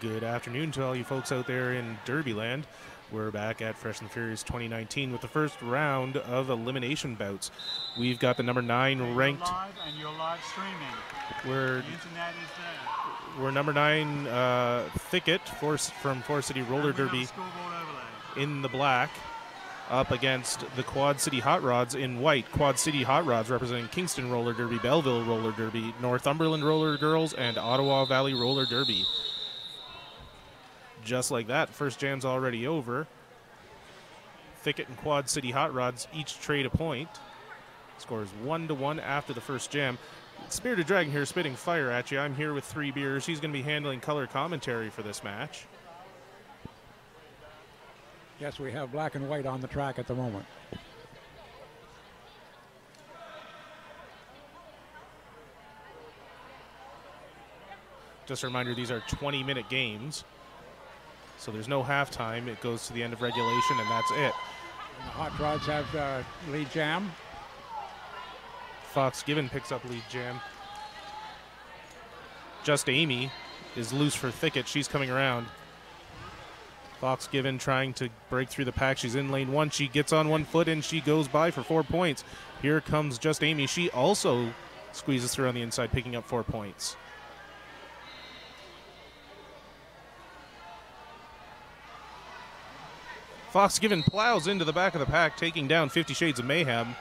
Good afternoon to all you folks out there in Derbyland. We're back at Fresh and Furious 2019 with the first round of elimination bouts. We've got the number nine ranked. Live and you're live streaming. We're The internet is there. we're number nine uh, Thicket Force from Forest City Roller And we have a Derby in the black, up against the Quad City Hot Rods in white. Quad City Hot Rods representing Kingston Roller Derby, Belleville Roller Derby, Northumberland Roller Girls, and Ottawa Valley Roller Derby. Just like that, first jam's already over. Thicket and Quad City Hot Rods each trade a point. Scores one to one after the first jam. Spirited Dragon here spitting fire at you. I'm here with three beers. He's going to be handling color commentary for this match. Yes, we have black and white on the track at the moment. Just a reminder, these are 20 minute games. So there's no halftime. It goes to the end of regulation, and that's it. And the Hot Rods have uh, lead jam. Fox Given picks up lead jam. Just Amy is loose for Thicket. She's coming around. Fox Given trying to break through the pack. She's in lane one. She gets on one foot and she goes by for four points. Here comes Just Amy. She also squeezes through on the inside, picking up four points. Fox Given plows into the back of the pack, taking down 50 Shades of Mayhem.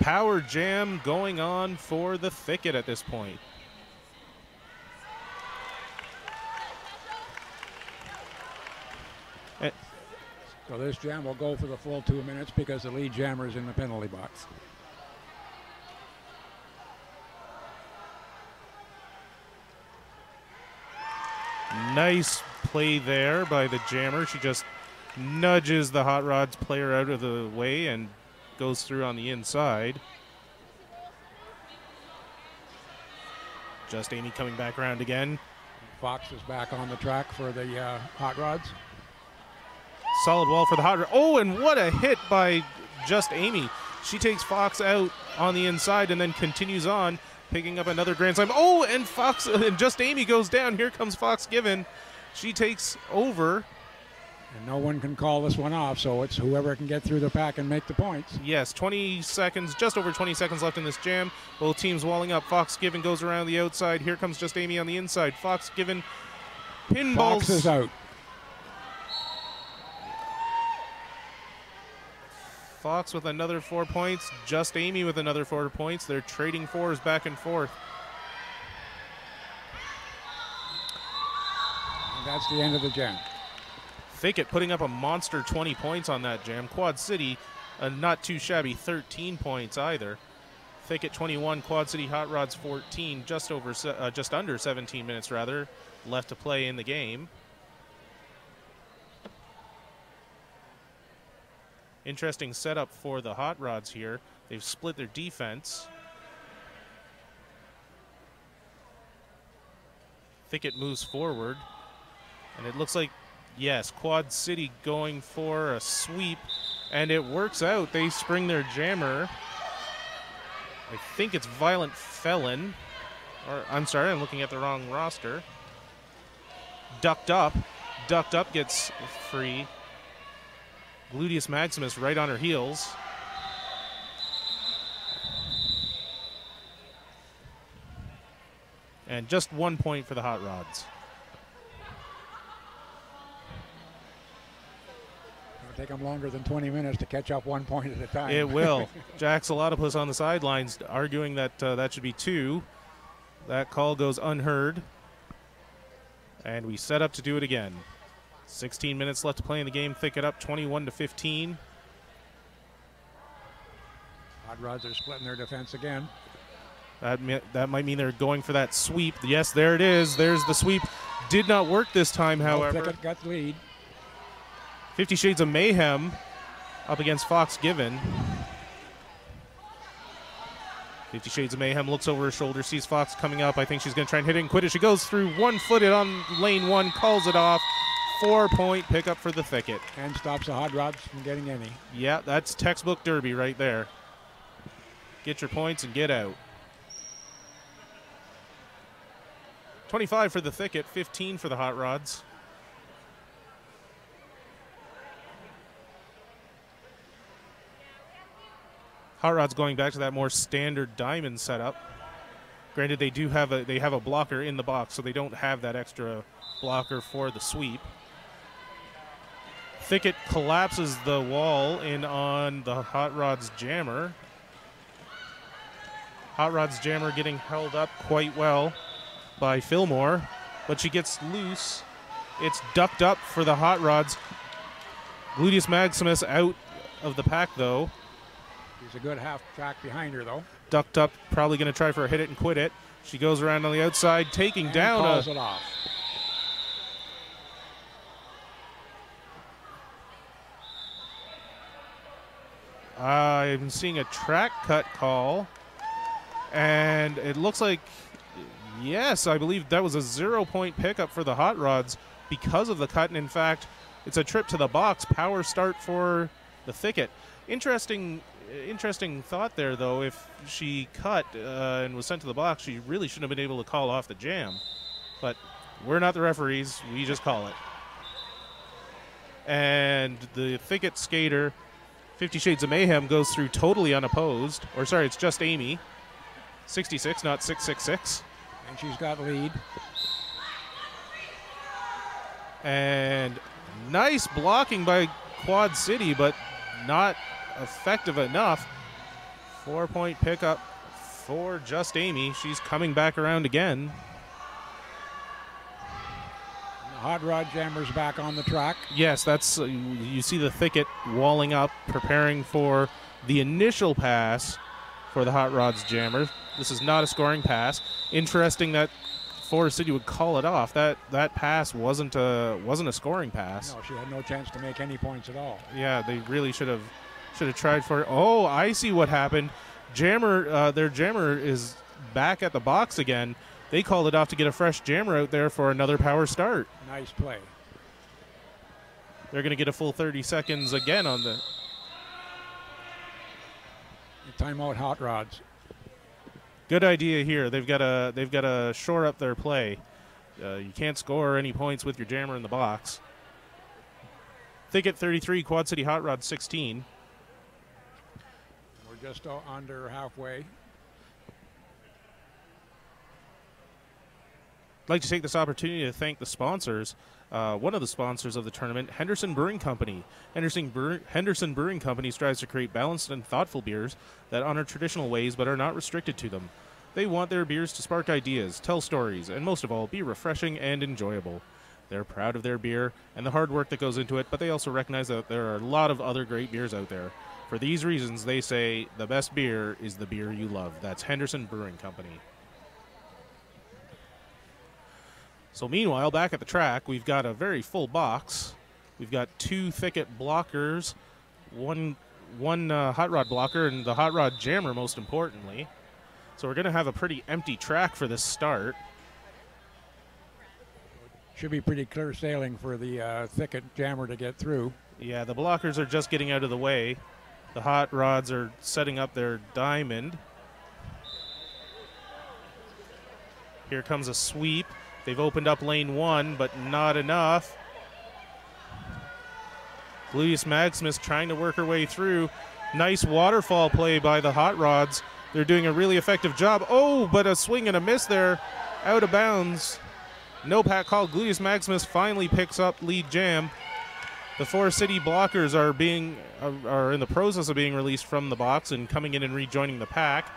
Power jam going on for the thicket at this point. Eh, So this jam will go for the full two minutes because the lead jammer is in the penalty box. Nice play there by the jammer. She just nudges the Hot Rods player out of the way and goes through on the inside. Just Amy coming back around again. Fox is back on the track for the uh, Hot Rods. Solid wall for the Hot Rods. Oh, and what a hit by Just Amy. She takes Fox out on the inside and then continues on, picking up another Grand Slam. Oh, and Fox and Just Amy goes down. Here comes Fox Given. She takes over. And no one can call this one off, so it's whoever can get through the pack and make the points. Yes, 20 seconds, just over 20 seconds left in this jam. Both teams walling up. Fox Given goes around the outside. Here comes Just Amy on the inside. Fox Given pinballs. Fox is out. Fox with another four points. Just Amy with another four points. They're trading fours back and forth. And that's the end of the jam. Thicket putting up a monster 20 points on that jam. Quad City, uh, not too shabby, 13 points either. Thicket 21, Quad City Hot Rods 14, just over, uh, just under 17 minutes rather left to play in the game. Interesting setup for the Hot Rods here. They've split their defense. Thicket moves forward, and it looks like Yes, Quad City going for a sweep, and it works out. They spring their jammer. I think it's Violent Felon. Or I'm sorry, I'm looking at the wrong roster. Ducked up. Ducked up gets free. Gluteus Maximus right on her heels. And just one point for the Hot Rods. Take them longer than 20 minutes to catch up one point at a time. It will. Jack Salatopoulos on the sidelines arguing that uh, that should be two. That call goes unheard. And we set up to do it again. 16 minutes left to play in the game. Thicket up 21 to 15. Hot Rods are splitting their defense again. That, mi- that might mean they're going for that sweep. Yes, there it is. There's the sweep. Did not work this time, however. Thicket got the lead. 50 Shades of Mayhem up against Fox Given. 50 Shades of Mayhem looks over her shoulder, sees Fox coming up. I think she's going to try and hit it and quit it. She goes through one footed on lane one, calls it off. Four point pickup for the thicket. And stops the Hot Rods from getting any. Yeah, that's textbook derby right there. Get your points and get out. 25 for the Thicket, 15 for the Hot Rods. Hot Rods going back to that more standard diamond setup. Granted, they do have a they have a blocker in the box, so they don't have that extra blocker for the sweep. Thicket collapses the wall in on the Hot Rods jammer. Hot Rods jammer getting held up quite well by Fillmore, but she gets loose. It's ducked up for the Hot Rods. Gluteus Maximus out of the pack though. He's a good half track behind her, though. Ducked up, probably going to try for a hit it and quit it. She goes around on the outside, taking And down calls a, it off. I'm seeing a track cut call, and it looks like, yes, I believe that was a zero point pickup for the Hot Rods because of the cut. And in fact, it's a trip to the box. Power start for the Thicket. Interesting, interesting thought there, though. If she cut uh, and was sent to the box, she really shouldn't have been able to call off the jam. But we're not the referees; we just call it. And the Thicket skater Fifty Shades of Mayhem goes through totally unopposed. Or sorry, it's just Amy. 66, not 666. And she's got lead. And nice blocking by Quad City, but not effective enough. Four point pickup for just Amy. She's coming back around again. Hot rod jammer's back on the track. Yes, that's uh, you see the thicket walling up, preparing for the initial pass for the Hot Rods Jammer. This is not a scoring pass. Interesting that Forest City would call it off. That that pass wasn't a wasn't a scoring pass. No, she had no chance to make any points at all. Yeah, they really should have should have tried for. Oh, I see what happened. Jammer, uh, their jammer is back at the box again. They called it off to get a fresh jammer out there for another power start. Nice play. They're going to get a full 30 seconds again on the. Timeout hot rods. Good idea here. They've got to they've got to shore up their play. Uh, you can't score any points with your jammer in the box. Thicket 33, Quad City Hot Rod 16. Just under halfway. I'd like to take this opportunity to thank the sponsors. Uh, one of the sponsors of the tournament, Henderson Brewing Company. Henderson, Brew- Henderson Brewing Company strives to create balanced and thoughtful beers that honor traditional ways but are not restricted to them. They want their beers to spark ideas, tell stories, and most of all, be refreshing and enjoyable. They're proud of their beer and the hard work that goes into it, but they also recognize that there are a lot of other great beers out there. For these reasons, they say the best beer is the beer you love. That's Henderson Brewing Company. So meanwhile, back at the track, we've got a very full box. We've got two thicket blockers, one one uh, hot rod blocker, and the hot rod jammer. Most importantly, so we're going to have a pretty empty track for this start. Should be pretty clear sailing for the uh, thicket jammer to get through. Yeah, the blockers are just getting out of the way. The hot rods are setting up their diamond. Here comes a sweep. They've opened up lane one, but not enough. Gluteus Maximus trying to work her way through. Nice waterfall play by the Hot Rods. They're doing a really effective job. Oh, but a swing and a miss there. Out of bounds. No pack call. Gluteus Maximus finally picks up lead jam. The four city blockers are being are, are in the process of being released from the box and coming in and rejoining the pack.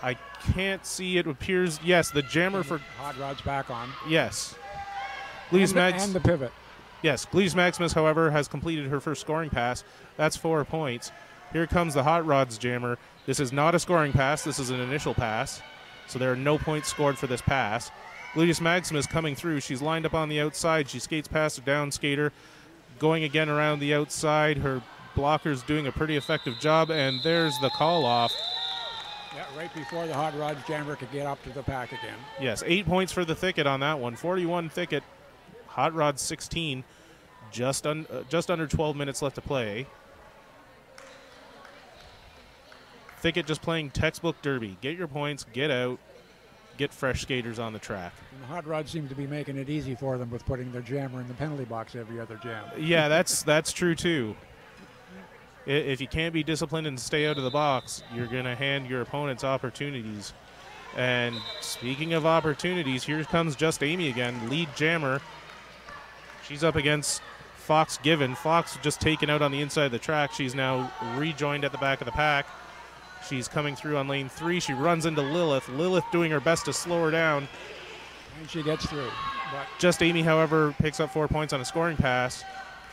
I can't see. It appears yes, the jammer for hot rods back on. yes. The, Max and the pivot. Yes, Gluteus Maximus, however, has completed her first scoring pass. That's four points. Here comes the Hot Rods Jammer. This is not a scoring pass. This is an initial pass. So there are no points scored for this pass. Gluteus Maximus coming through. She's lined up on the outside. She skates past a down skater. Going again around the outside. Her blocker's doing a pretty effective job. And there's the call off. Yeah, right before the hot rods jammer could get up to the pack again. Yes, eight points for the thicket on that one. 41 thicket. Hot Rod 16. Just, un, uh, just under 12 minutes left to play. Thicket just playing textbook derby. Get your points, get out, get fresh skaters on the track. And the hot rods seem to be making it easy for them with putting their jammer in the penalty box every other jam. Yeah, that's that's true too. If you can't be disciplined and stay out of the box, you're going to hand your opponents opportunities. And speaking of opportunities, here comes just Amy again, lead jammer. She's up against Fox Given. Fox just taken out on the inside of the track. She's now rejoined at the back of the pack. She's coming through on lane three. She runs into Lilith. Lilith doing her best to slow her down. And she gets through. But Just Amy, however, picks up four points on a scoring pass.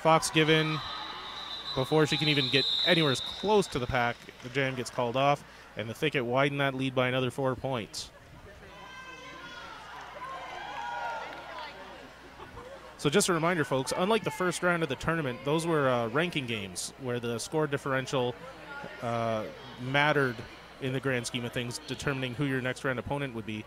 Fox given before she can even get anywhere as close to the pack. The jam gets called off, and the thicket widened that lead by another four points. So just a reminder, folks, unlike the first round of the tournament, those were uh, ranking games where the score differential uh, mattered in the grand scheme of things, determining who your next round opponent would be.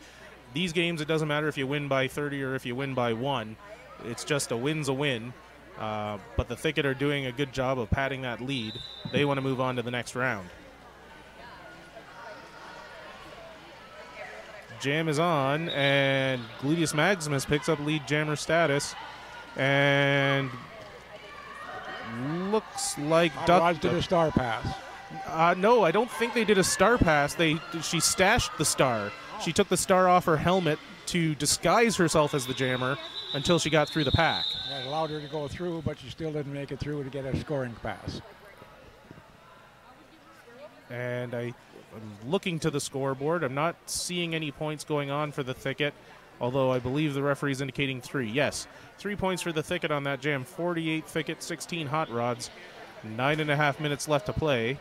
These games, it doesn't matter if you win by 30 or if you win by one. It's just a win's a win. Uh, but the Thicket are doing a good job of padding that lead. They want to move on to the next round. Jam is on, and Gluteus Maximus picks up lead jammer status, and looks like Duck. did a star pass. Uh, no, I don't think they did a star pass. They she stashed the star. She took the star off her helmet to disguise herself as the jammer until she got through the pack. That allowed her to go through, but she still didn't make it through to get a scoring pass. And I, I'm looking to the scoreboard. I'm not seeing any points going on for the thicket, although I believe the referee's indicating three. Yes, three points for the thicket on that jam. 48 thicket, 16 hot rods. Nine and a half minutes left to play.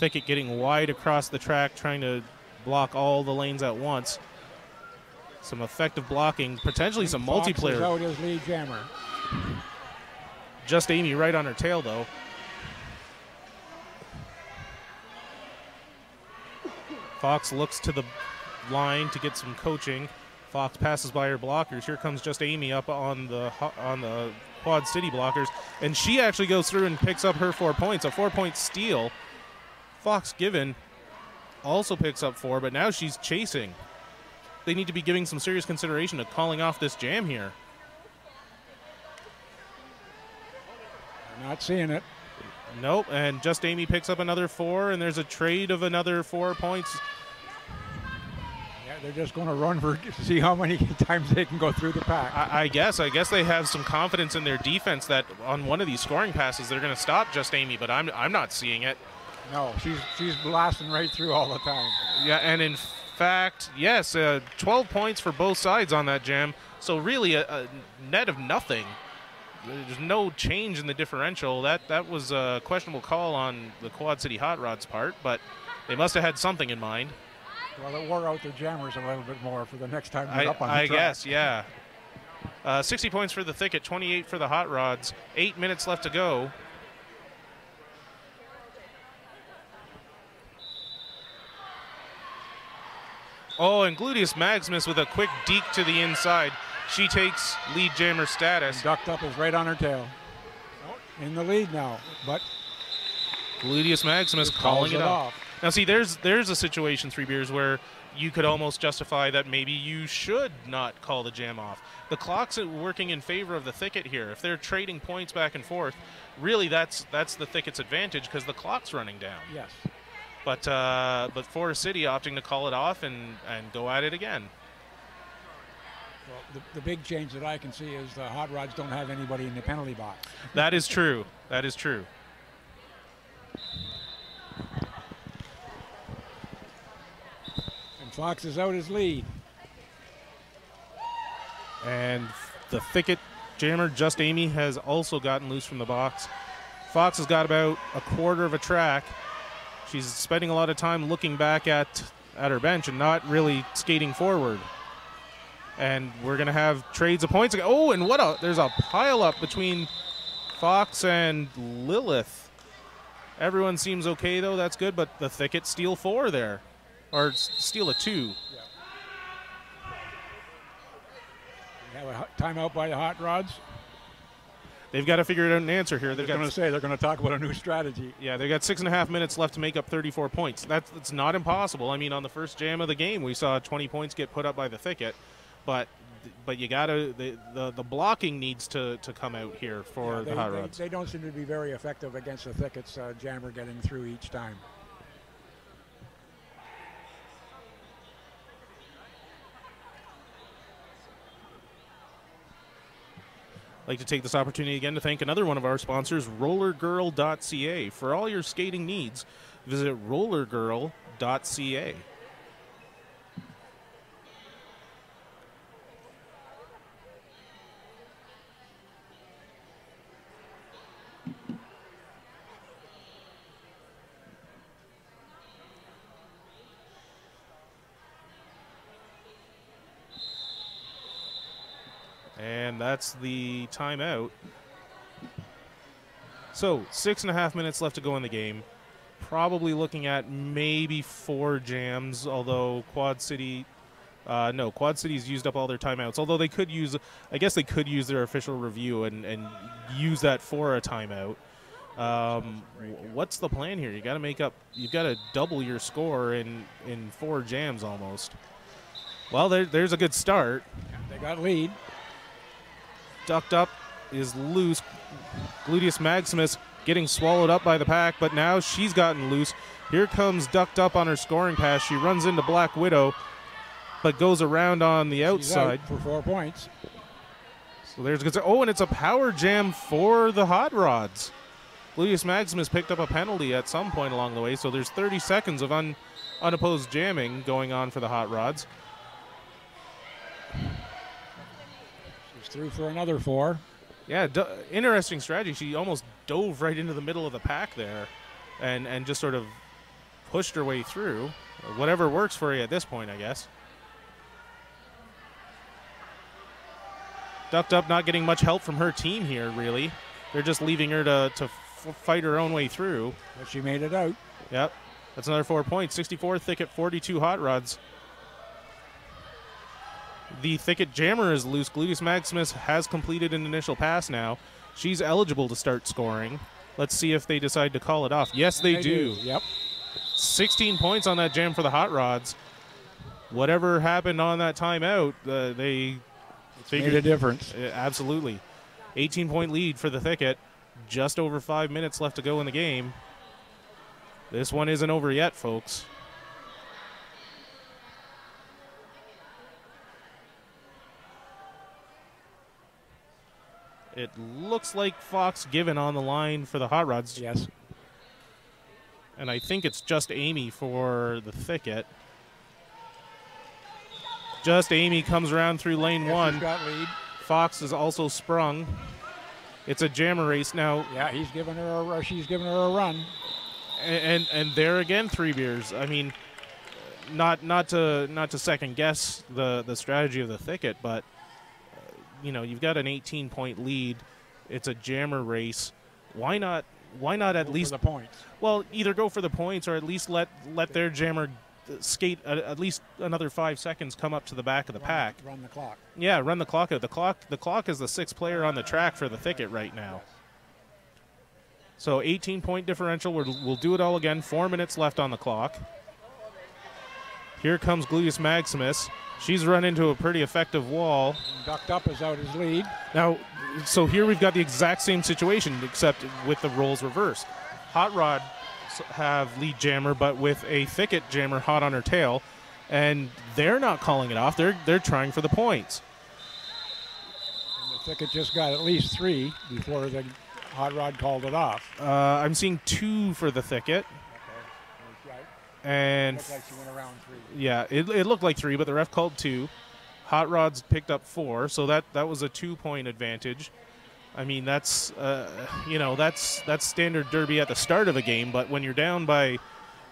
Thicket getting wide across the track, trying to block all the lanes at once. Some effective blocking, potentially some Fox multiplayer. out as lead jammer. Just Amy right on her tail, though. Fox looks to the line to get some coaching. Fox passes by her blockers. Here comes just Amy up on the on the Quad City blockers, and she actually goes through and picks up her four points, a four-point steal. Fox given also picks up four, but now she's chasing. They need to be giving some serious consideration to calling off this jam here. Not seeing it. Nope, and just Amy picks up another four, and there's a trade of another four points. Yeah, they're just going to run for see how many times they can go through the pack. I, I guess. I guess they have some confidence in their defense that on one of these scoring passes they're going to stop just Amy, but I'm I'm not seeing it. No, she's she's blasting right through all the time. Yeah, and in fact, yes, uh, 12 points for both sides on that jam. So really, a, a net of nothing. There's no change in the differential. That that was a questionable call on the Quad City Hot Rods part, but they must have had something in mind. Well, it wore out their jammers a little bit more for the next time I, they're up on the I track. guess, yeah. Uh, 60 points for the thicket, 28 for the hot rods. Eight minutes left to go. Oh, and Gluteus Maximus with a quick deke to the inside. She takes lead jammer status. Ducked up is right on her tail. In the lead now, but Gluteus Maximus calling it, it off. off. Now, see, there's there's a situation, three beers, where you could almost justify that maybe you should not call the jam off. The clock's working in favor of the thicket here. If they're trading points back and forth, really that's that's the thicket's advantage because the clock's running down. yes. But uh, but Forest City opting to call it off and and go at it again. Well, the, the big change that I can see is the hot rods don't have anybody in the penalty box. That is true. That is true. And Fox is out his lead. And the thicket jammer, just Amy, has also gotten loose from the box. Fox has got about a quarter of a track. She's spending a lot of time looking back at at her bench and not really skating forward. And we're gonna have trades of points. Oh, and what a there's a pile up between Fox and Lilith. Everyone seems okay though. That's good. But the thicket steal four there, or steal a two. We have a timeout by the hot rods. They've got to figure out an answer here. They're got going to say they're going to talk about a new strategy. yeah, they've got six and a half minutes left to make up 34 points. That's, that's not impossible. I mean, on the first jam of the game, we saw 20 points get put up by the thicket, but but you gotta the the, the blocking needs to, to come out here for Yeah, the they, hot they- rods. they don't seem to be very effective against the thickets. Uh, Jammer getting through each time. Like to take this opportunity again to thank another one of our sponsors, rollergirl.ca. For all your skating needs, visit rollergirl.ca. And that's the timeout. So, six and a half minutes left to go in the game. Probably looking at maybe four jams, although Quad City. Uh, no, Quad City's used up all their timeouts. Although they could use, I guess they could use their official review and, and use that for a timeout. Um, what's the plan here? You got to make up. You've got to double your score in in four jams almost. Well, there, there's a good start. They got lead. Ducked up is loose. Gluteus Maximus getting swallowed up by the pack, but now she's gotten loose. Here comes ducked up on her scoring pass. She runs into Black Widow, but goes around on the She's out outside. for four points. So there's good. Oh, and it's a power jam for the Hot Rods. Gluteus Maximus picked up a penalty at some point along the way, so there's 30 seconds of un, unopposed jamming going on for the Hot Rods. Through for another four. Yeah, interesting strategy. She almost dove right into the middle of the pack there, and and just sort of pushed her way through. Whatever works for you at this point, I guess. Ducked up, not getting much help from her team here. Really, they're just leaving her to to fight her own way through. But she made it out. Yep, that's another four points. 64 thicket, 42 hot rods. The thicket jammer is loose. Gluteus Maximus has completed an initial pass now. She's eligible to start scoring. Let's see if they decide to call it off. Yes, they, do. Yep. 16 points on that jam for the hot rods. Whatever happened on that timeout, uh, they figured Made a difference. uh, absolutely. 18 point lead for the thicket. Just over five minutes left to go in the game. This one isn't over yet, folks. It looks like Fox given on the line for the Hot Rods, Yes. and I think it's just Amy for the thicket. Just Amy comes around through lane Yes, one. She's got lead. Fox is also sprung. It's a jammer race now, Yeah, he's giving her a ru- she's giving her a run. and and, and there again, three beers. I mean, not not to not to second guess the the strategy of the thicket, but you know you've got an 18 point lead. It's a jammer race. Why not? Why not at Go for least the points. well either go for the points or at least let let their jammer skate at, at least another five seconds come up to the back of the Run- pack. Run the clock. Yeah, run the clock out. The clock the clock is the sixth player on the track for the thicket right now. So 18 point differential. We're, we'll do it all again. Four minutes left on the clock. Here comes Gluteus Maximus. She's run into a pretty effective wall. And ducked up is out his lead. Now, so here we've got the exact same situation, except with the roles reversed. Hot Rod have lead jammer, but with a thicket jammer hot on her tail, and they're not calling it off. They're they're trying for the points. And the thicket just got at least three before the hot rod called it off. Uh, I'm seeing two for the thicket. And Looked like she went around three. yeah, it, it looked like three, but the ref called two. Hot Rods picked up four, so that that was a two point advantage. I mean, that's uh, you know that's that's standard derby at the start of a game, but when you're down by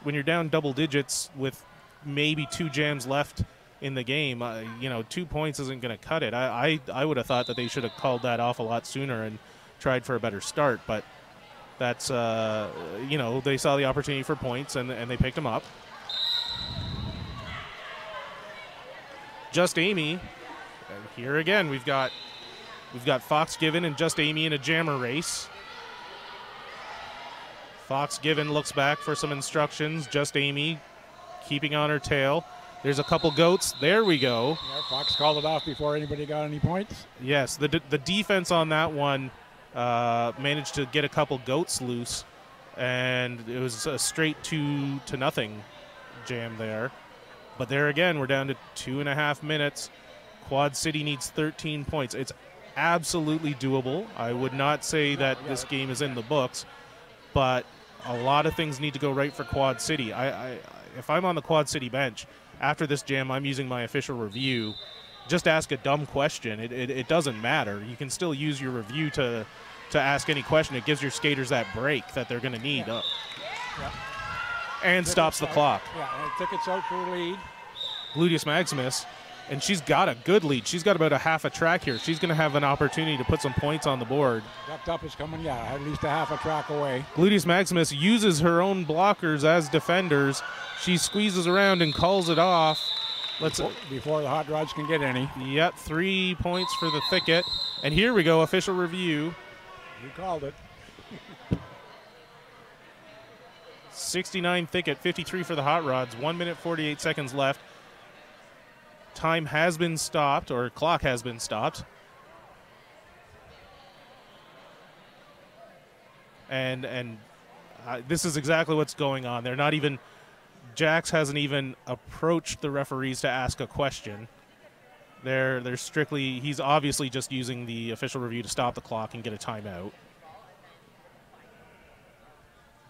when you're down double digits with maybe two jams left in the game, uh, you know, two points isn't going to cut it. I, I I would have thought that they should have called that off a lot sooner and tried for a better start, but that's uh, you know they saw the opportunity for points and and they picked them up. Just Amy. And here again, we've got We've got Fox Given and Just Amy in a jammer race. Fox Given looks back for some instructions. Just Amy keeping on her tail. There's a couple goats. There we go. Yeah, Fox called it off before anybody got any points. Yes, the, the defense on that one uh, managed to get a couple goats loose, and it was a straight two to nothing jam there. But there again, we're down to two and a half minutes. Quad City needs 13 points. It's absolutely doable. I would not say that this game is in the books, but a lot of things need to go right for Quad City. I, I if I'm on the Quad City bench after this jam, I'm using my official review. Just ask a dumb question. It, it, it doesn't matter. You can still use your review to to ask any question. It gives your skaters that break that they're going to need. Yeah. Yeah. and stops the clock. Yeah, and Thicket's out for lead. Gluteus Maximus, and she's got a good lead. She's got about a half a track here. She's going to have an opportunity to put some points on the board. Ducked up is coming, yeah, at least a half a track away. Gluteus Maximus uses her own blockers as defenders. She squeezes around and calls it off. Let's. Before the hot rods can get any. Yep, three points for the thicket. And here we go, official review. You called it. 69 thicket, 53 for the hot rods. One minute 48 seconds left. Time has been stopped, or clock has been stopped. And and uh, this is exactly what's going on. They're not even. Jax hasn't even approached the referees to ask a question. They're they're strictly. He's obviously just using the official review to stop the clock and get a timeout.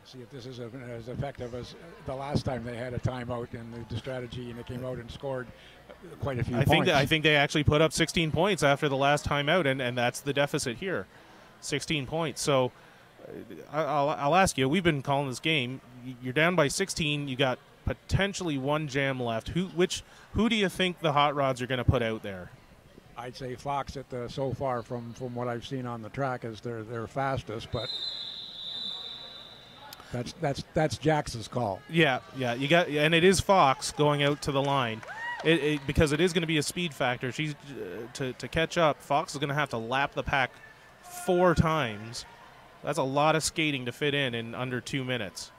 See if this is a- as effective as the last time they had a timeout and the, the strategy, and they came out and scored quite a few I points. think that, I think they actually put up 16 points after the last timeout, and, and that's the deficit here, 16 points. So uh, I- I'll, I'll ask you. We've been calling this game. You're down by 16. You got potentially one jam left. Who which who do you think the hot rods are going to put out there? I'd say Fox at the so far from from what I've seen on the track is their their fastest, but that's that's that's Jax's call. Yeah, yeah. You got and it is Fox going out to the line. It, it, because it is going to be a speed factor. She's uh, to to catch up. Fox is going to have to lap the pack four times. That's a lot of skating to fit in in under two minutes.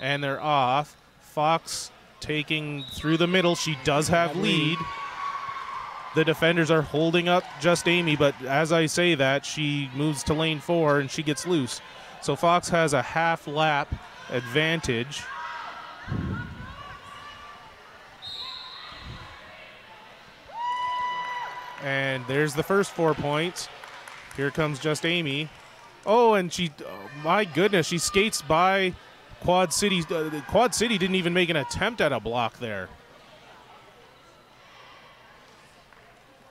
And they're off. Fox taking through the middle. She does have lead. The defenders are holding up just Amy, but as I say that, she moves to lane four and she gets loose. So Fox has a half lap advantage. And there's the first four points. Here comes just Amy. Oh, and she, oh, my goodness, she skates by Quad City. Uh, Quad City didn't even make an attempt at a block there.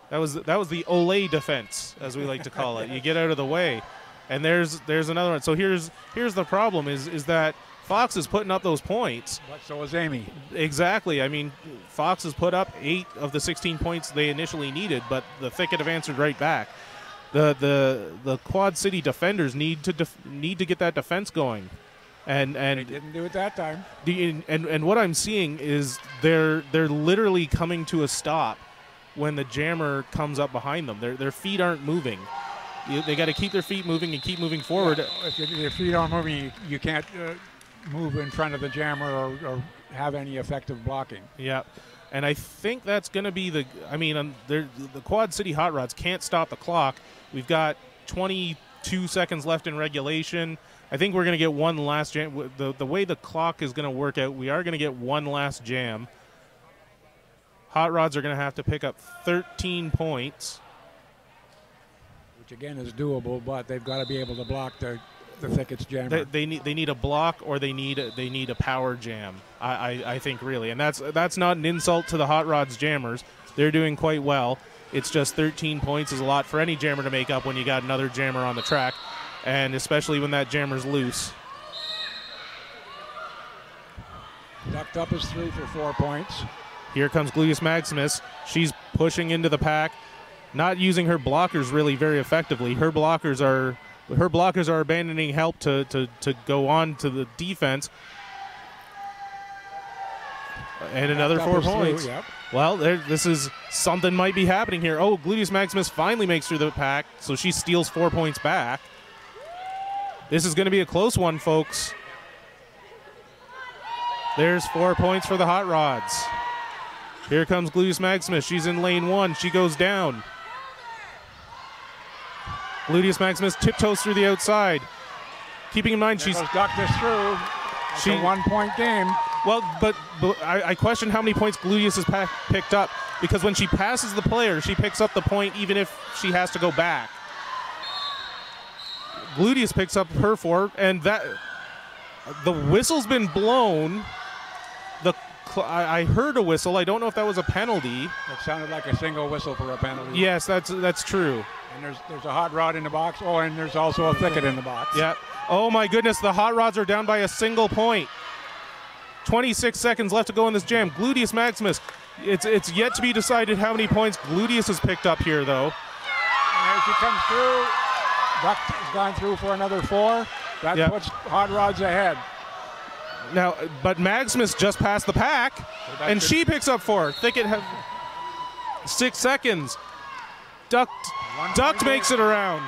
That was that was the olé defense, as we like to call it. You get out of the way, and there's there's another one. So here's here's the problem is is that Fox is putting up those points. But so is Amy. Exactly. I mean, Fox has put up eight of the 16 points they initially needed, but the Thicket have answered right back. The the the Quad City defenders need to def- need to get that defense going, and They and didn't do it that time. the, and and what I'm seeing is they're they're literally coming to a stop when the jammer comes up behind them. Their their feet aren't moving. You, they got to keep their feet moving and keep moving forward. If your feet aren't moving, you, you can't uh, move in front of the jammer or, or have any effective blocking. Yeah, and I think that's going to be the. I mean, um, the Quad City Hot Rods can't stop the clock. We've got 22 seconds left in regulation. I think we're going to get one last jam. The the way the clock is going to work out, we are going to get one last jam. Hot Rods are going to have to pick up 13 points. which again is doable, but they've got to be able to block the the thickets jam. They, they need they need a block or they need a, they need a power jam. I, I, I think really, and that's that's not an insult to the Hot Rods jammers. They're doing quite well. It's just 13 points is a lot for any jammer to make up when you got another jammer on the track, and especially when that jammer's loose. Ducked up is through for four points. Here comes Gluteus Maximus. She's pushing into the pack, not using her blockers really very effectively. Her blockers are her blockers are abandoning help to to, to go on to the defense. And another four is through, points. Yep. Well, there, this is something might be happening here. Oh, Gluteus Maximus finally makes through the pack, so she steals four points back. This is going to be a close one, folks. There's four points for the Hot Rods. Here comes Gluteus Maximus. She's in lane one. She goes down. Gluteus Maximus tiptoes through the outside. Keeping in mind There she's goes Ductus through. It's She- a one-point game. well, but, but I, I question how many points Gluteus has picked up because when she passes the player, she picks up the point even if she has to go back. Gluteus picks up her four, and that the whistle's been blown. The I, I heard a whistle. I don't know if that was a penalty. It sounded like a single whistle for a penalty. Yes, that's that's true. And there's there's a hot rod in the box. Oh, and there's also a thicket in the box. Yep. Oh my goodness, the hot rods are down by a single point. 26 seconds left to go in this jam. Gluteus Maximus. It's it's yet to be decided how many points Gluteus has picked up here though. And there she comes through. Duck has gone through for another four. That Yeah. puts hot rods ahead. Now, but Maximus just passed the pack, that and she picks up four. Thicket have six seconds. Duct point makes it around.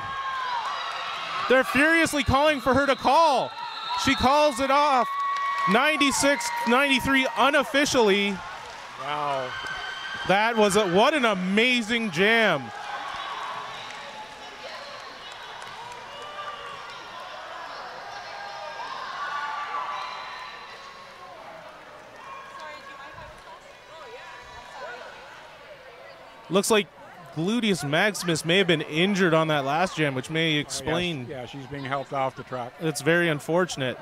They're furiously calling for her to call. She calls it off. 96 93 unofficially. Wow. That was a, what an amazing jam. Looks like Gluteus Maximus may have been injured on that last jam, which may explain. Yeah, she's being helped off the track. It's very unfortunate.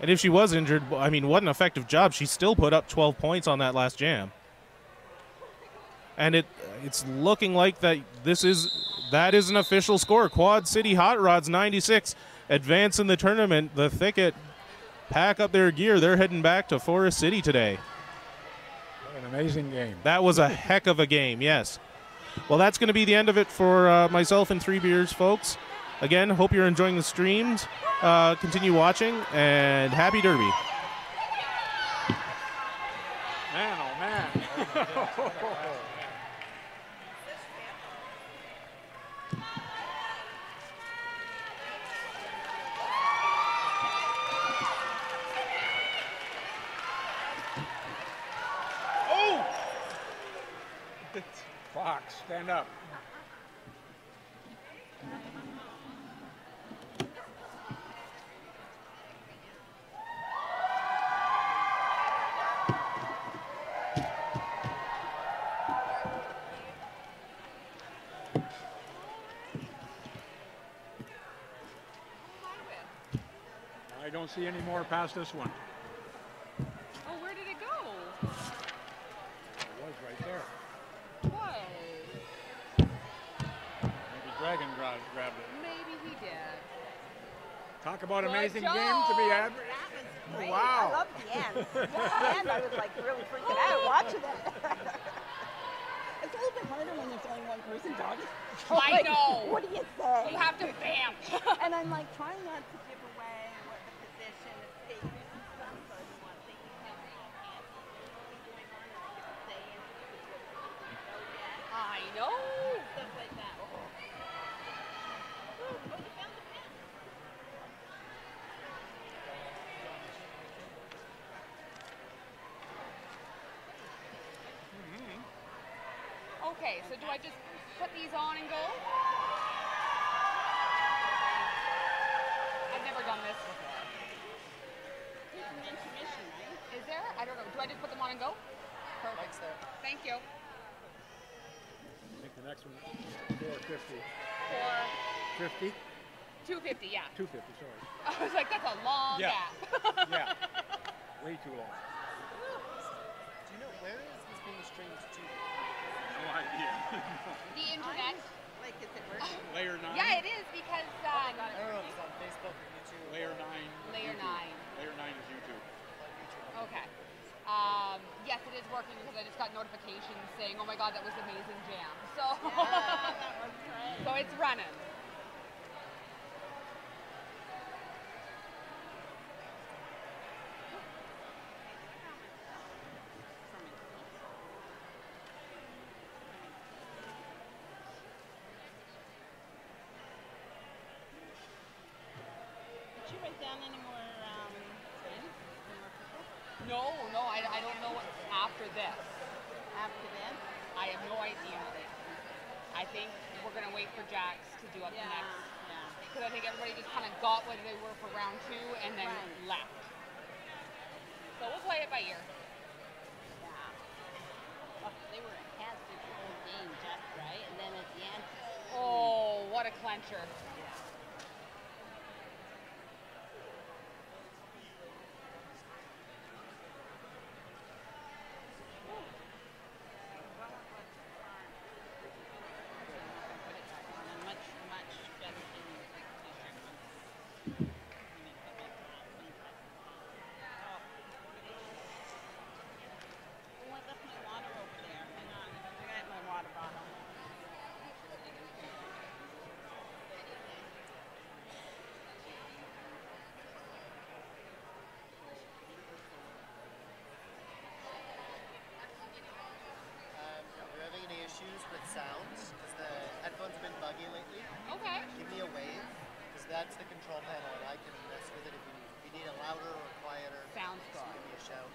And if she was injured, I mean, what an effective job. She still put up 12 points on that last jam. And it it's looking like that this is that is an official score. Quad City Hot Rods 96 advance in the tournament. The Thicket pack up their gear. They're heading back to Forest City today. An amazing game. That was a heck of a game, yes. Well, that's going to be the end of it for uh, myself and Three Beers, folks. Again, hope you're enjoying the streams. Uh, continue watching, and happy Derby. Man, oh man. oh! Fox, stand up. I don't see any more past this one. Oh, where did it go? It was right there. Whoa. Maybe Grabbed it. Maybe he did. Talk about Good amazing job. game to be had. That. Wow. I loved the end. the end, I was like really freaking out watching it. it's a little bit harder when there's only one person talking. Oh, I Like, know. What do you say? You have to vamp. and I'm like trying not to give away what the position is figures and stuff, so I didn't want to think you can't say you can't see what's going on and I could say it because what we don't know yet. I know. Stuff like that. Oh, oh you found the pen. Okay, so do I just put these on and go? I've never done this before. There's an intermission, right? Is there? I don't know. Do I just put them on and go? Perfect. Thank you. I think the next one, 450. For 50? 250, yeah. 250, sorry. I was like, that's a long Yeah. gap. Yeah. Way too long. Do you know where is this being streamed to? No idea. the internet. Like, is it working? Layer 9? Yeah, it is because um, I don't know if it's on Facebook or YouTube. Layer 9. layer nine. Layer 9 is YouTube. Okay. Um, yes, it is working because I just got notifications saying, "Oh my God, that was amazing jam." So, that was great. so it's running. on any more um, trains? Any more people? No, no, I, I don't know what's after this. After then? I have no idea. I think we're gonna wait for Jax to do up Yeah, the next. yeah. Because I think everybody just kind of got what they were for round two and then Right. left. So we'll play it by ear. Yeah. Oh, they were through the whole game, just right, and then at the end. Oh, what a clencher. And much, much better than like t-shirt ones. Oh, I left my water over there. Hang on, I got my water bottle. Um, we're having any issues with sounds because the headphones have been buggy lately. Okay. Give me a wave because that's the control panel and I can mess with it if you need. If you need it louder or quieter, Sounds good. give me a shout.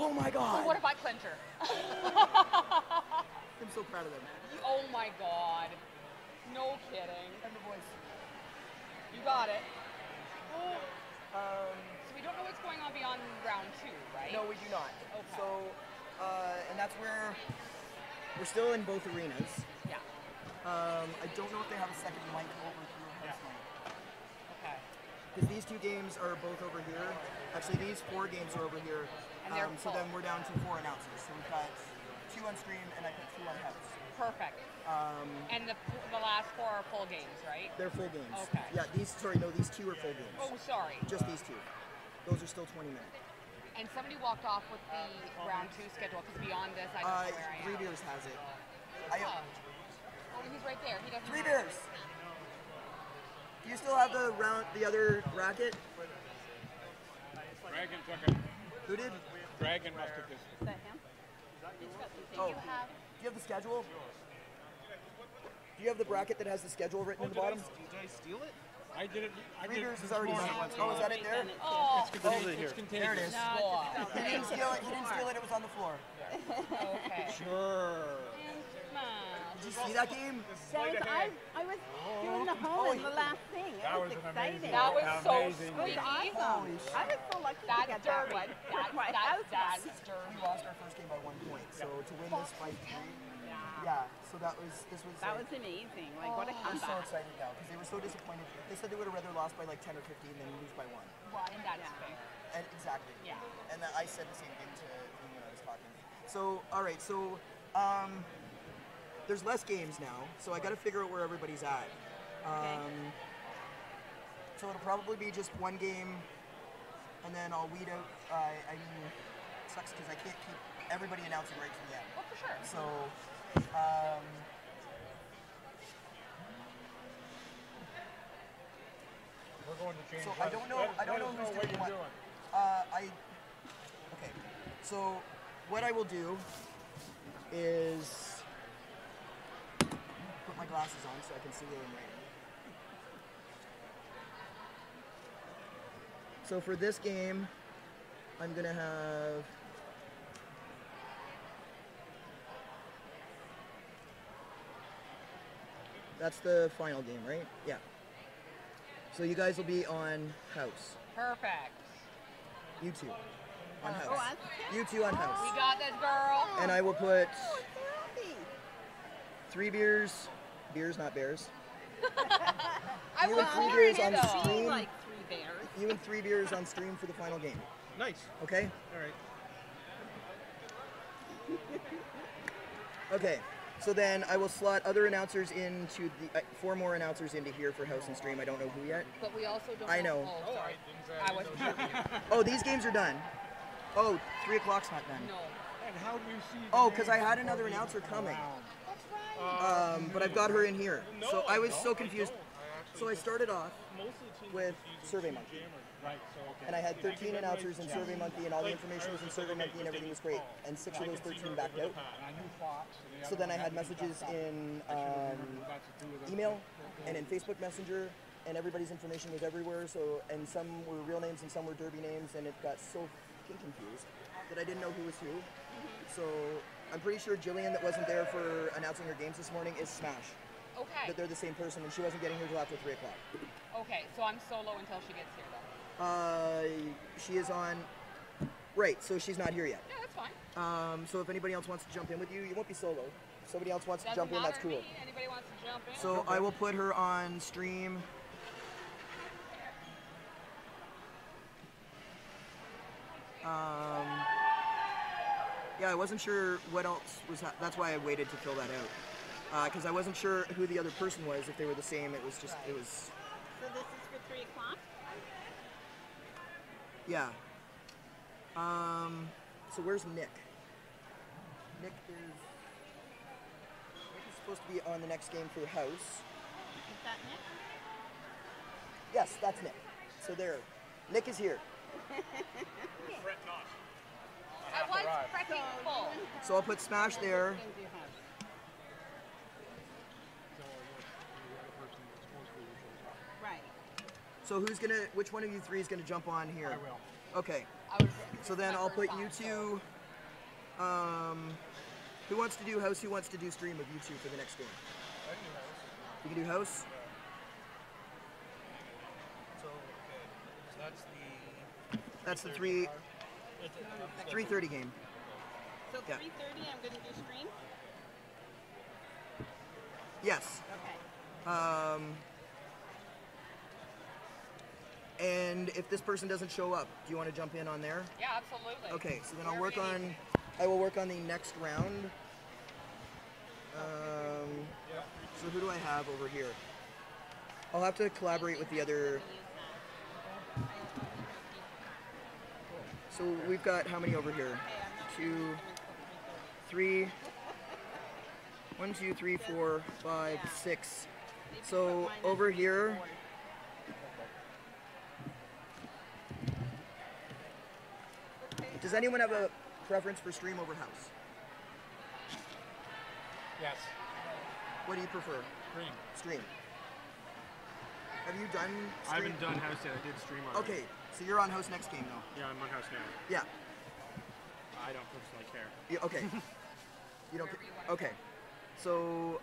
Oh my god! what if I clencher? I'm so proud of them. oh my god. No kidding. And the voice. You got it. Oh. Um, So we don't know what's going on beyond round two, right? no, we do not. Okay. So, uh, and that's where we're still in both arenas. Yeah. Um, I don't know if they have a second mic over here. Okay. Because these two games are both over here. Actually, these four games are over here. And they're Um, so then we're down to four announcers. So we've got two on stream and I put two on house. Perfect. Um, And the the last four are full games, right? they're full games. Okay. Yeah, these, sorry, no, these two are full games. Oh, sorry. Just these two. Those are still 20 minutes. And somebody walked off with the round two schedule because beyond this, I don't Uh, know where I am. Three Beers has it. I, Oh. oh, he's right there. He doesn't. Three Beers. Do you still have the round, the other racket? Dragon took it. Who did? Dragon must have just. Is that him? He's. Oh. You have Do you have the schedule? Do you have the bracket that has the schedule written oh, at the bottom? Did I steal it? I did it. I Three did Beers it has this already done morning. it. Oh, is that it there? Oh, It's Oh, contagious. There it is. no. He didn't steal it. He didn't steal it. It was on the floor. Okay. Sure. Did you see that game? That I, I was doing the home in the last thing. It was, was exciting. amazing- That was so Amazing. It was awesome. I was so lucky to get that dirty. one. That, My that, house that's We lost our first game by one point. So to win this by three, yeah. So that was this was. That like- was amazing. Like, what a I'm so excited now because they were so disappointed. They said they would have rather lost by like 10 or 15 than lose by one. Well, and that's fair. And exactly. Yeah. And that I said the same thing to him when I was talking. So all right. So um, there's less games now. So I got to figure out where everybody's at. Um, so it'll probably be just one game, and then I'll weed out. Uh, I mean, it sucks because I can't keep everybody announcing right to the end. Oh, for sure. So, um, We're going to change. So I don't know- let I don't know who's what doing you're what. doing. uh, I. Okay. So, what I will do is put my glasses on so I can see where I'm writing. So for this game, I'm gonna have. That's the final game, right? Yeah. So you guys will be on house. Perfect. You two. On oh, house. Oh, You two on House. We house. got this, girl. And I will put Oh, three beers, beers, not bears. I you was and three beers on though. stream. Like three bears. You and three beers on stream for the final game. Nice. Okay? All right. Okay. So then I will slot other announcers into the uh, four more announcers into here for house and stream. I don't know who yet. But we also don't I know. Oh, sorry. I wasn't sure. Oh, these games are done. Oh, three o'clock's not done. No. And how do you see? the Oh, because I had another announcer coming. around? Um, but I've got her in here. So I was so confused. So I started off with SurveyMonkey. And I had 13 announcers in SurveyMonkey, and all the information was in SurveyMonkey, and everything was great. And six of those 13 backed out. So then I had messages in um, email and in Facebook Messenger and everybody's information was everywhere. So and some were real names and some were derby names, and it got so confused that I didn't know who was who. So I'm pretty sure Jillian that wasn't there for announcing her games this morning is Smash. Okay. That they're the same person, and she wasn't getting here till after three o'clock. Okay, so I'm solo until she gets here though. Uh, she is on. Right, so she's not here yet. Yeah, that's fine. Um, so if anybody else wants to jump in with you, you won't be solo. If somebody else wants to Doesn't jump in, that's cool. me. Anybody wants to jump in? So I will put her on stream. Um, yeah, I wasn't sure what else was. Ha- that's why I waited to fill that out because I wasn't sure who the other person was. If they were the same, it was just it was So this is for three o'clock? yeah. Um, so where's Nick? Nick is Nick is supposed to be on the next game for House. Is that Nick? Yes, that's Nick. So there, Nick is here. I was freaking full. So I'll put Smash there. Right. So who's gonna? Which one of you three is gonna jump on here? I will. Okay. I was. So then I'll put you two. Um, who wants to do house? Who wants to do stream of you two for the next game? You can do house. So, okay. So that's the. That's the three. 3:30 game. So Yeah. 3:30, I'm going to do stream. Yes. Okay. Um, and if this person doesn't show up, do you want to jump in on there? Yeah, absolutely. Okay, so then I'll work on. I will work on the next round. Um, so who do I have over here? I'll have to collaborate with the other. So we've got how many over here? Two, three. One, two, three, four, five, six. So over here. Does anyone have a preference for stream over house? Yes. What do you prefer? Stream. Stream. Have you done? I haven't done house yet. I did stream on Okay, so you're on host next game though. Yeah, I'm on host now. Yeah. I don't personally care. Yeah, okay. you don't. ca- Okay. So,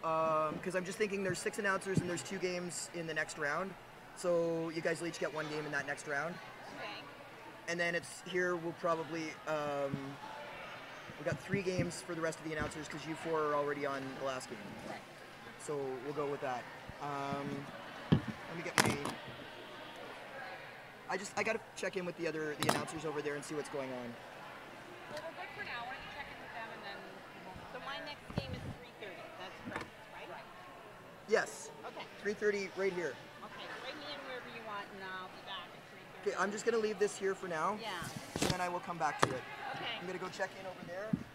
because I'm just thinking, there's six announcers and there's two games in the next round. So you guys will each get one game in that next round, Okay. and then it's here. We'll probably um, we got three games for the rest of the announcers because you four are already on the last game. So we'll go with that. Um, let me get my. I just I gotta check in with the other the announcers over there and see what's going on. Well, we're good for now. Why don't you check in with them and then So my next game is 3:30. That's correct, right? Yes, Okay. 3:30 right here. Okay. Write me in wherever you want, and I'll be back at 3:30. Okay, I'm just gonna leave this here for now, Yeah. and then I will come back to it. Okay. I'm gonna go check in over there. And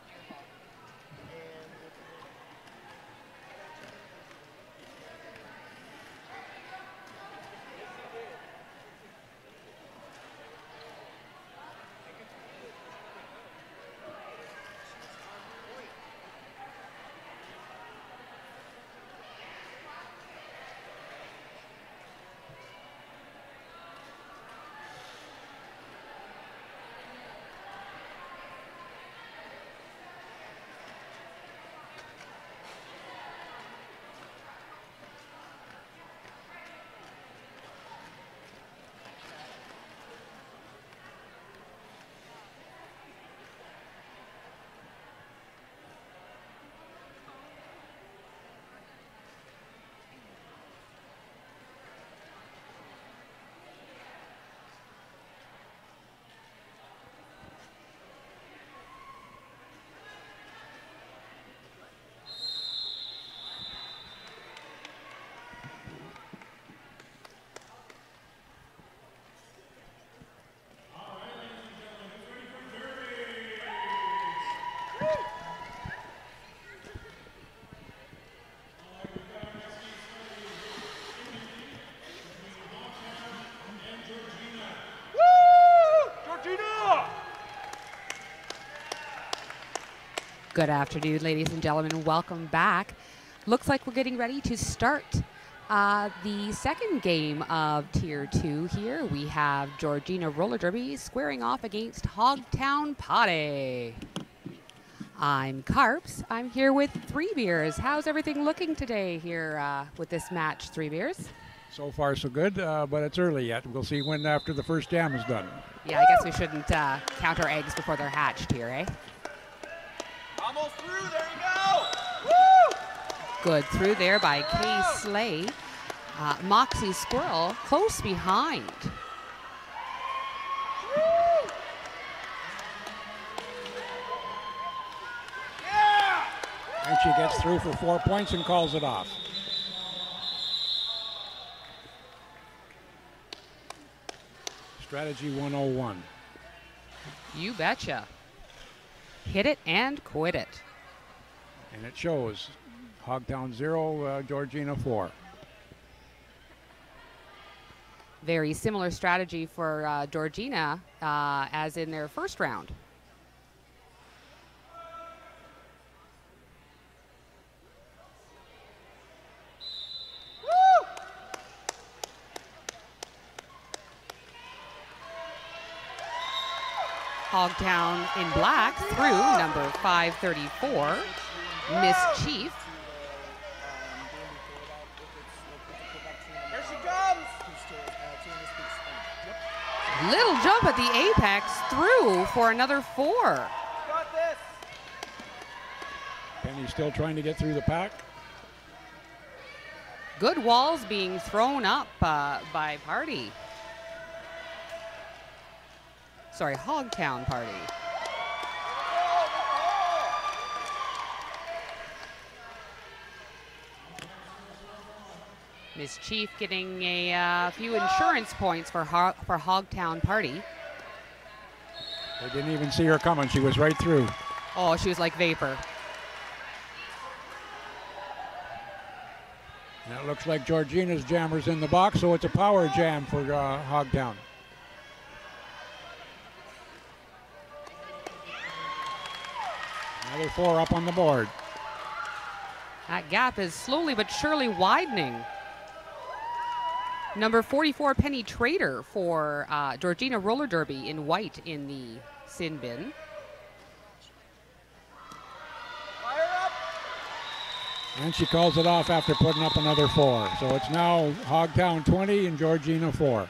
Good afternoon, ladies and gentlemen. Welcome back. Looks like we're getting ready to start Uh, the second game of Tier 2 here, we have Georgina Roller Derby squaring off against Hogtown Potty. I'm Carps. I'm here with Three Beers. How's everything looking today here uh, with this match, Three Beers? So far, so good, uh, but it's early yet. We'll see when after the first jam is done. Yeah, I guess we shouldn't uh, count our eggs before they're hatched here, eh? Almost through. There you go. Woo! Good through there by Kay Slay. Uh, Moxie Squirrel close behind. And she gets through for four points and calls it off. Strategy 101. You betcha. Hit it and quit it. And it shows. Hogtown 0, uh, Georgina 4. Very similar strategy for uh, Georgina uh, as in their first round. Hogtown in black through number 534, Miss Chief. Here she comes. Little jump at the apex through for another four. Got this. Penny still trying to get through the pack. Good walls being thrown up uh, by Party. Sorry, Hogtown Party. Miss Chief getting a uh, few insurance points for Ho for Hogtown Party. They didn't even see her coming. She was right through. Oh, she was like vapor. And it looks like Georgina's jammer's in the box, so it's a power jam for uh, Hogtown. Another four up on the board. That gap is slowly but surely widening. Number 44, Penny Trader for uh, Georgina Roller Derby in white in the sin bin. And she calls it off after putting up another four. So it's now Hogtown 20 and Georgina 4.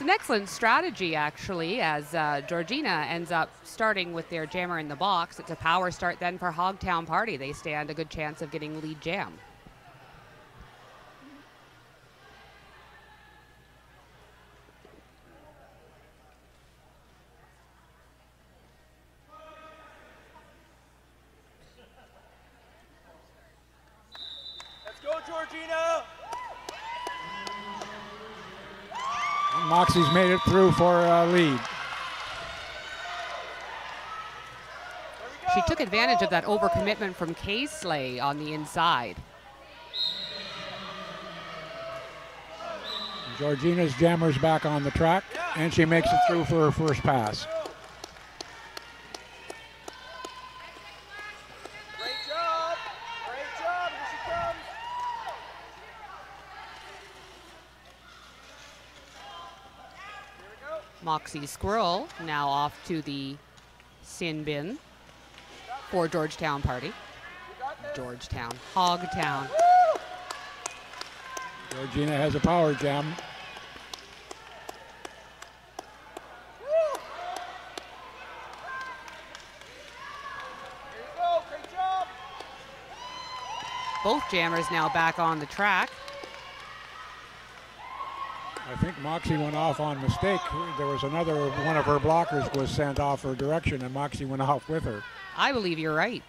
It's an excellent strategy, actually, as uh, Georgina ends up starting with their jammer in the box. It's a power start then for Hogtown Party. They stand a good chance of getting lead jam. Let's go, Georgina. Moxie's made it through for uh, a lead. She took advantage of that overcommitment from K-Slay on the inside. Georgina's jammer's back on the track, and she makes it through for her first pass. Great job. Great job. Here she comes. Here we go. Moxie Squirrel now off to the sin bin for Georgetown Party. Georgetown, Hogtown. Georgina has a power jam. Here you go. Great job. Both jammers now back on the track. I think Moxie went off on mistake. There was another one of her blockers was sent off her direction, and Moxie went off with her. I believe you're right.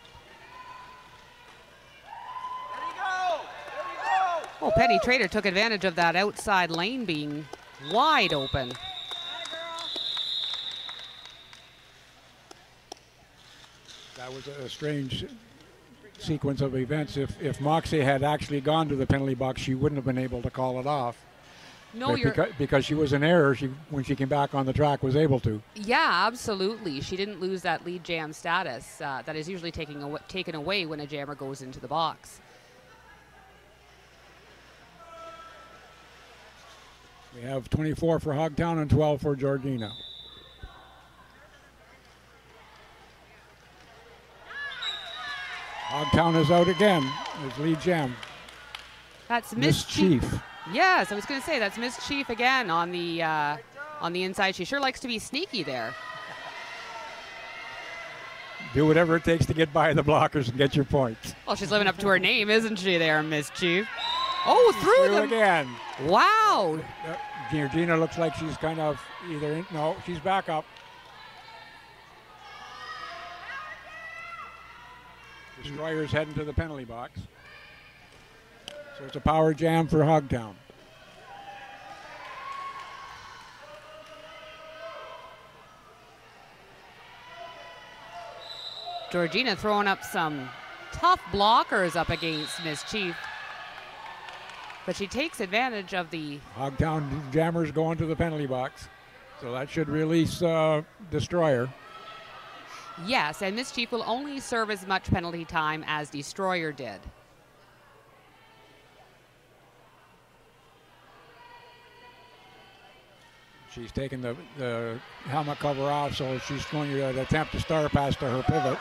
There you go. There you go. Well, Penny Trader took advantage of that outside lane being wide open. That was a strange sequence of events. If if Moxie had actually gone to the penalty box, she wouldn't have been able to call it off. No, you're. because, because she was in error, she when she came back on the track was able to. Yeah, absolutely. She didn't lose that lead jam status uh, that is usually taking aw- taken away when a jammer goes into the box. We have 24 for Hogtown and 12 for Georgina. Hogtown is out again. It's lead jam. That's Miss Chief. Mischief. Yes, I was going to say that's Miss Chief again on the uh, on the inside. She sure likes to be sneaky there. Do whatever it takes to get by the blockers and get your points. Well, she's living up to her name, isn't she? There, Miss Chief. Oh, through Through the again. wow. Uh, Georgina looks like she's kind of either in, no, she's back up. Destroyer's heading to the penalty box. So it's a power jam for Hogtown. Georgina throwing up some tough blockers up against Miss Chief. But she takes advantage of the Hogtown jammers going to the penalty box. So that should release uh, Destroyer. yes, and Miss Chief will only serve as much penalty time as Destroyer did. She's taking the, the helmet cover off, so she's going to attempt to star pass to her pivot.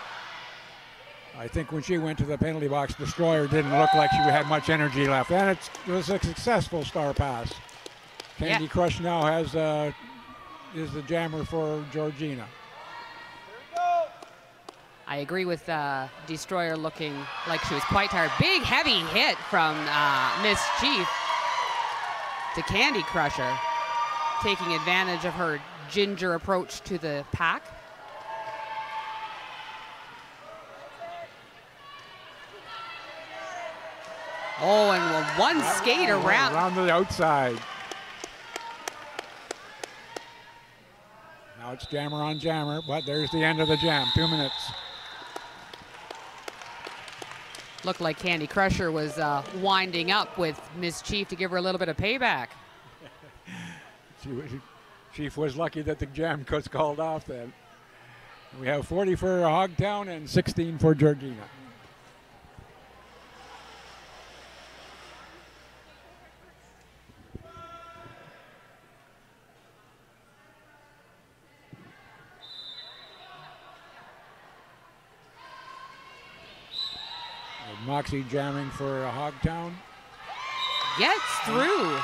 I think when she went to the penalty box, Destroyer didn't look like she had much energy left, and it's, it was a successful star pass. Candy Yeah. Crush now has uh, is the jammer for Georgina. I agree with uh, Destroyer looking like she was quite tired. Big heavy hit from uh, Miss Chief to Candy Crusher, taking advantage of her ginger approach to the pack. Oh, and one skate around. around the outside. Now it's jammer on jammer, but there's the end of the jam. Two minutes. Looked like Candy Crusher was uh, winding up with Miss Chief to give her a little bit of payback. She, was- Chief was lucky that the jam was called off then. We have 40 for Hogtown and 16 for Georgina. Moxie jamming for Hogtown. Gets through.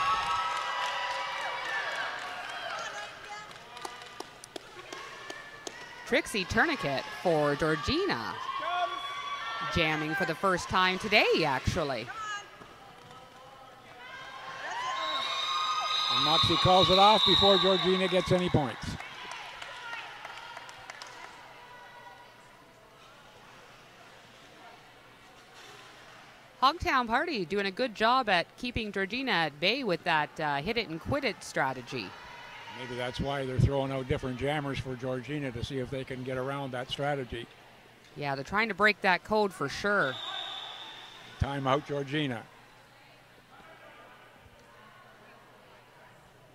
Trixie Tourniquet for Georgina. Jamming for the first time today, actually. And Moxie calls it off before Georgina gets any points. Hogtown Party doing a good job at keeping Georgina at bay with that uh, hit it and quit it strategy. Maybe that's why they're throwing out different jammers for Georgina to see if they can get around that strategy. Yeah, they're trying to break that code for sure. Timeout, Georgina.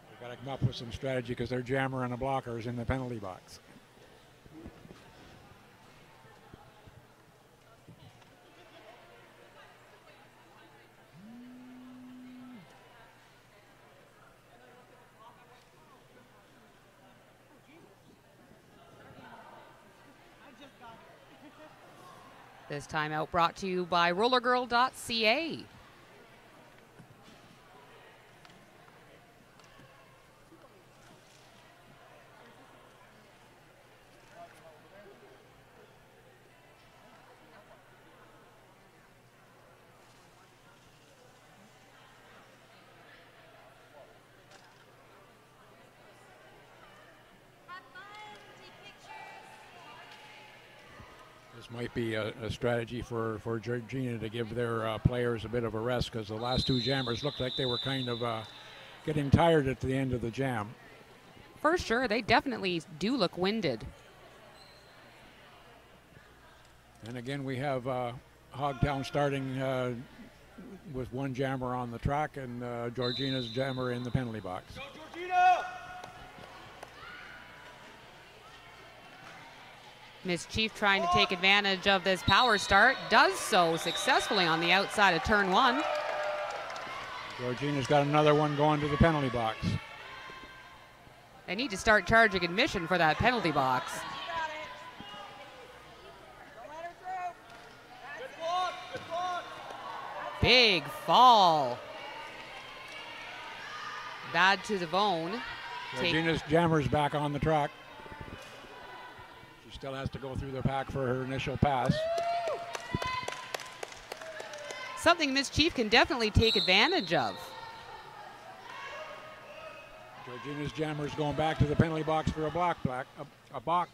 They've got to come up with some strategy because their jammer and the blocker is in the penalty box. This timeout brought to you by rollergirl.ca. This might be a, a strategy for, for Georgina to give their uh, players a bit of a rest because the last two jammers looked like they were kind of uh, getting tired at the end of the jam. For sure, they definitely do look winded. And again, we have uh, Hogtown starting uh, with one jammer on the track and uh, Georgina's jammer in the penalty box. Miss Chief trying to take advantage of this power start, does so successfully on the outside of turn one. Georgina's got another one going to the penalty box. They need to start charging admission for that penalty box. Big fall. Bad to the bone. Georgina's jammer's back on the track. She still has to go through the pack for her initial pass. something Miss Chief can definitely take advantage of. Georgina's jammer's going back to the penalty box for a block, black, a, a block.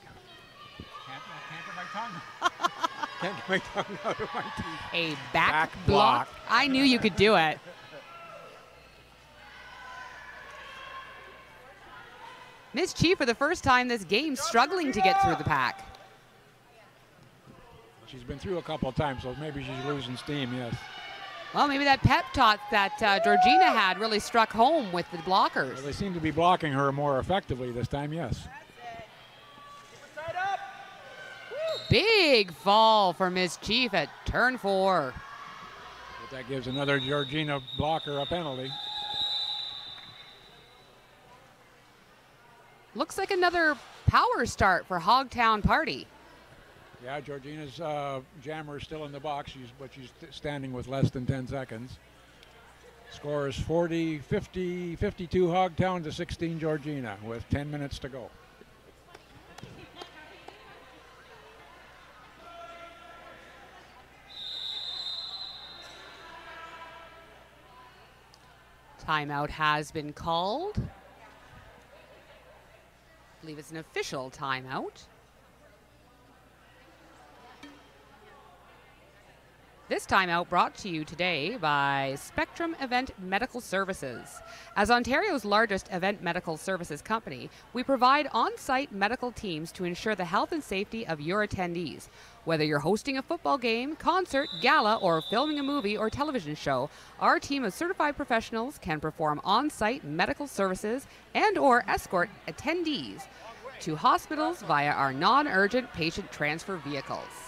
Can't, can't get my tongue. can't get my tongue out of my teeth. A back, Back block. block. I knew you could do it. Miss Chief, for the first time this game, struggling to get through the pack. She's been through a couple of times, so maybe she's losing steam, yes. Well, maybe that pep talk that uh, Georgina had really struck home with the blockers. Well, they seem to be blocking her more effectively this time, yes. Big fall for Miss Chief at turn four. But that gives another Georgina blocker a penalty. Looks like another power start for Hogtown Party. Yeah, Georgina's uh, jammer is still in the box, she's, but she's standing with less than 10 seconds. Score is 40, 50, 52 Hogtown to 16 Georgina with 10 minutes to go. Timeout has been called. I believe it's an official timeout. This timeout brought to you today by Spectrum Event Medical Services. As Ontario's largest event medical services company, we provide on site medical teams to ensure the health and safety of your attendees. Whether you're hosting a football game, concert, gala, or filming a movie or television show, our team of certified professionals can perform on site medical services and or escort attendees to hospitals via our non-urgent patient transfer vehicles.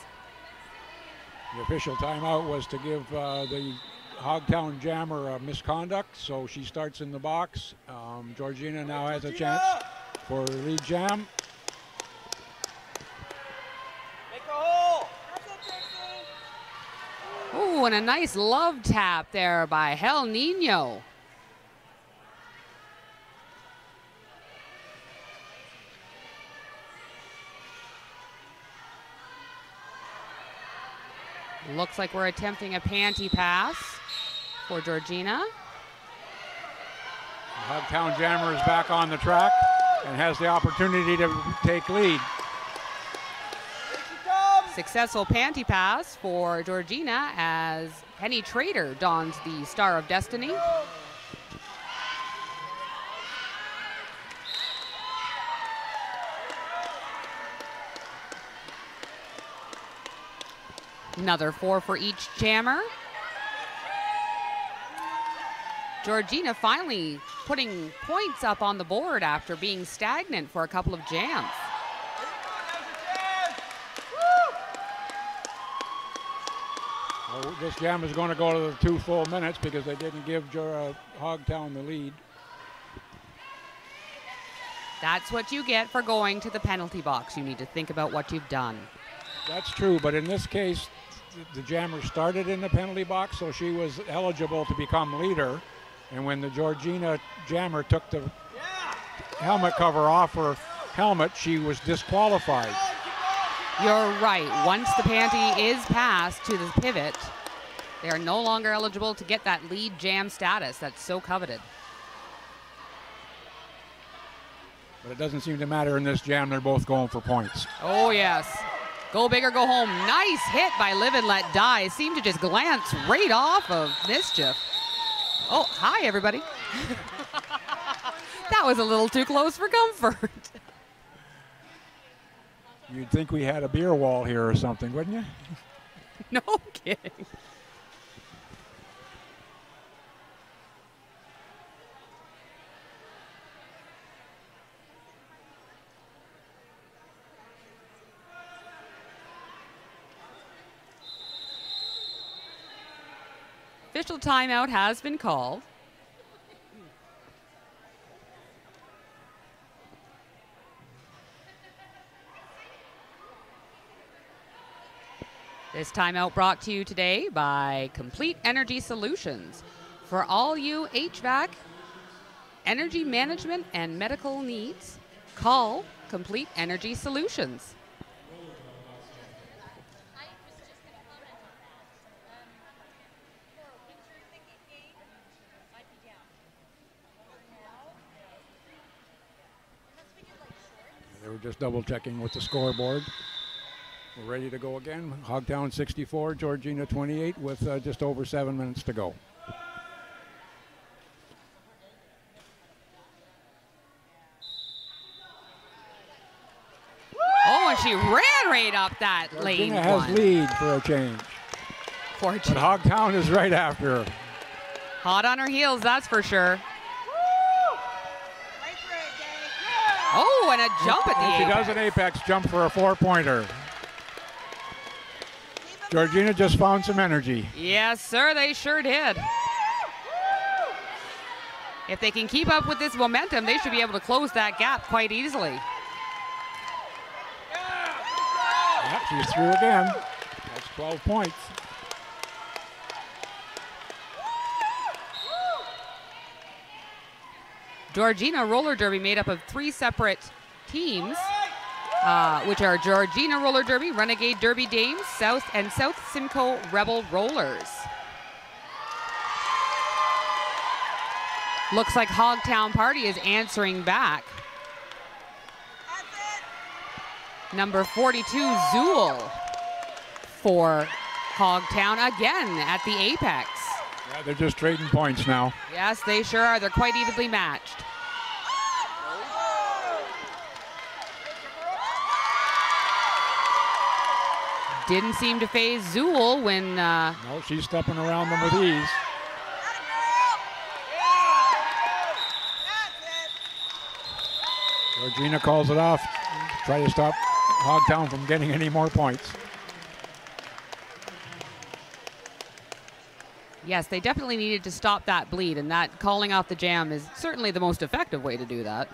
The official timeout was to give uh, the Hogtown Jammer a misconduct, so she starts in the box. Um, Georgina now has a chance for lead jam. Ooh, and a nice love tap there by Hel Nino. Looks like we're attempting a panty pass for Georgina. The Hogtown Jammer is back on the track and has the opportunity to take lead. Successful panty pass for Georgina as Penny Trader dons the Star of Destiny. Another four for each jammer. Georgina finally putting points up on the board after being stagnant for a couple of jams. Well, this jam is going to go to the two full minutes because they didn't give Jo- uh, Hogtown the lead. That's what you get for going to the penalty box. You need to think about what you've done. That's true, but in this case, the jammer started in the penalty box, so she was eligible to become leader. And when the Georgina jammer took the helmet cover off her helmet, she was disqualified. You're right. Once the panty is passed to the pivot, they are no longer eligible to get that lead jam status that's so coveted. But it doesn't seem to matter in this jam. They're both going for points. Oh, yes. Go big or go home. Nice hit by Live and Let Die. Seemed to just glance right off of Mischief. Oh, hi, everybody. that was a little too close for comfort. You'd think we had a beer wall here or something, wouldn't you? no kidding. Official timeout has been called. This timeout brought to you today by Complete Energy Solutions for all you HVAC, energy management, and medical needs. Call Complete Energy Solutions They were just double checking with the scoreboard. We're ready to go again. Hogtown 64, Georgina 28 with uh, just over seven minutes to go. Oh, and she ran right up that lane Georgina has one. lead for a change. But Hogtown is right after her. Hot on her heels, that's for sure. Right for it, gang. Oh, and a jump at the She apex. does an apex jump for a four-pointer. Georgina just found some energy. Yes, sir, they sure did. If they can keep up with this momentum, they should be able to close that gap quite easily. Yep, she's through again. That's 12 points. Georgina Roller Derby made up of three separate teams, uh, which are Georgina Roller Derby, Renegade Derby Dames, South and South Simcoe Rebel Rollers. Looks like Hogtown Party is answering back. Number 42, Zool for Hogtown again at the apex. Yeah, they're just trading points now. Yes, they sure are. They're quite evenly matched. Didn't seem to phase Zool when uh, No, she's stepping around them with ease. Georgina calls it off. Try to stop Hogtown from getting any more points. yes, they definitely needed to stop that bleed, and that calling off the jam is certainly the most effective way to do that.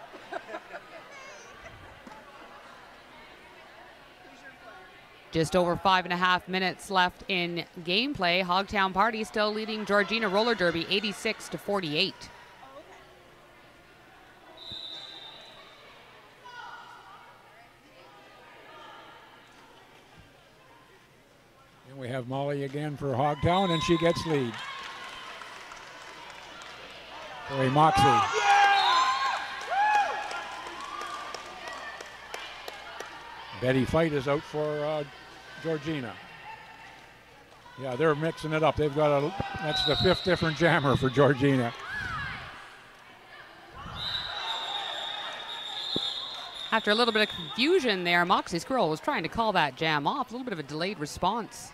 Just over five and a half minutes left in gameplay. Hogtown Party still leading Georgina Roller Derby 86 to 48. And we have Molly again for Hogtown, and she gets lead. A Moxie. Betty Fight is out for uh, Georgina. Yeah, they're mixing it up. They've got a, that's the fifth different jammer for Georgina. After a little bit of confusion there, Moxie Squirrel was trying to call that jam off. A little bit of a delayed response.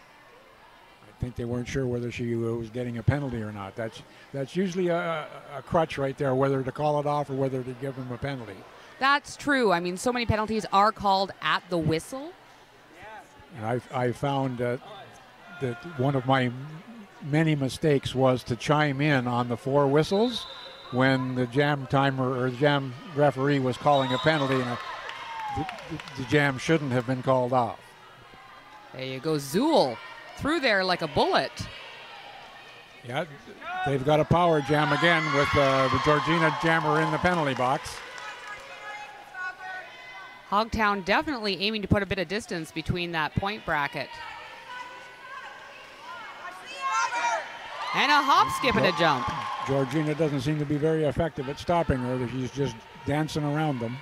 I think they weren't sure whether she was getting a penalty or not. That's that's usually a, a crutch right there, whether to call it off or whether to give them a penalty. That's true. I mean, so many penalties are called at the whistle. And I, I found that, that one of my many mistakes was to chime in on the four whistles when the jam timer or the jam referee was calling a penalty and a, the, the, the jam shouldn't have been called off. There you go, Zool through there like a bullet. Yeah, they've got a power jam again with uh, the Georgina jammer in the penalty box. Hogtown definitely aiming to put a bit of distance between that point bracket. And a hop, skip, and a jump. Georgina doesn't seem to be very effective at stopping her. She's just dancing around them.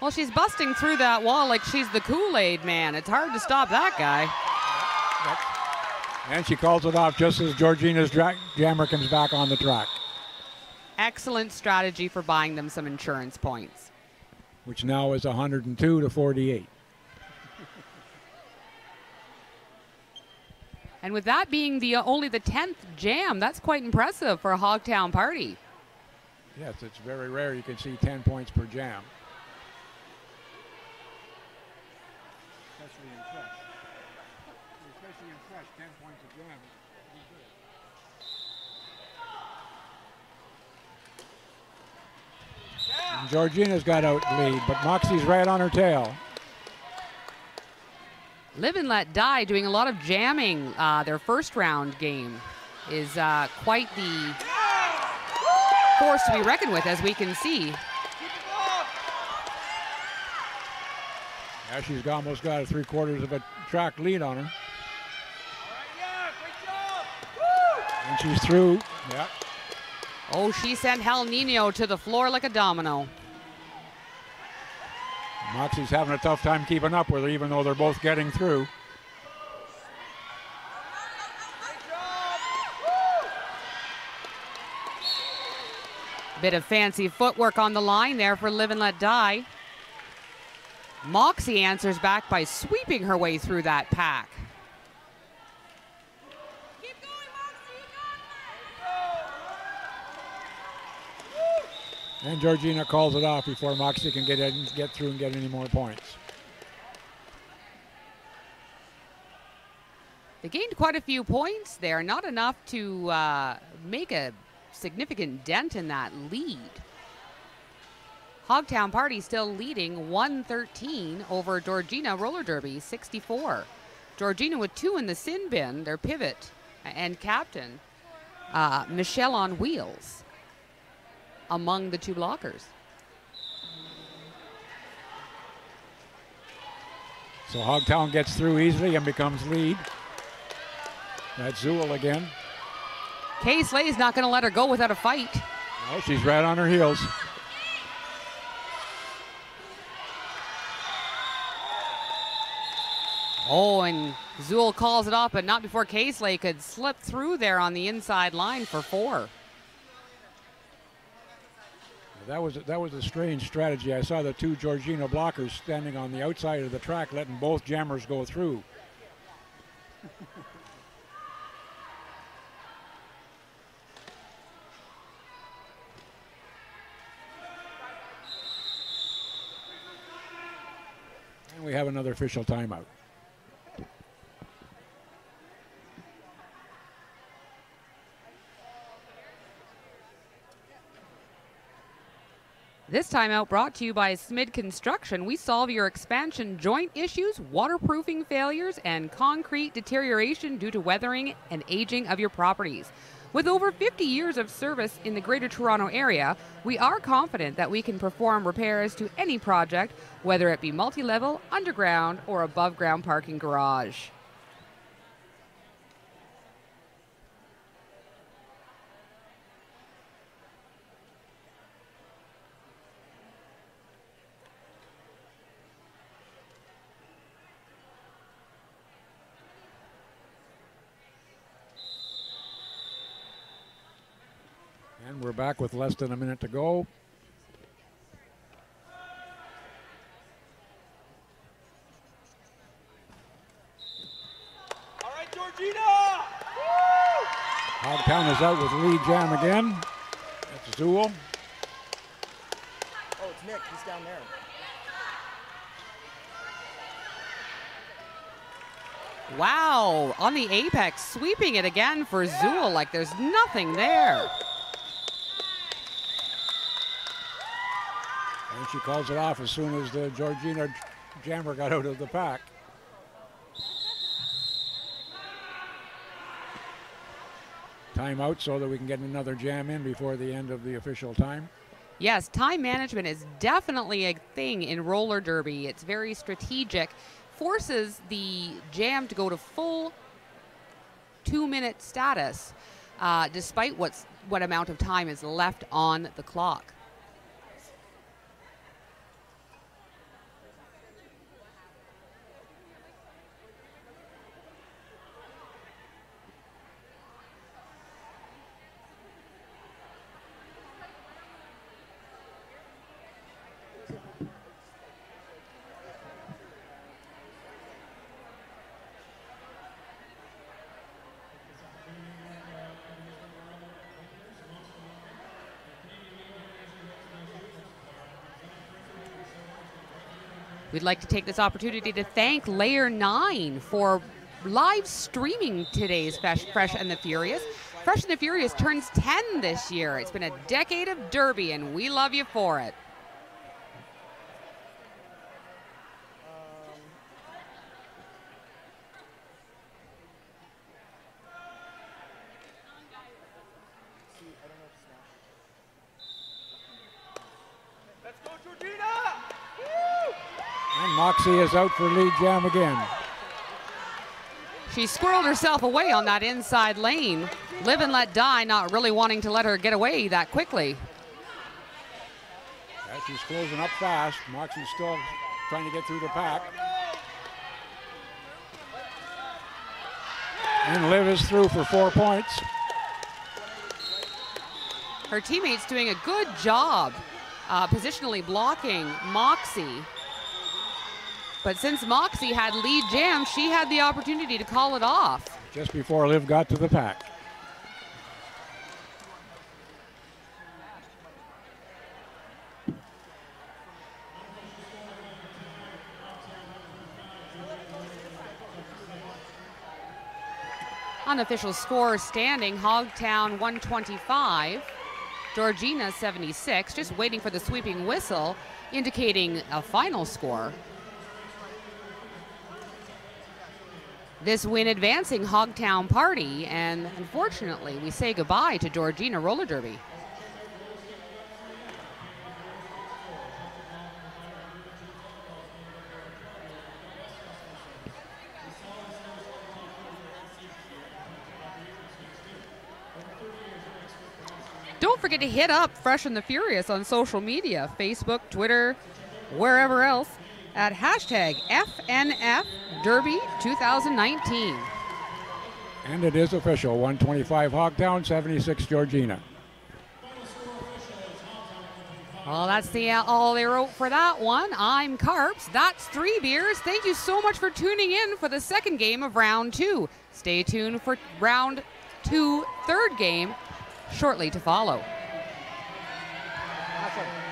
Well, she's busting through that wall like she's the Kool-Aid man. It's hard to stop that guy. And she calls it off just as Georgina's dra- jammer comes back on the track, Excellent strategy for buying them some insurance points. Which now is 102 to 48. And with that being the uh, only the 10th jam, that's quite impressive for a Hogtown party. Yes, it's very rare you can see 10 points per jam. Especially in fresh. Especially in fresh, 10 points a jam. And Georgina's got out lead, but Moxie's right on her tail. Live and Let Die doing a lot of jamming. Uh, their first round game is uh, quite the force to be reckoned with, as we can see. Yeah, she's almost got a three quarters of a track lead on her. And she's through. Yeah. Oh, she sent Hel Nino to the floor like a domino. Moxie's having a tough time keeping up with her, even though they're both getting through. Bit of fancy footwork on the line there for Live and Let Die. Moxie answers back by sweeping her way through that pack. And Georgina calls it off before Moxie can get in, get through and get any more points. They gained quite a few points there, not enough to uh, make a significant dent in that lead. Hogtown Party still leading 113 over Georgina Roller Derby 64. Georgina with two in the sin bin, their pivot and captain, uh, Michelle on wheels among the two blockers. So Hogtown gets through easily and becomes lead. That's Zool again. Kay Slay's not going to let her go without a fight. No, she's right on her heels. Oh, and Zool calls it off, but not before Kay Slay could slip through there on the inside line for four. That was that was a strange strategy. I saw the two Georgina blockers standing on the outside of the track, letting both jammers go through. and we have another official timeout. This timeout brought to you by Smid Construction. We solve your expansion joint issues, waterproofing failures, and concrete deterioration due to weathering and aging of your properties. With over 50 years of service in the Greater Toronto Area, we are confident that we can perform repairs to any project, whether it be multi level, underground, or above ground parking garage. And we're back with less than a minute to go. All right, Georgina! Hogtown is out with lead jam again. That's Zool. Oh, it's Nick. He's down there. Wow, on the apex, sweeping it again for Zool like there's nothing there. And she calls it off as soon as the Georgina jammer got out of the pack. Timeout so that we can get another jam in before the end of the official time. Yes, time management is definitely a thing in roller derby. It's very strategic, forces the jam to go to full two minute status, uh, despite what's, what amount of time is left on the clock. We'd like to take this opportunity to thank Layer 9 for live streaming today's Fresh, Fresh and the Furious. Fresh and the Furious turns 10 this year. It's been a decade of Derby, and we love you for it. Is out for lead jam again. She squirreled herself away on that inside lane. Live and let die, not really wanting to let her get away that quickly. Yeah, she's closing up fast. Moxie's still trying to get through the pack. And Liv is through for four points. Her teammates doing a good job uh, positionally blocking Moxie. But since Moxie had lead jam, she had the opportunity to call it off. Just before Liv got to the pack. Unofficial score standing Hogtown 125, Georgina 76, just waiting for the sweeping whistle indicating a final score. This win advancing Hogtown Party, and unfortunately, we say goodbye to Georgina Roller Derby. Don't forget to hit up Fresh and the Furious on social media Facebook, Twitter, wherever else at hashtag FNF Derby 2019. And it is official 125 Hogtown, 76 Georgina. Well, that's the uh, all they wrote for that one. I'm Carps. That's three beers. Thank you so much for tuning in for the second game of round two. Stay tuned for round two, third game, shortly to follow. Thank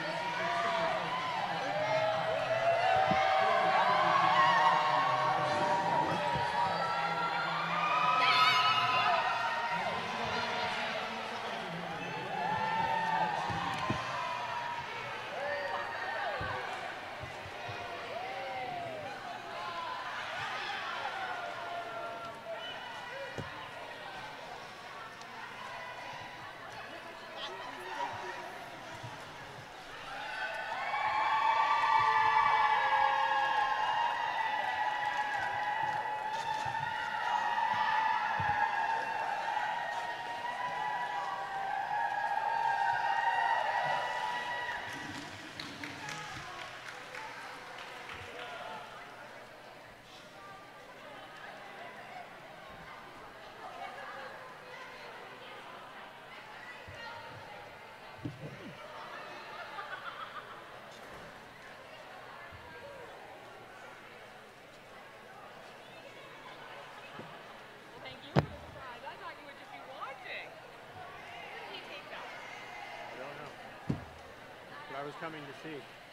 was coming to see.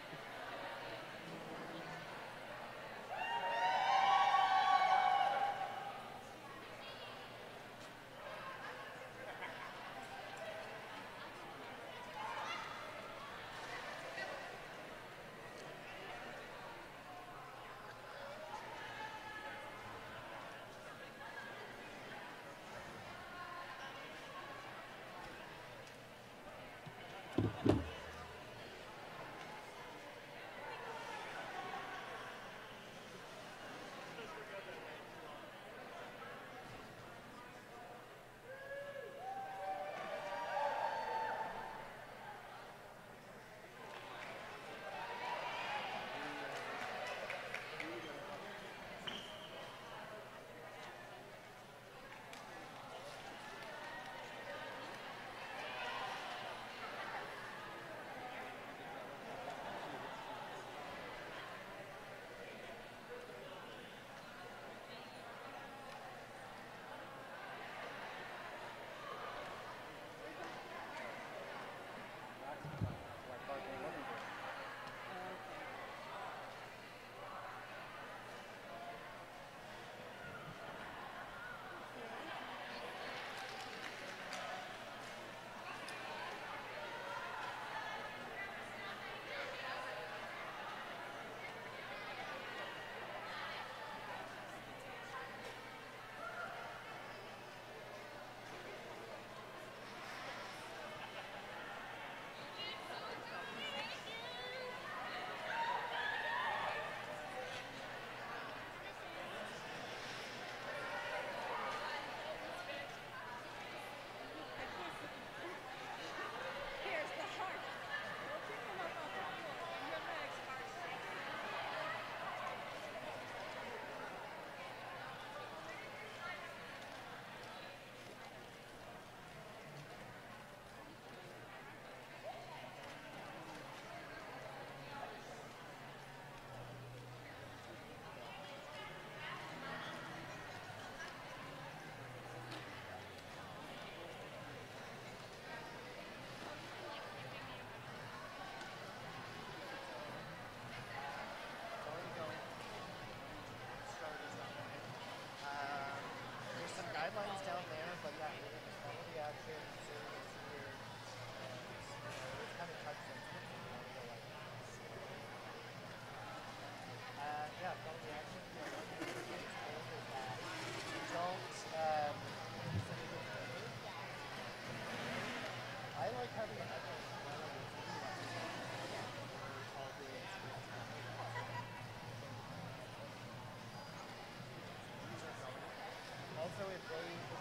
They,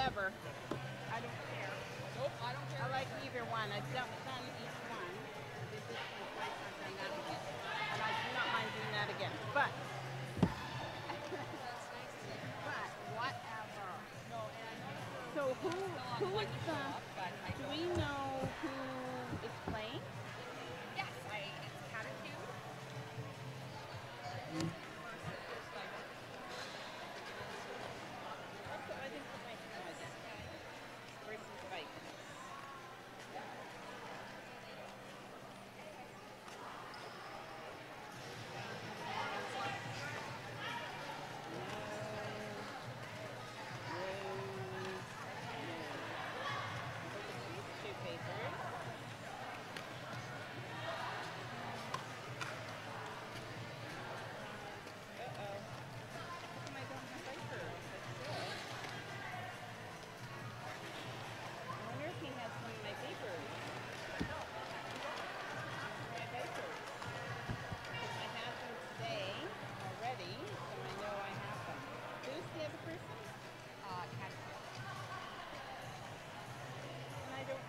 whatever. I don't care. Nope, I don't care. I like either one. I've done, done each one. This is first time doing that again. And I do not mind doing that again. But, but, whatever. So who, who is the, do we know who is playing? Yes, I, it's Catitude. Also, I think it might be nice. Versus Spike. Two papers. Uh-oh. How come I don't have papers? That's good. I wonder if he has some of my papers. My papers. Because I have them today already, so I know I have them. Who's the other person? Uh, Catitude. And I don't.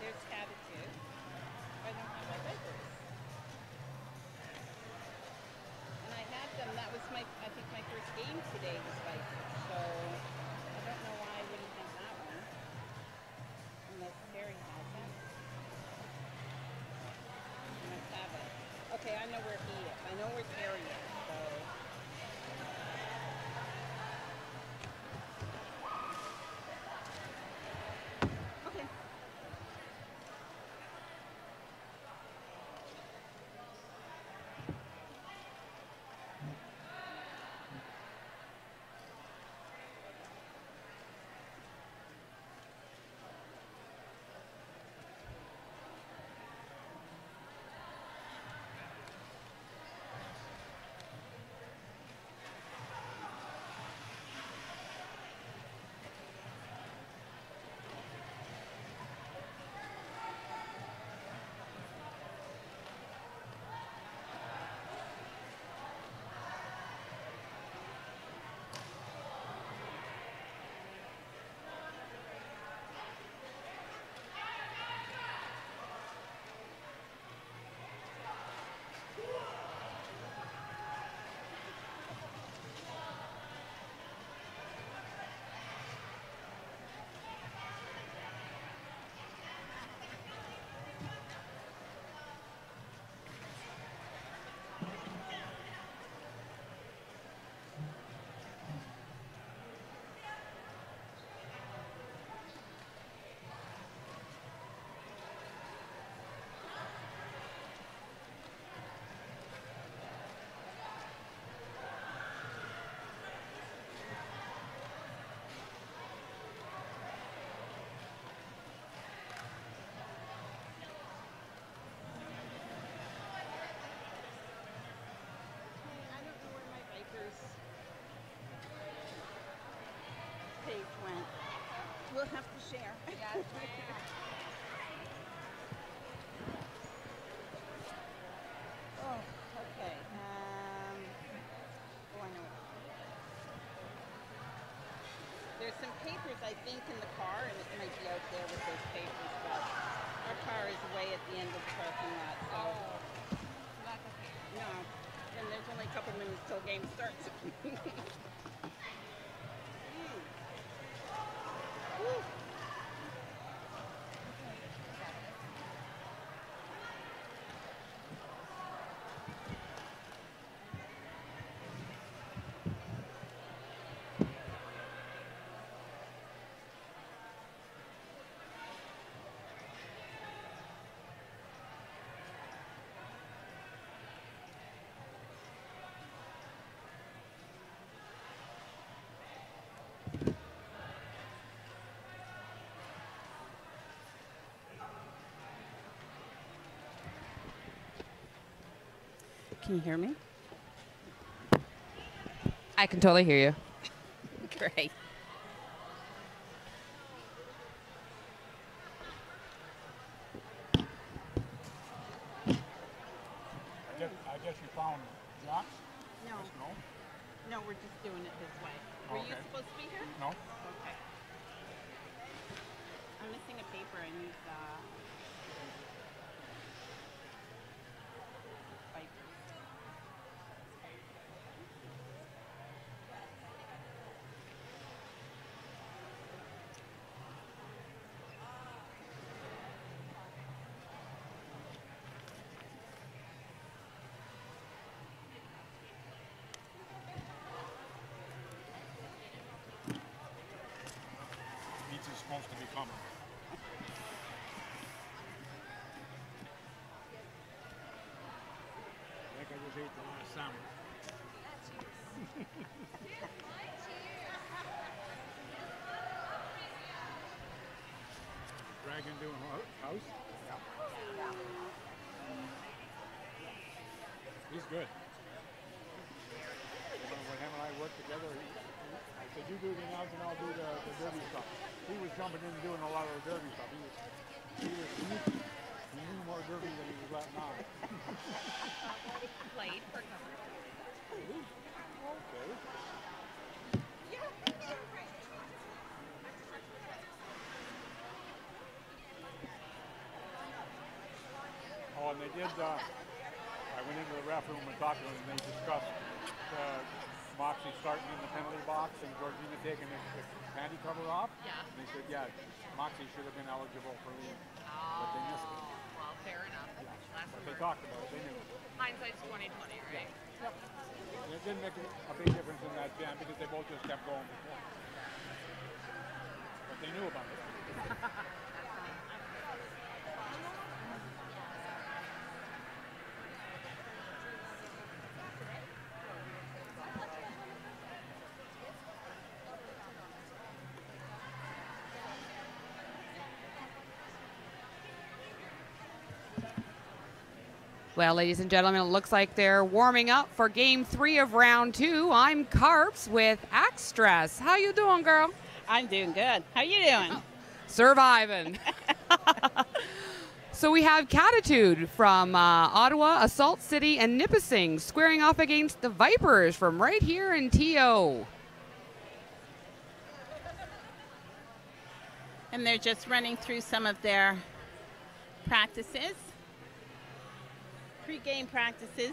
There's Catitude. I don't have my papers. And I had them. That was my, I think, my first game today was. So I don't know why I wouldn't have that one. Unless Terry has it. I must have it. Okay, I know where he is. I know where Terry is. We'll have to share. Yes, Oh, okay. Um, oh, I know. There's some papers, I think, in the car, and it might be out there with those papers, but our car is way at the end of the parking lot, so. that's okay. No, and there's only a couple minutes till game starts. Can you hear me? I can totally hear you. Great. I guess, I guess you found John's? No. No? No, we're just doing it this way. Were you Okay. supposed to be here? No? Okay. I'm missing a paper. I need uh, Vipers. Pizza's supposed to be coming. I just ate the last. Dragon doing house? Yeah. He's good. When him and I work together, he, I said, you do the announcing, I'll do the, the derby stuff. He was jumping in and doing a lot of the derby stuff. He was, he was sneaky. He knew more derby than he was letting on. Played for Okay. Oh, and they did, uh, I went into the ref room and talked to them and they discussed uh, Moxie starting in the penalty box and Georgina taking the, the panty cover off. Yeah. And they said, yeah, Moxie should have been eligible for leave. But they oh, missed it. well, fair enough. Last But they talked about it, they knew. Hindsight's 2020, right? And it didn't make a a big difference in that jam because they both just kept going before. But they knew about it. Well, ladies and gentlemen, it looks like they're warming up for game three of round two. I'm Carps with Axe Stress. How you doing, girl? I'm doing good. How you doing? Surviving. so we have Catitude from uh, Ottawa, Assault City, and Nipissing squaring off against the Vipers from right here in TO. And they're just running through some of their practices, pre-game practices.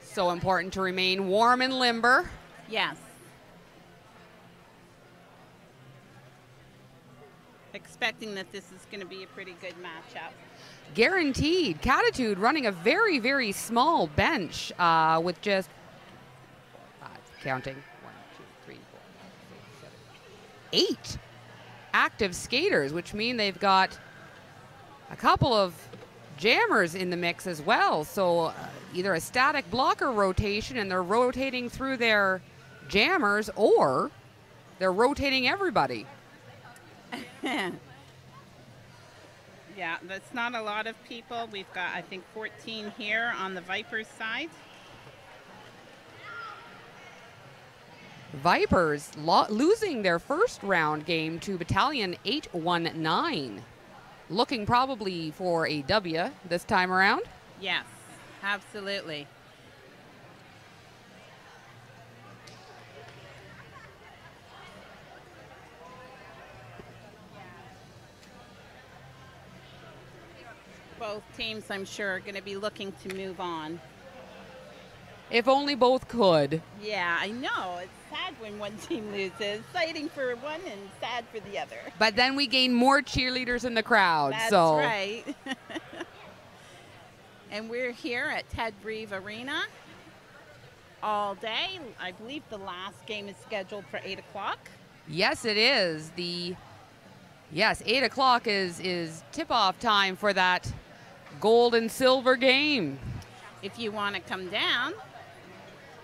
So important to remain warm and limber. Yes. Expecting that this is going to be a pretty good matchup. Guaranteed. Catitude running a very, very small bench uh, with just five, counting one, two, three, four, five, six, seven, eight active skaters, which mean they've got a couple of jammers in the mix as well. So uh, either a static blocker rotation and they're rotating through their jammers or they're rotating everybody. Yeah, that's not a lot of people. We've got, I think, 14 here on the Vipers side. Vipers lo- losing their first round game to Battalion 819. Looking probably for a W this time around. Yes, absolutely. Both teams, I'm sure, are going to be looking to move on. If only both could. Yeah, I know. It's sad when one team loses. Exciting for one and sad for the other. But then we gain more cheerleaders in the crowd. That's so right. and we're here at Ted Reeve Arena all day. I believe the last game is scheduled for 8 o'clock. yes, it is the yes eight o'clock is is tip off time for that gold and silver game. If you want to come down,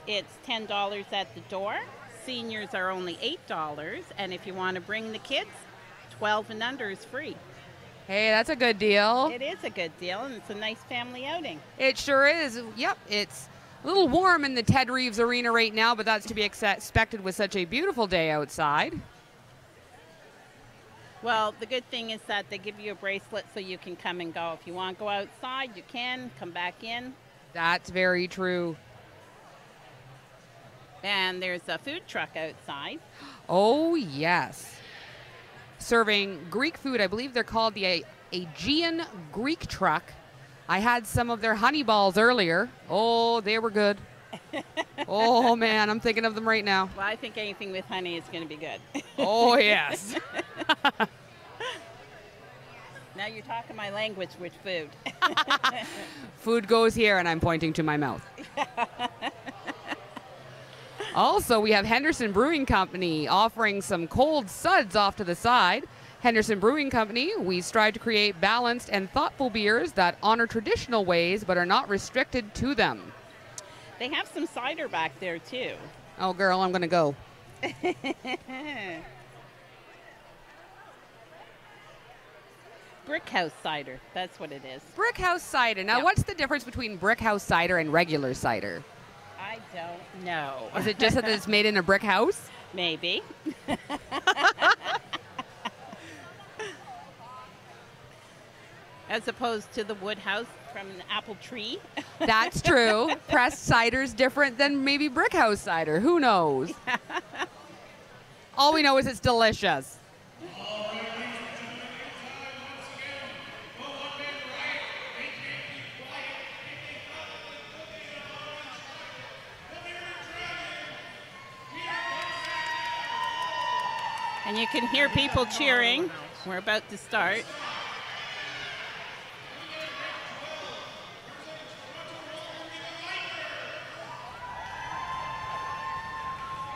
it's $10 at the door. Seniors are only $8. And if you want to bring the kids, 12 and under is free. Hey, that's a good deal. It is a good deal, and it's a nice family outing. It sure is. Yep, it's a little warm in the Ted Reeves Arena right now, but that's to be expected with such a beautiful day outside. Well, the good thing is that they give you a bracelet so you can come and go. If you want to go outside, you can come back in. That's very true. And there's a food truck outside. Oh, yes. Serving Greek food. I believe they're called the A- Aegean Greek Truck. I had some of their honey balls earlier. Oh, they were good. oh, man, I'm thinking of them right now. Well, I think anything with honey is going to be good. Oh, yes. now you're talking my language with food. Food goes here, and I'm pointing to my mouth. Also, we have Henderson Brewing Company offering some cold suds off to the side. Henderson Brewing Company, we strive to create balanced and thoughtful beers that honor traditional ways but are not restricted to them. they have some cider back there, too. Oh, girl, I'm going to go. Brick House cider. That's what it is. Brick House cider. Now, Yep. what's the difference between Brick House cider and regular cider? I don't know. Is it just that it's made in a brick house? Maybe. As opposed to the wood house from an apple tree. That's true. Pressed cider's different than maybe brick house cider. Who knows? All we know is it's delicious. And you can hear people cheering. We're about to start.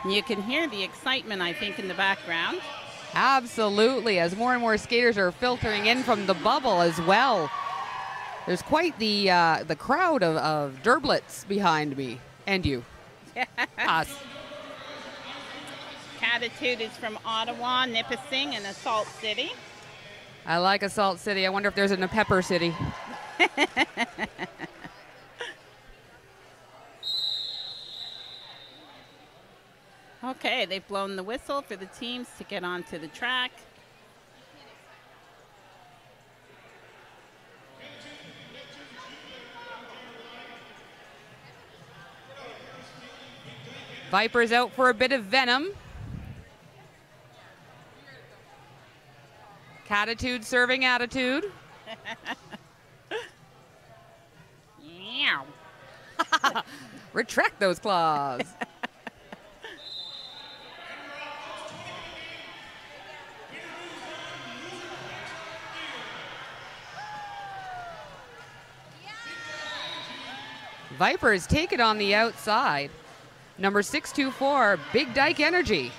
You can hear the excitement, I think, in the background. Absolutely, as more and more skaters are filtering in from the bubble as well. There's quite the uh, the crowd of, of derblets behind me and you. Us. Catitude is from Ottawa, Nipissing, and Assault City. I like Assault City. I wonder if there's a Pepper City. Okay, they've blown the whistle for the teams to get onto the track. Vipers out for a bit of venom. Catitude serving attitude. Meow. Retract those claws. Vipers take it on the outside. Number 624, Big Dyke Energy.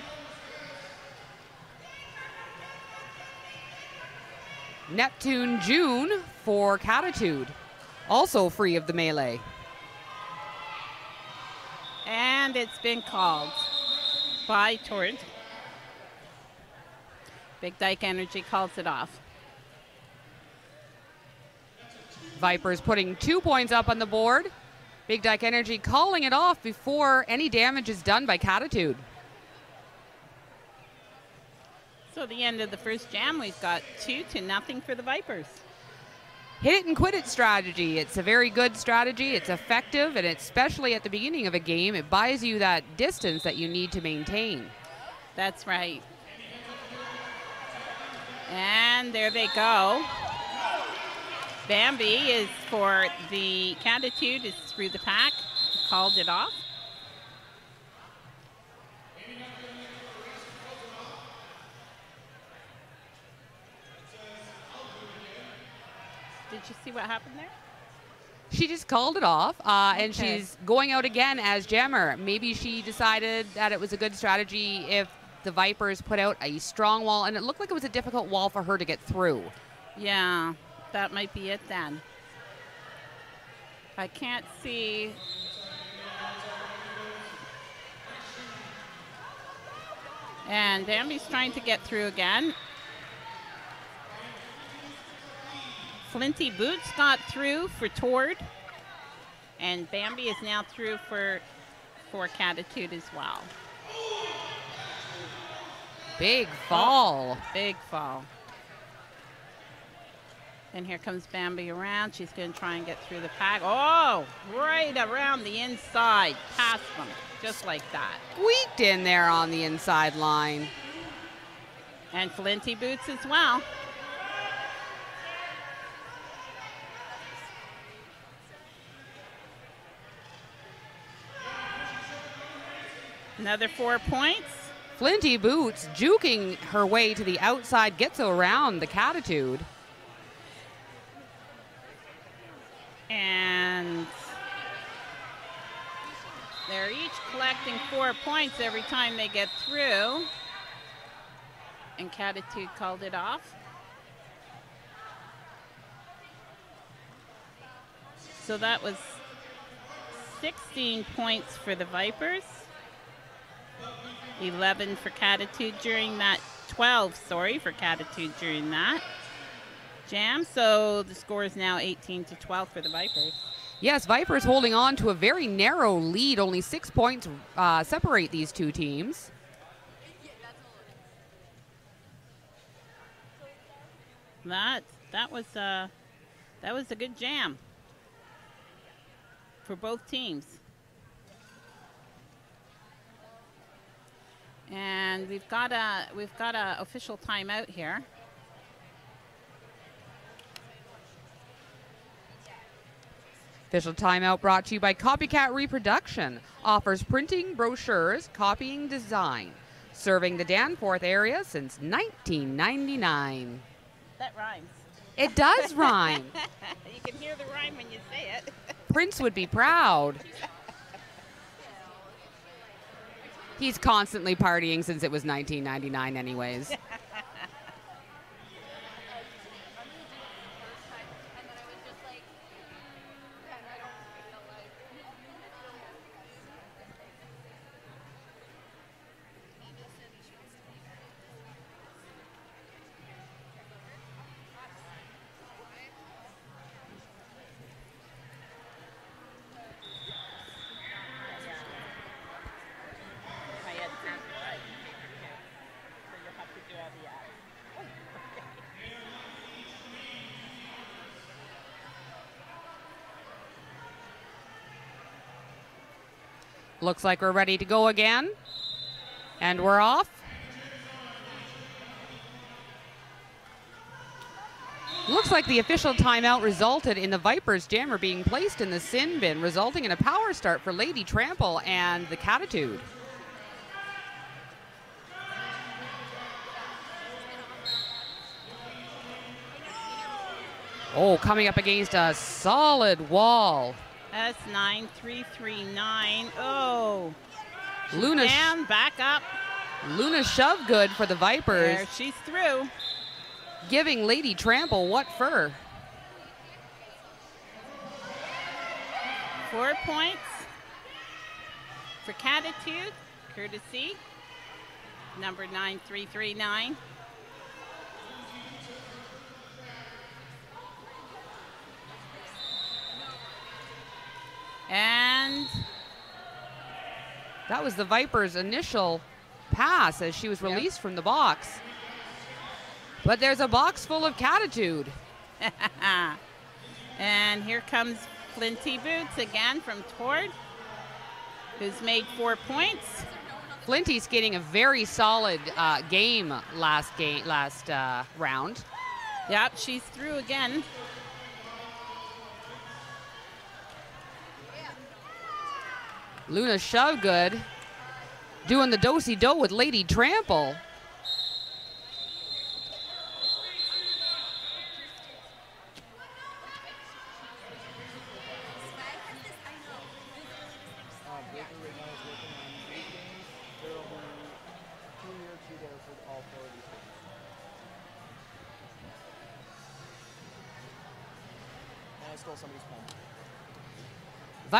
Neptune June for Catitude, also free of the melee. And it's been called by Torrent. Big Dyke Energy calls it off. Vipers putting two points up on the board. Big Dyke Energy calling it off before any damage is done by Catitude. So the end of the first jam, we've got two to nothing for the Vipers. Hit it and quit it strategy. It's a very good strategy. It's effective, and especially at the beginning of a game, it buys you that distance that you need to maintain. That's right. And there they go. Bambi is for the Catitude is through the pack. Called it off. Did you see what happened there? She just called it off, uh, and Okay. she's going out again as jammer. Maybe she decided that it was a good strategy if the Vipers put out a strong wall, and it looked like it was a difficult wall for her to get through. Yeah, that might be it then. I can't see. And Bambi's trying to get through again. Flinty Boots got through for Tord. And Bambi is now through for for Catitude as well. Big fall. Oh, big fall. And here comes Bambi around. She's going to try and get through the pack. Oh, right around the inside. Past them. Just like that. Squeaked in there on the inside line. And Flinty Boots as well. Another four points. Flinty Boots juking her way to the outside, gets around the Catitude. And they're each collecting four points every time they get through. And Catitude called it off. So that was 16 points for the Vipers. 11 for Catitude during that, 12, sorry, for Catitude during that jam. So the score is now 18 to 12 for the Vipers. Yes, Vipers holding on to a very narrow lead. Only six points uh, separate these two teams. That that was uh, that was a good jam for both teams. And we've got a we've got a official timeout here. Official timeout brought to you by Copycat Reproduction. Offers printing, brochures, copying, design. Serving the Danforth area since 1999. That rhymes. It does rhyme. you can hear the rhyme when you say it. Prince would be proud. He's constantly partying since it was 1999, anyways. I had sounded right. So you'll have to do all the acts. Looks like we're ready to go again. And we're off. Looks like the official timeout resulted in the Vipers jammer being placed in the sin bin, resulting in a power start for Lady Trample and the Catitude. Oh, coming up against a solid wall. That's 9339. Oh. Luna, And back up. Luna Shovegood for the Vipers, There she's through. giving Lady Trample what for. Four points for Catitude, courtesy number 9339. And That was the Vipers' initial pass as she was Yep. released from the box. But there's a box full of catitude. and here comes Flinty Boots again from Tord, who's made four points. Flinty's getting a very solid uh, game last game last uh, round. Yep, she's through again. Luna Shovegood doing the dosey do with Lady Trample.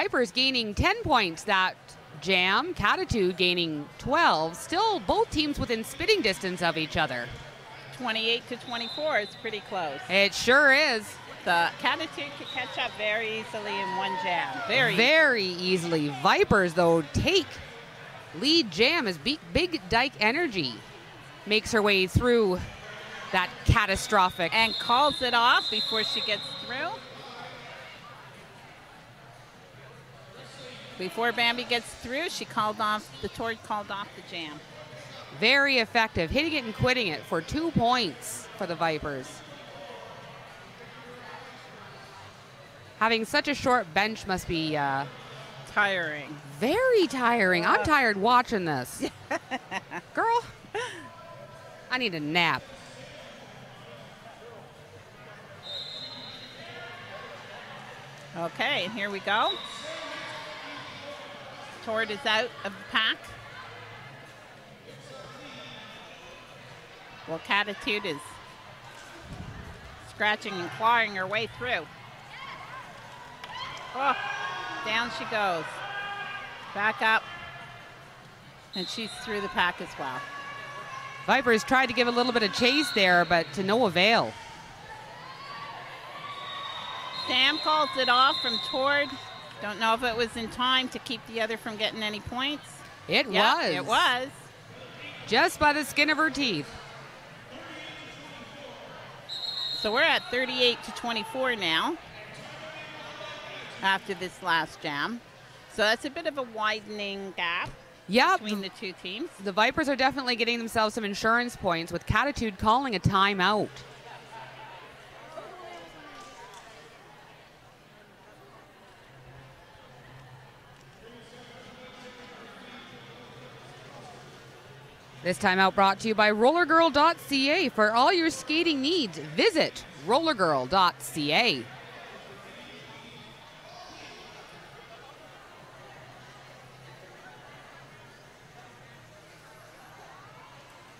Vipers gaining 10 points that jam. Catitude gaining 12. Still both teams within spitting distance of each other. 28 to 24 is pretty close. It sure is. The Catitude could catch up very easily in one jam. Very. Very easily. Vipers, though, take lead jam as Big, Big Dyke Energy makes her way through that catastrophic. And calls it off before she gets through. Before Bambi gets through, she called off, the Tord called off the jam. Very effective, hitting it and quitting it for two points for the Vipers. Having such a short bench must be uh, Tiring. very tiring. I'm tired watching this. Girl, I need a nap. Okay, and here we go. Tord is out of the pack. Well, Catitude is scratching and clawing her way through. Oh, down she goes. Back up. And she's through the pack as well. Vipers tried to give a little bit of chase there, but to no avail. Sam calls it off from Tord. Don't know if it was in time to keep the other from getting any points. It Yeah, was. It was. Just by the skin of her teeth. So we're at 38 to 24 now after this last jam. So that's a bit of a widening gap Yep. between the two teams. The Vipers are definitely getting themselves some insurance points with Catitude calling a timeout. This timeout brought to you by rollergirl.ca. For all your skating needs, visit rollergirl.ca.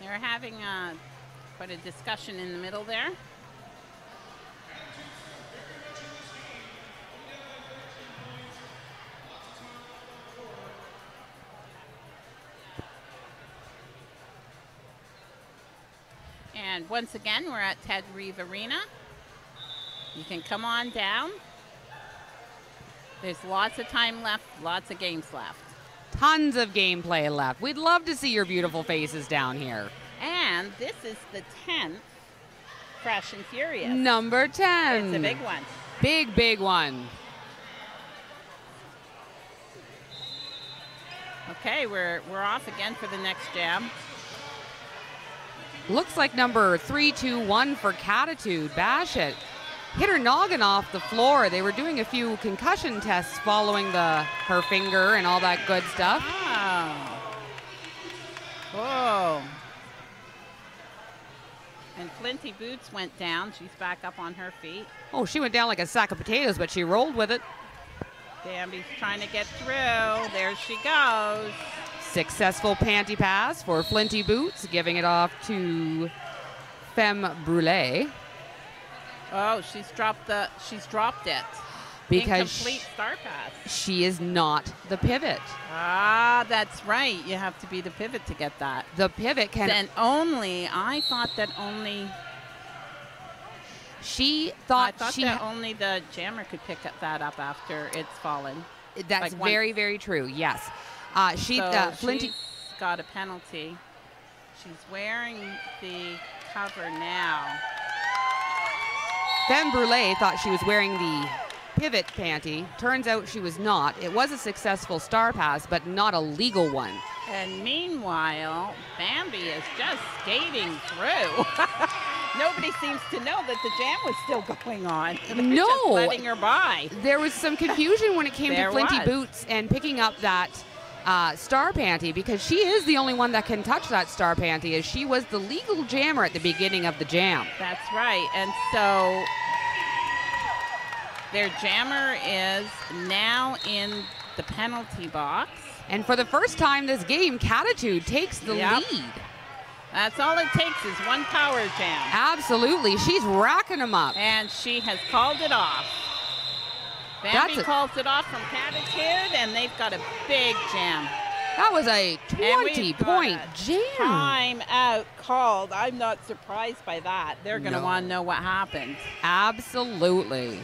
They're having uh, quite a discussion in the middle there. Once again, we're at Ted Reeve Arena. You can come on down. There's lots of time left, lots of games left. Tons of gameplay left. We'd love to see your beautiful faces down here. And this is the 10th Fresh and Furious. Number 10. It's a big one. Big, big one. Okay, we're, we're off again for the next jam. Looks like number 321 for Catitude. Bash it. Hit her noggin off the floor. They were doing a few concussion tests following the her finger and all that good stuff. Oh. Whoa. And Flinty Boots went down. She's back up on her feet. Oh, she went down like a sack of potatoes, but she rolled with it. Bambi's trying to get through. There she goes. Successful panty pass for Flinty Boots, giving it off to Femme Brule. Oh, she's dropped the she's dropped it. Because Incomplete star pass. She is not the pivot. Ah, that's right. You have to be the pivot to get that. The pivot can Then only I thought that only She thought, I thought she that only the jammer could pick up that up after it's fallen. that's like very very true. Yes. Uh, she so uh, Flinty she's got a penalty. She's wearing the cover now. Femme Brule thought she was wearing the pivot panty. Turns out she was not. It was a successful star pass, but not a legal one. And meanwhile, Bambi is just skating through. Nobody seems to know that the jam was still going on. They're No. letting her by. There was some confusion when it came to Flinty was. Boots and picking up that uh, star panty because she is the only one that can touch that star panty as she was the legal jammer at the beginning of the jam. That's right. And so their jammer is now in the penalty box. And for the first time this game, Catitude takes the Yep. lead. That's all it takes is one power jam. Absolutely. She's racking them up. And she has called it off. That's a- calls it off from Catitude, and they've got a big jam. That was a And 20 we've got point a jam. Time out called. I'm not surprised by that. They're going to No. want to know what happened. Absolutely.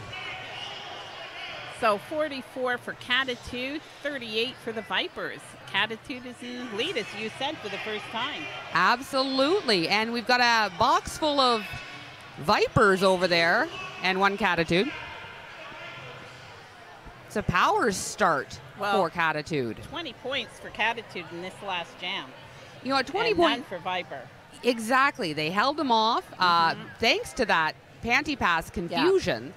So 44 for Catitude, 38 for the Vipers. Catitude is in the lead, as you said, for the first time. Absolutely. And we've got a box full of Vipers over there and one Catitude. It's a power start Well- for Catitude. 20 points for Catitude in this last jam. You know, a 20 and point. none for Viper. Exactly. They held them off uh, Mm-hmm. thanks to that panty pass confusion.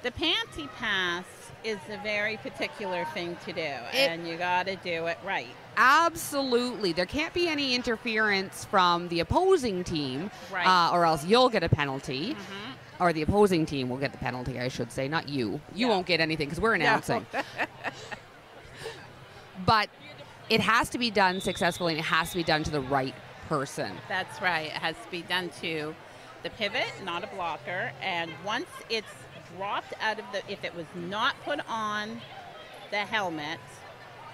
The panty pass is a very particular thing to do, and you got to do it right. Absolutely. There can't be any interference from the opposing team, Right. uh, or else you'll get a penalty. Mhm. Or the opposing team will get the penalty, I should say, not you. You Yeah. won't get anything because we're No. announcing. but it has to be done successfully and it has to be done to the right person. That's right. It has to be done to the pivot, not a blocker. And once it's dropped out of the, if it was not put on the helmet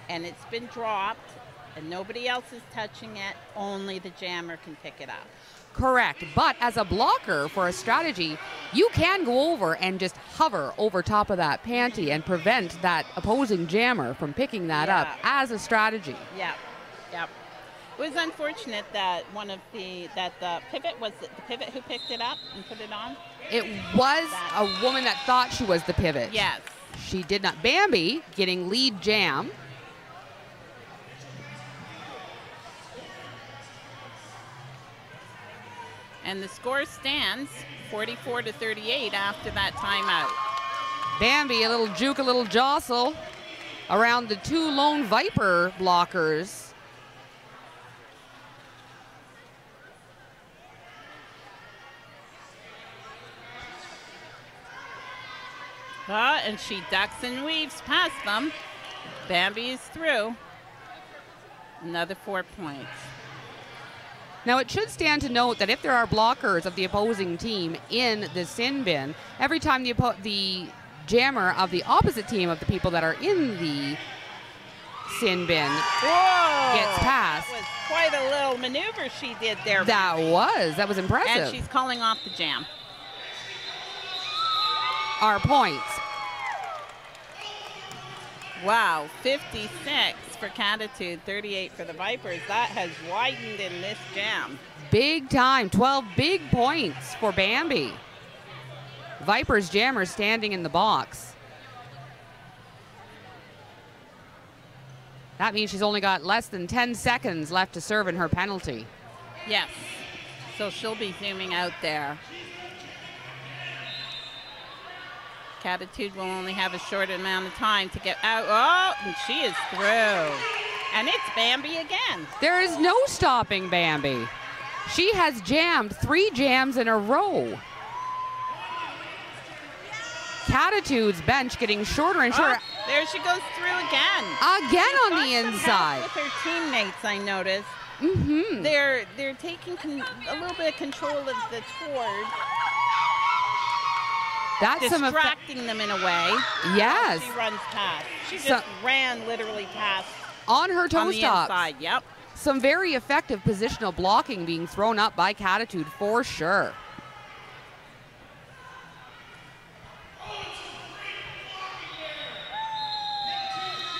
and it's been dropped and nobody else is touching it, only the jammer can pick it up. Correct. But as a blocker for a strategy, you can go over and just hover over top of that panty and prevent that opposing jammer from picking that up as a strategy. Yep, yep. It was unfortunate that one of the that the pivot was it the pivot who picked it up and put it on. It was a woman that thought she was the pivot. Yes. She did not. Bambi getting lead jam. And the score stands 44 to 38 after that timeout. Bambi, a little juke, a little jostle around the two lone Viper blockers. Ah, and she ducks and weaves past them. Bambi is through. Another four points. Now, it should stand to note that if there are blockers of the opposing team in the sin bin, every time the, the jammer of the opposite team of the people that are in the sin bin Whoa! gets past, That was quite a little maneuver she did there. that was, that was impressive. And she's calling off the jam. Our points. Wow, 56 for Catitude, 38 for the Vipers. That has widened in this jam. Big time. 12 big points for Bambi. Vipers jammer standing in the box. That means she's only got less than 10 seconds left to serve in her penalty. Yes. So she'll be zooming out there. Catitude will only have a short amount of time to get out. Oh, and she is through. And it's Bambi again. There is no stopping Bambi. She has jammed three jams in a row. Catitude's bench getting shorter and shorter. Oh, there she goes through again. Again She's on the inside. With her teammates, I noticed. Mm-hmm. They're they're taking a little bit of control of the tour, That's some distracting them in a way. Yes. She runs past. She So- just ran literally past. on her toe on the stops. inside. Yep. Some very effective positional blocking being thrown up by Catitude for sure.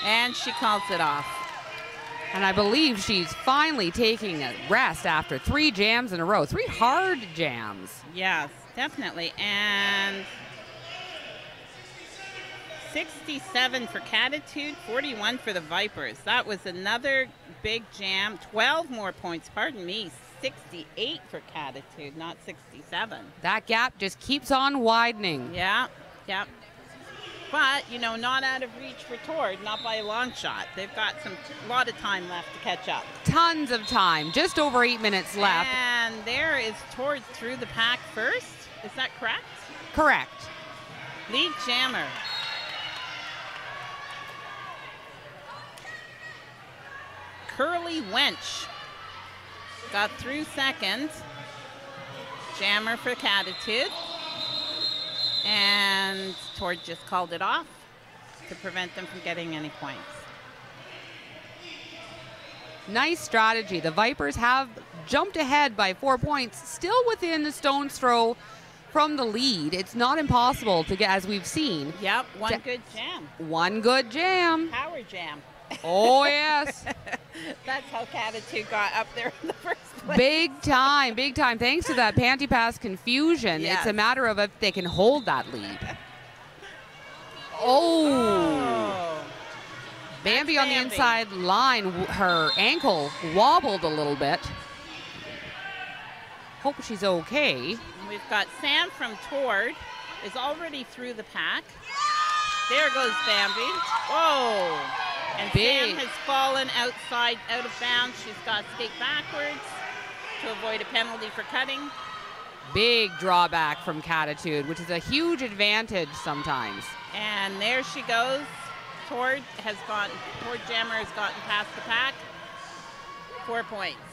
And she calls it off. And I believe she's finally taking a rest after three jams in a row, three hard jams. Yes, definitely. And 67 for Catitude, 41 for the Vipers. That was another big jam. 12 more points, pardon me. 68 for Catitude, not 67. That gap just keeps on widening. Yeah, yeah. But, you know, not out of reach for Tord, not by a long shot. They've got some a lot of time left to catch up. Tons of time, just over eight minutes left. And there is Tord through the pack first. Is that correct? Correct. Lead jammer. Curly Wench got through second. Jammer for Catitude. And Tord just called it off to prevent them from getting any points. Nice strategy. The Vipers have jumped ahead by four points, still within the stone's throw from the lead. It's not impossible to get, as we've seen. Yep, one good jam. One good jam. Power jam. Oh, yes. That's how Catitude got up there in the first place. Big time, big time. Thanks to that panty pass confusion, Yes. it's a matter of if they can hold that lead. Oh. oh. Bambi on the inside line, her ankle wobbled a little bit. Hope she's okay. And We've got Sam from Tord is already through the pack. There goes Bambi. Whoa. And Big. Sam has fallen outside, out of bounds. She's got to skate backwards to avoid a penalty for cutting. Big drawback from Catitude, which is a huge advantage sometimes. And there she goes. Tord has gone, Tord Jammer has gotten past the pack. Four points.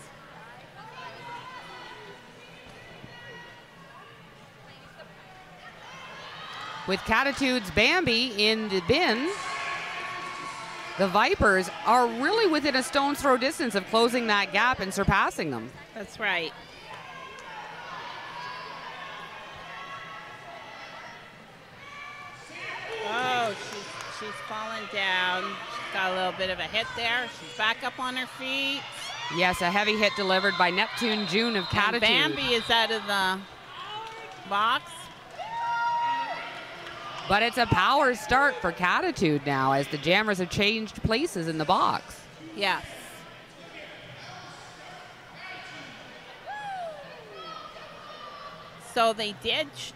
With Catitude's Bambi in the bin, the Vipers are really within a stone's throw distance of closing that gap and surpassing them. That's right. Oh, she's, she's fallen down. She's got a little bit of a hit there. She's back up on her feet. Yes, a heavy hit delivered by Neptune June of And Catitude. Bambi is out of the box. But it's a power start for Catitude now as the Jammers have changed places in the box. Yes. So they did sh-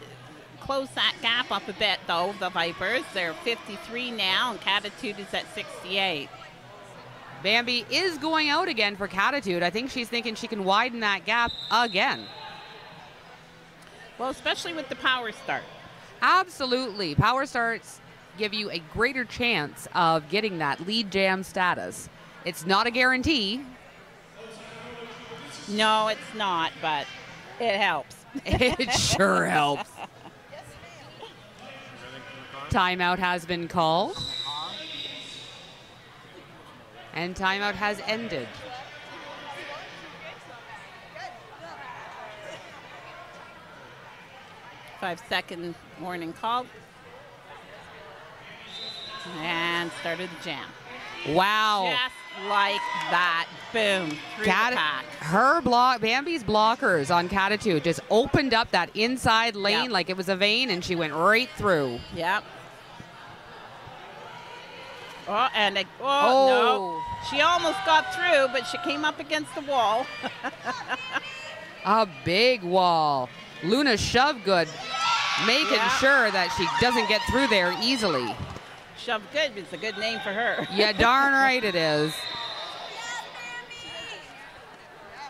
close that gap up a bit, though, the Vipers. They're 53 now, and Catitude is at 68. Bambi is going out again for Catitude. I think she's thinking she can widen that gap again. Well, especially with the power start. Absolutely. Power starts give you a greater chance of getting that lead jam status. It's not a guarantee. No, it's not, but it helps. It sure helps. Timeout has been called. And timeout has ended. Five second warning call. And started the jam. Wow. Just like that. Boom. Cat- her block, Bambi's blockers on Catitude just opened up that inside lane Yep. like it was a vein, and she went right through. Yep. Oh, and a, oh, Oh. no. Oh. She almost got through, but she came up against the wall. A big wall. Luna Shovegood making Yeah. sure that she doesn't get through there easily. Shove Good is a good name for her. Yeah, darn right it is.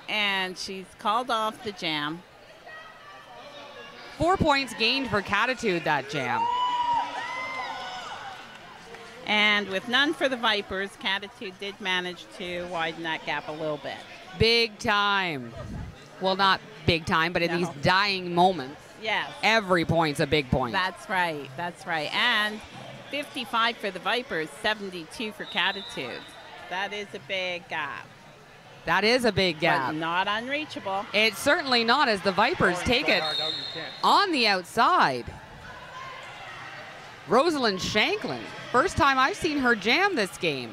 And she's called off the jam. Four points gained for Catitude that jam. And with none for the Vipers, Catitude did manage to widen that gap a little bit. Big time. Well, not big time, but in No. these dying moments, Yes. every point's a big point. That's right. That's right. And 55 for the Vipers, 72 for Catitude. That is a big gap. that is a big gap. But not unreachable. It's certainly not as the Vipers Going take it hard out, you can't. on the outside. Rosalind Shanklin. First time I've seen her jam this game.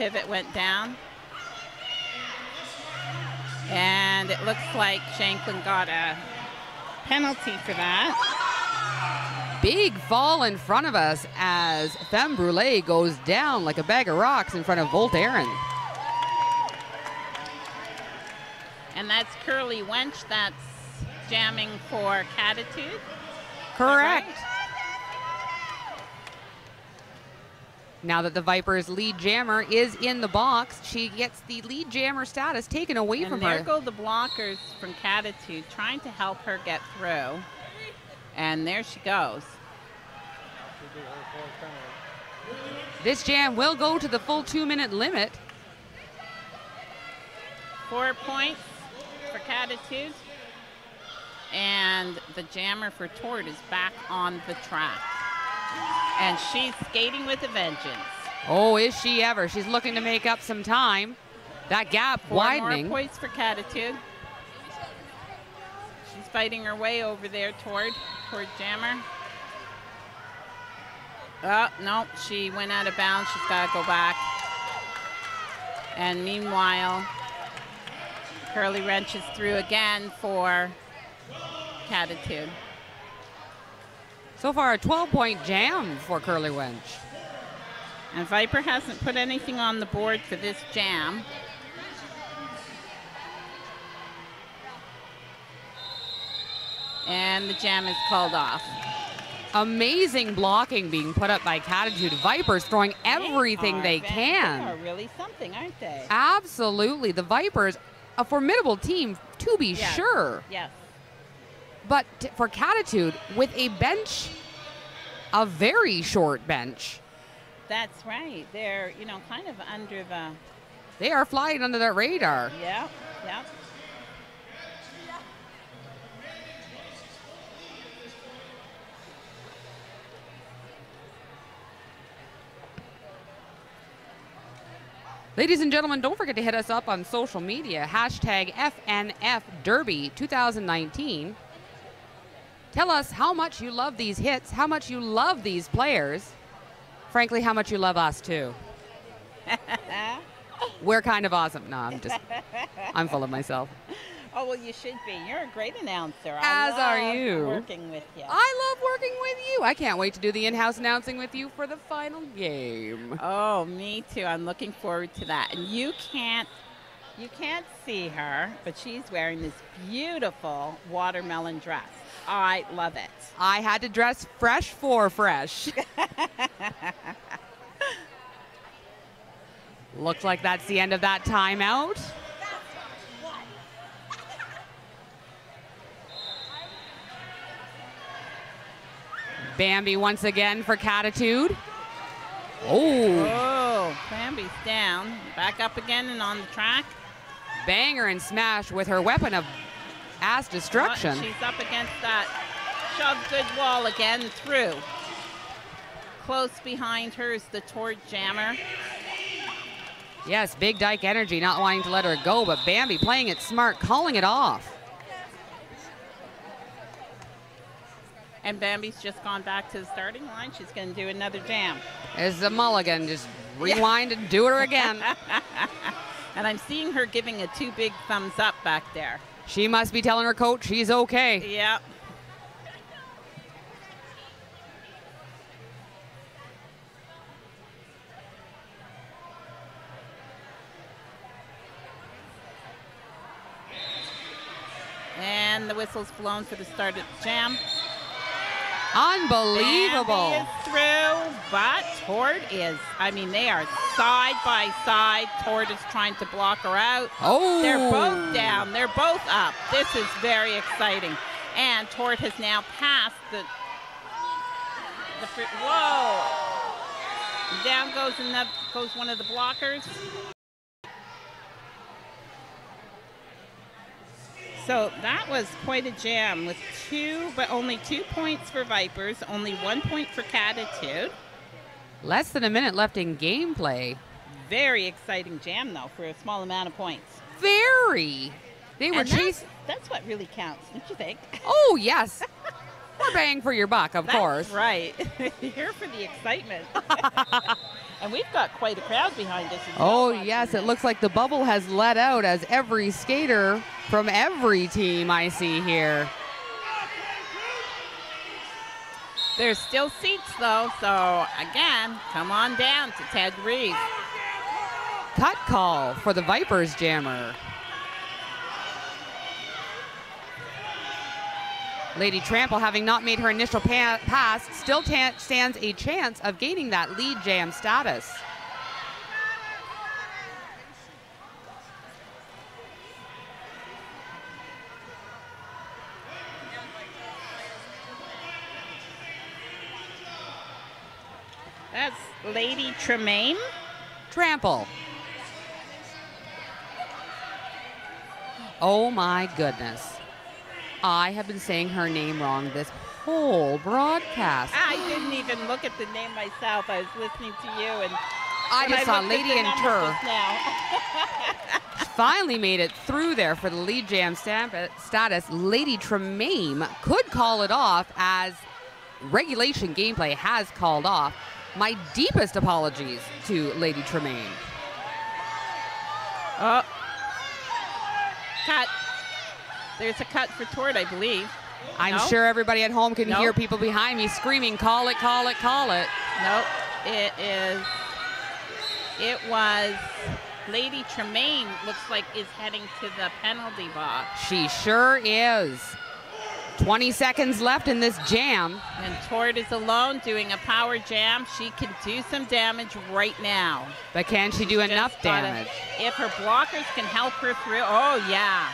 Pivot went down. And it looks like Shanklin got a penalty for that. Big fall in front of us as Femme Brule goes down like a bag of rocks in front of Volt Aaron. And that's Curly Wench that's jamming for Catitude. Correct. Now that the Vipers lead jammer is in the box, she gets the lead jammer status taken away And from there her. go the blockers from Catitude trying to help her get through. And there she goes. This jam will go to the full two minute limit. Four points for Catitude. And the jammer for Tort is back on the track. And she's skating with a vengeance. Oh, is she ever? She's looking to make up some time. That gap Four widening. more points for Catitude. She's fighting her way over there toward toward Jammer. Oh, no, she went out of bounds. She's got to go back. And meanwhile, Curly wrenches through again for Catitude. So far, a 12 point jam for Curly Wench. And Viper hasn't put anything on the board for this jam. And the jam is called off. Amazing blocking being put up by Catitude. Vipers throwing everything are they can. They are really something, aren't they? Absolutely. The Vipers, a formidable team to be Yes. sure. Yes. But for Catitude, with a bench, a very short bench, That's right. They're, you know, kind of under the. they are flying under that radar. Yeah, yeah. Ladies and gentlemen, don't forget to hit us up on social media. Hashtag FNF Derby 2019. Tell us how much you love these hits, how much you love these players. Frankly, how much you love us too. We're kind of awesome. No, I'm just, I'm full of myself. Oh well, you should be. You're a great announcer. As I are love you. Working with you. I love working with you. I can't wait to do the in-house announcing with you for the final game. Oh, me too. I'm looking forward to that. And you can't you can't see her, but she's wearing this beautiful watermelon dress. I love it. I had to dress fresh for fresh. Looks like that's the end of that timeout. Bambi once again for Catitude. Oh, Oh, Bambi's down. Back up again and on the track. banger and smash with her weapon of ass destruction. Oh, she's up against that shove good wall again through. Close behind her is the Tord Jammer. Yes, Big Dyke Energy not wanting to let her go, but Bambi playing it smart, calling it off. And Bambi's just gone back to the starting line. She's going to do another jam. As the mulligan, just rewind and do her again. And I'm seeing her giving a two big thumbs up back there. She must be telling her coach she's okay. Yep. And the whistle's blown for the start of the jam. Unbelievable. Bambi is through, but Tord is. I mean, they are side by side. Tord is trying to block her out. Oh. They're both down. They're both up. This is very exciting. And Tord has now passed the. the whoa! Down goes another, goes one of the blockers. So that was quite a jam with two, but only two points for Vipers, only one point for Catitude. Less than a minute left in gameplay. Very exciting jam, though, for a small amount of points. Very. They were And that's, chasing. that's what really counts, don't you think? Oh, yes. We're bang for your buck, of That's course. right. Here for the excitement. And we've got quite a crowd behind us. Oh, yes, it looks like the bubble has let out as every skater from every team I see here. There's still seats though, so again, come on down to Ted Reeve. Cut call for the Vipers jammer. Lady Trample, having not made her initial pa- pass, still ta- stands a chance of gaining that lead jam status. That's Lady Tremaine. Trample. Oh my goodness. I have been saying her name wrong this whole broadcast. I didn't even look at the name myself. I was listening to you and I just saw Lady and Tur. finally made it through there for the lead jam stamp- uh, status. Lady Tremaine could call it off as regulation gameplay has called off. My deepest apologies to Lady Tremaine. Oh. Cut. There's a cut for Tort, I believe. I'm No? sure everybody at home can No. hear people behind me screaming, call it, call it, call it. Nope. It is. It was Lady Tremaine. Looks like is heading to the penalty box. She sure is. 20 seconds left in this jam. And Tord is alone doing a power jam. She can do some damage right now. But can she do enough gotta- damage? If her blockers can help her through. Oh, yeah.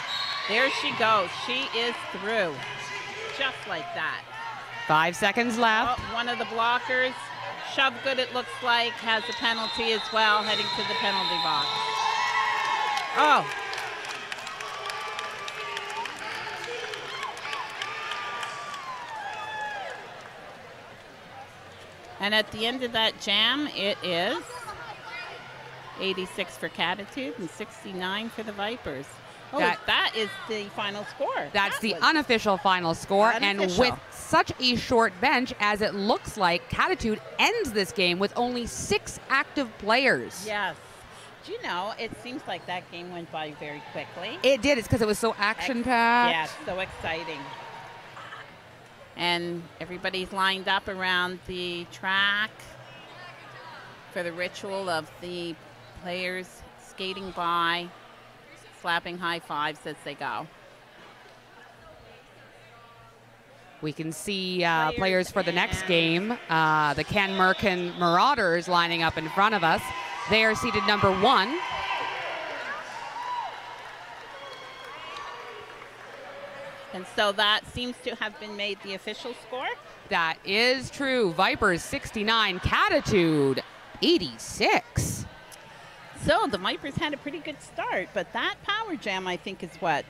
There she goes. She is through. Just like that. Five seconds left. Oh, one of the blockers, Shove Good, it looks like, has a penalty as well, heading to the penalty box. Oh. And at the end of that jam, it is 86 for Catitude and 69 for the Vipers. Oh, That- that is the final score. That's That the unofficial final score. And with such a short bench, as it looks like, Catitude ends this game with only six active players. Yes. Do you know, it seems like that game went by very quickly. It did. It's because it was so action packed. Yeah, so exciting. And everybody's lined up around the track for the ritual of the players skating by, slapping high fives as they go. We can see uh, players for the next game. Uh, the Ken Merkin Marauders lining up in front of us. They are seated number one. And so that seems to have been made the official score. That is true. Vipers 69, Catitude 86. So the Vipers had a pretty good start, but that power jam, I think, is what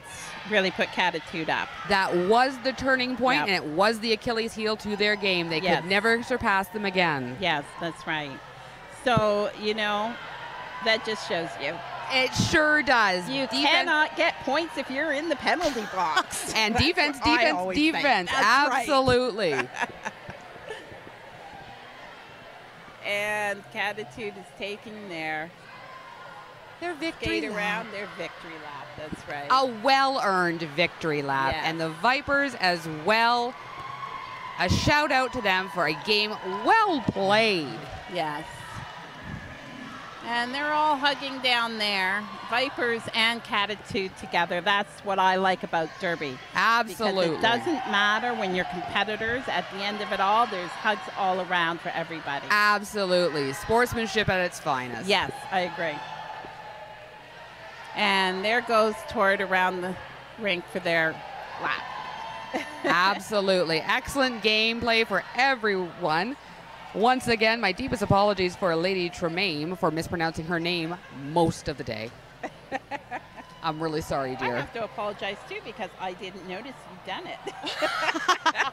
really put Catitude up. That was the turning point, Yep. and it was the Achilles heel to their game. They Yes. could never surpass them again. Yes, that's right. So, you know, that just shows you. It sure does. You Defense- cannot get points if you're in the penalty box. And That's defense, defense, defense. That's right. Absolutely. and Catitude is taking their their victory skate lap. around their victory lap. That's right. A well earned victory lap. Yes. And the Vipers as well. A shout out to them for a game well played. Yes. And they're all hugging down there, Vipers and Catitude together. That's what I like about Derby. Absolutely. Because it doesn't matter when you're competitors. At the end of it all, there's hugs all around for everybody. Absolutely. Sportsmanship at its finest. Yes, I agree. And there goes Tord around the rink for their lap. Absolutely. Excellent gameplay for everyone. Once again, my deepest apologies for Lady Tremaine for mispronouncing her name most of the day. I'm really sorry, dear. I have to apologize too because I didn't notice you'd done it.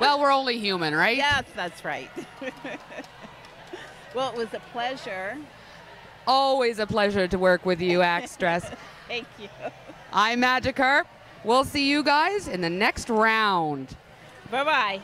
Well, we're only human, right? yes, that's right. well, it was a pleasure. Always a pleasure to work with you, Stress. Thank you. I'm Magikarp. We'll see you guys in the next round. Bye bye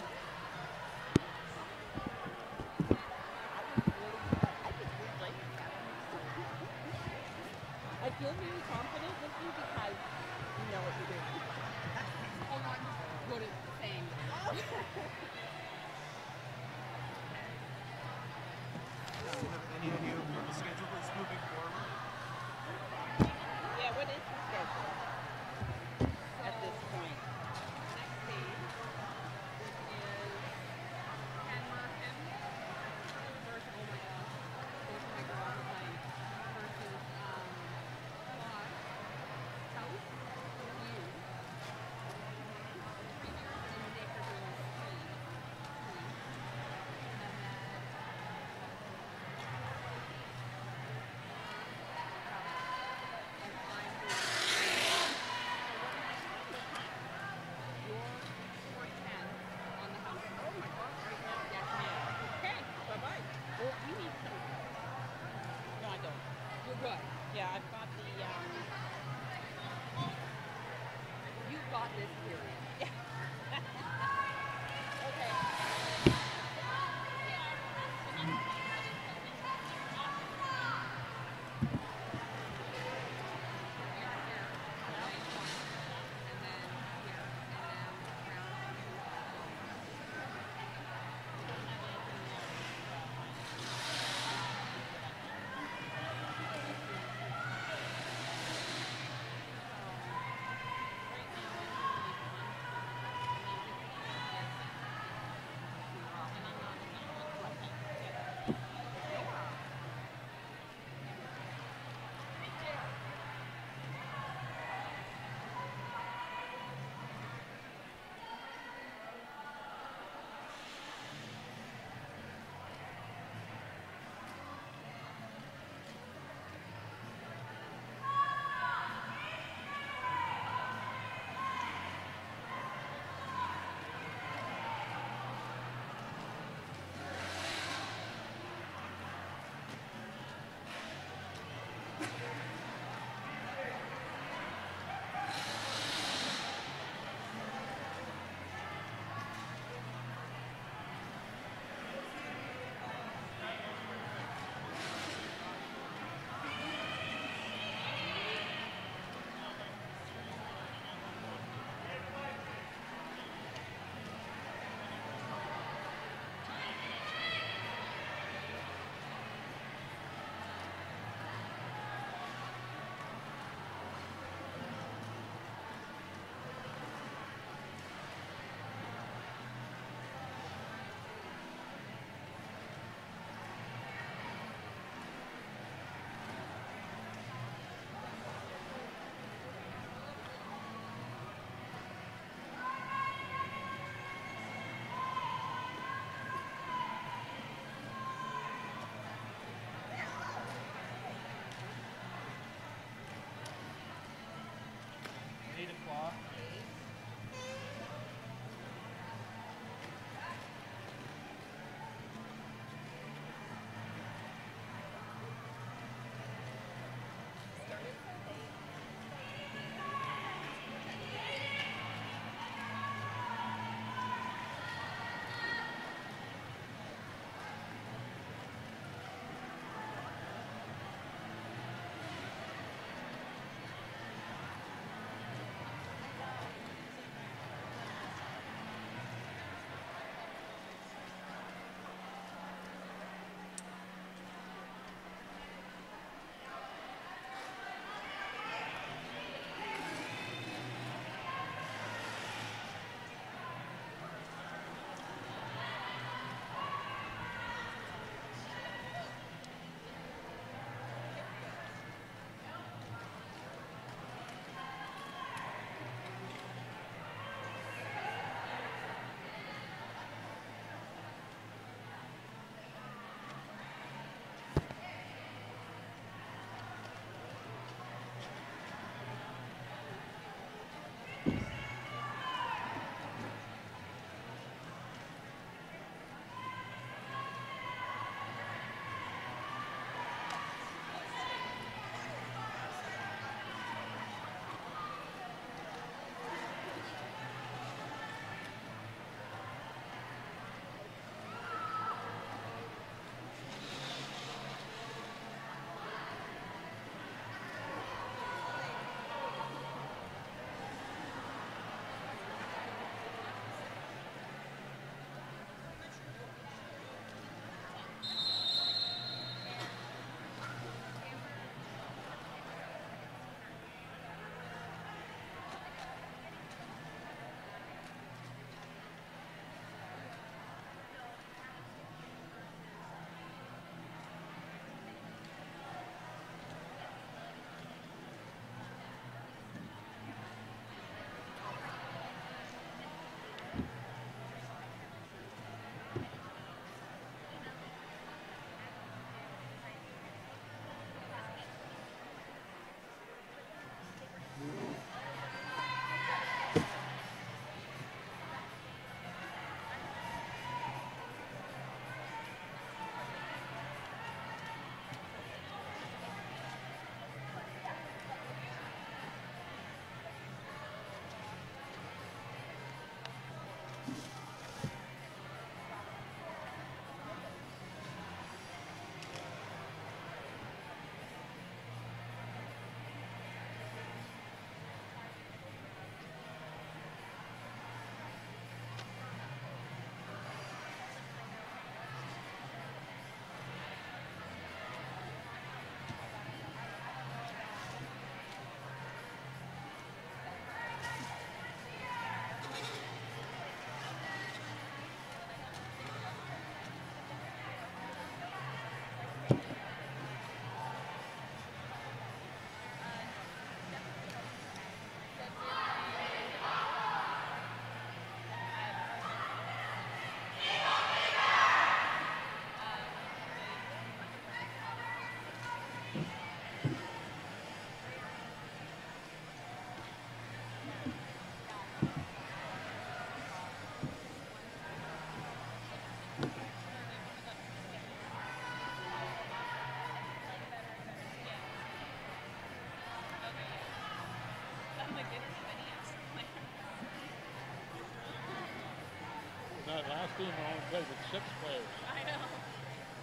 That last team I only played with six players. I know.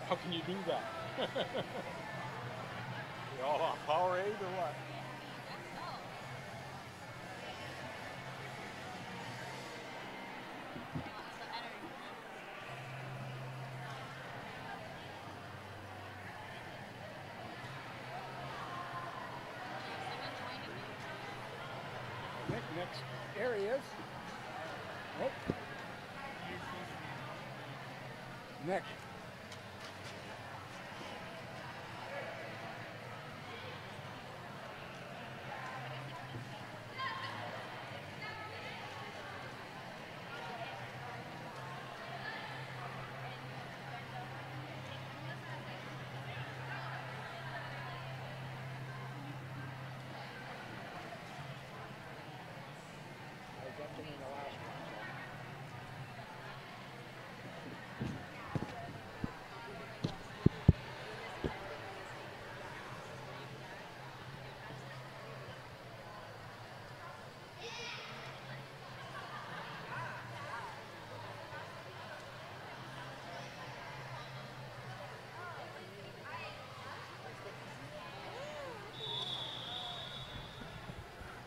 How can you do that? We all on Powerade? Next areas. Oh. Nick.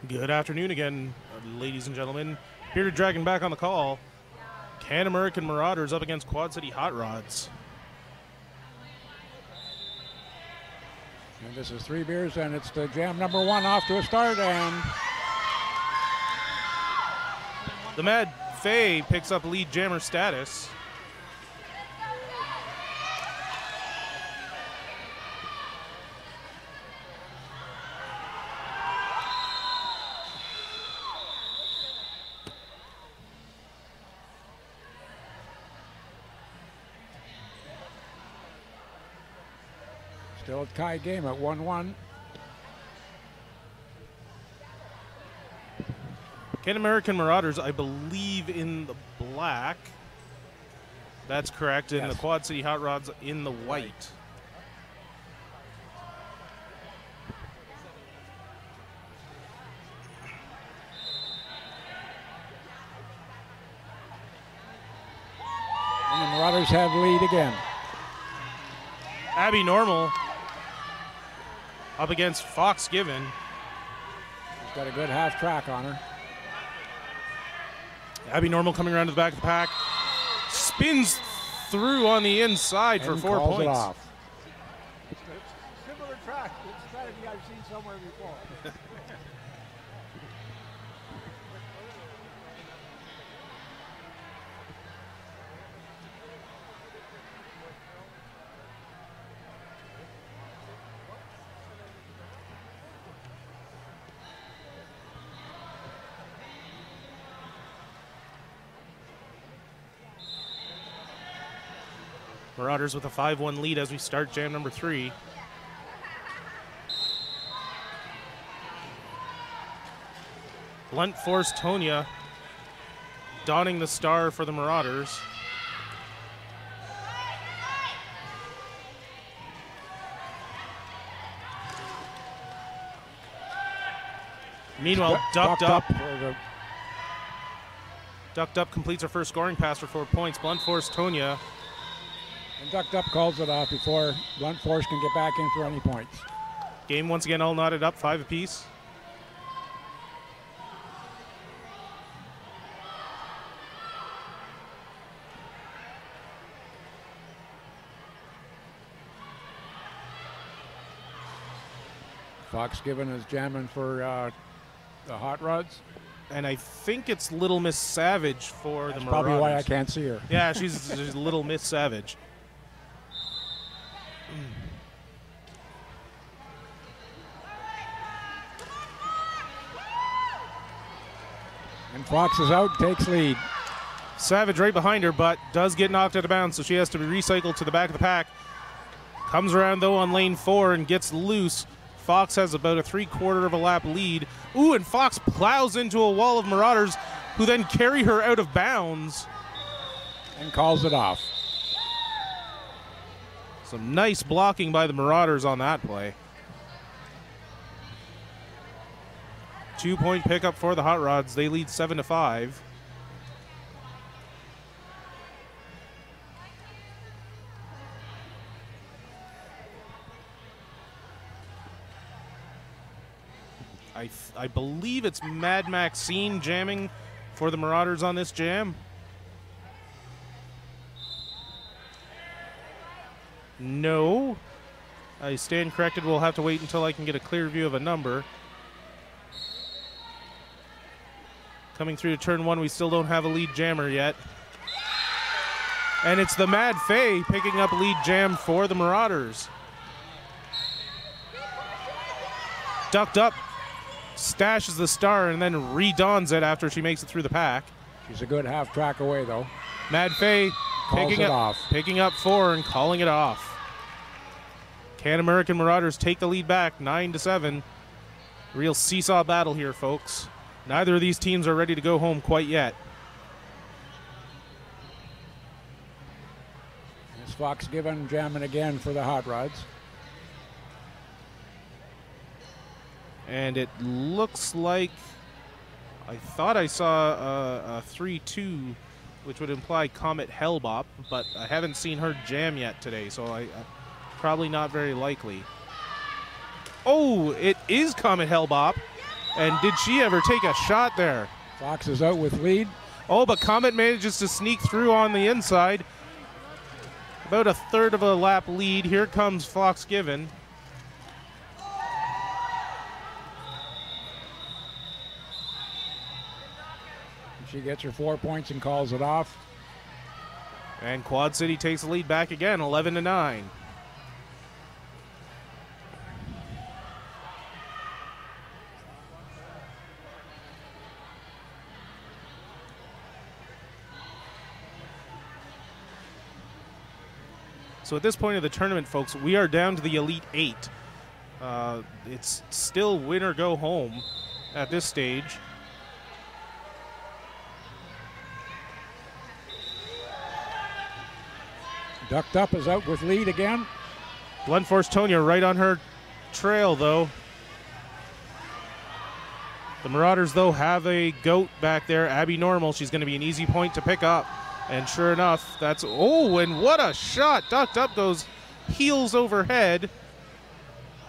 Good afternoon again, ladies and gentlemen. Bearded Dragon back on the call. Can American Marauders up against Quad City Hot Rods. And this is three beers, and it's the jam number one off to a start, and The Mad Faye picks up lead jammer status. Tie game at 1-1. Can American Marauders, I believe, in the black. That's correct. And the Quad City Hot Rods in the white. And the Marauders have lead again. Abby Normal up against Fox Given. She's got a good half track on her. Abby Normal coming around to the back of the pack. Spins through on the inside for four points. Marauders with a 5 1 lead as we start jam number three. Blunt Force Tonya donning the star for the Marauders. Meanwhile, ducked, up, for ducked up completes her first scoring pass for four points. Blunt Force Tonya and ducked up calls it off before Blunt Force can get back in for any points. Game once again all knotted up, five apiece. Fox Given is jamming for uh, the Hot Rods. And I think it's Little Miss Savage for That's the Marauders. probably why I can't see her. Yeah, she's, she's Little Miss Savage. Is out, takes lead. Savage right behind her, but does get knocked out of bounds, so she has to be recycled to the back of the pack. Comes around though on lane four and gets loose. Fox has about a three quarter of a lap lead. Ooh, and Fox plows into a wall of Marauders who then carry her out of bounds. And calls it off. Some nice blocking by the Marauders on that play. Two point pickup for the Hot Rods. They lead 7 to 5. I, I believe it's Mad Maxine jamming for the Marauders on this jam. No. I stand corrected. We'll have to wait until I can get a clear view of a number. Coming through to turn one, we still don't have a lead jammer yet. And it's the Mad Faye picking up lead jam for the Marauders. Ducked up, stashes the star, and then redons it after she makes it through the pack. She's a good half track away, though. Mad Faye picking it up, off. picking up four and calling it off. Can American Marauders take the lead back, nine to seven. Real seesaw battle here, folks. Neither of these teams are ready to go home quite yet. Fox Given jamming again for the Hot Rods. And it looks like I thought I saw a, a 3 2, which would imply Comet Hellbop, but I haven't seen her jam yet today, so I, I probably not very likely. Oh, it is Comet Hellbop. And did she ever take a shot there? Fox is out with lead. Oh, but Comet manages to sneak through on the inside. About a third of a lap lead. Here comes Fox Given. She gets her four points and calls it off. And Quad City takes the lead back again, 11 to 9. So at this point of the tournament, folks, we are down to the Elite Eight. Uh, it's still win or go home at this stage. Ducked up is out with lead again. Blunt Force Tonya right on her trail, though. The Marauders, though, have a goat back there, Abby Normal. She's going to be an easy point to pick up. And sure enough, that's. Oh, and what a shot! Ducked up goes heels overhead.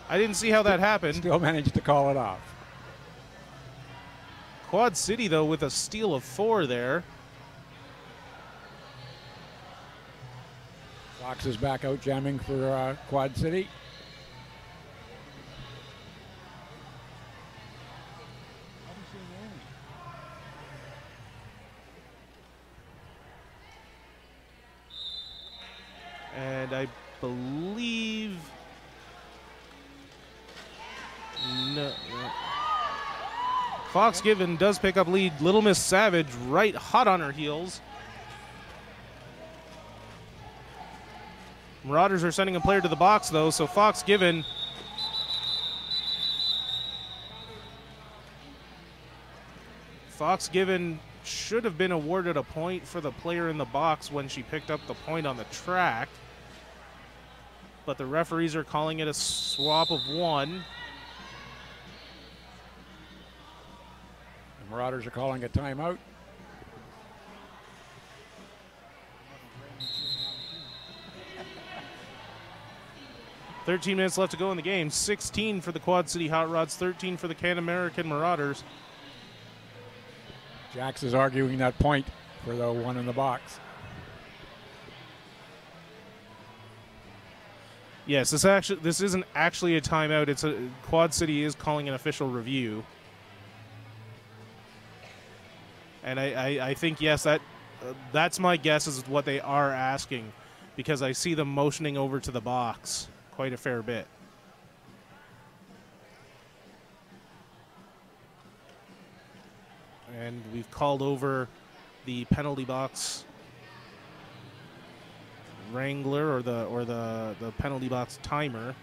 I didn't see how that happened. Still managed to call it off. Quad City, though, with a steal of four there. Fox is back out jamming for uh, Quad City. And I believe. No. Fox Given does pick up lead. Little Miss Savage right hot on her heels. Marauders are sending a player to the box though, so Fox Given. Fox Given should have been awarded a point for the player in the box when she picked up the point on the track. But the referees are calling it a swap of one. The Marauders are calling a timeout. Thirteen minutes left to go in the game. 16 for the Quad City Hot Rods, 13 for the Can American Marauders. Jax is arguing that point for the one in the box. Yes, this actually this isn't actually a timeout. It's a Quad City is calling an official review, and I, I, I think yes that uh, that's my guess is what they are asking, because I see them motioning over to the box quite a fair bit. And we've called over the penalty box wrangler or the or the the penalty box timer.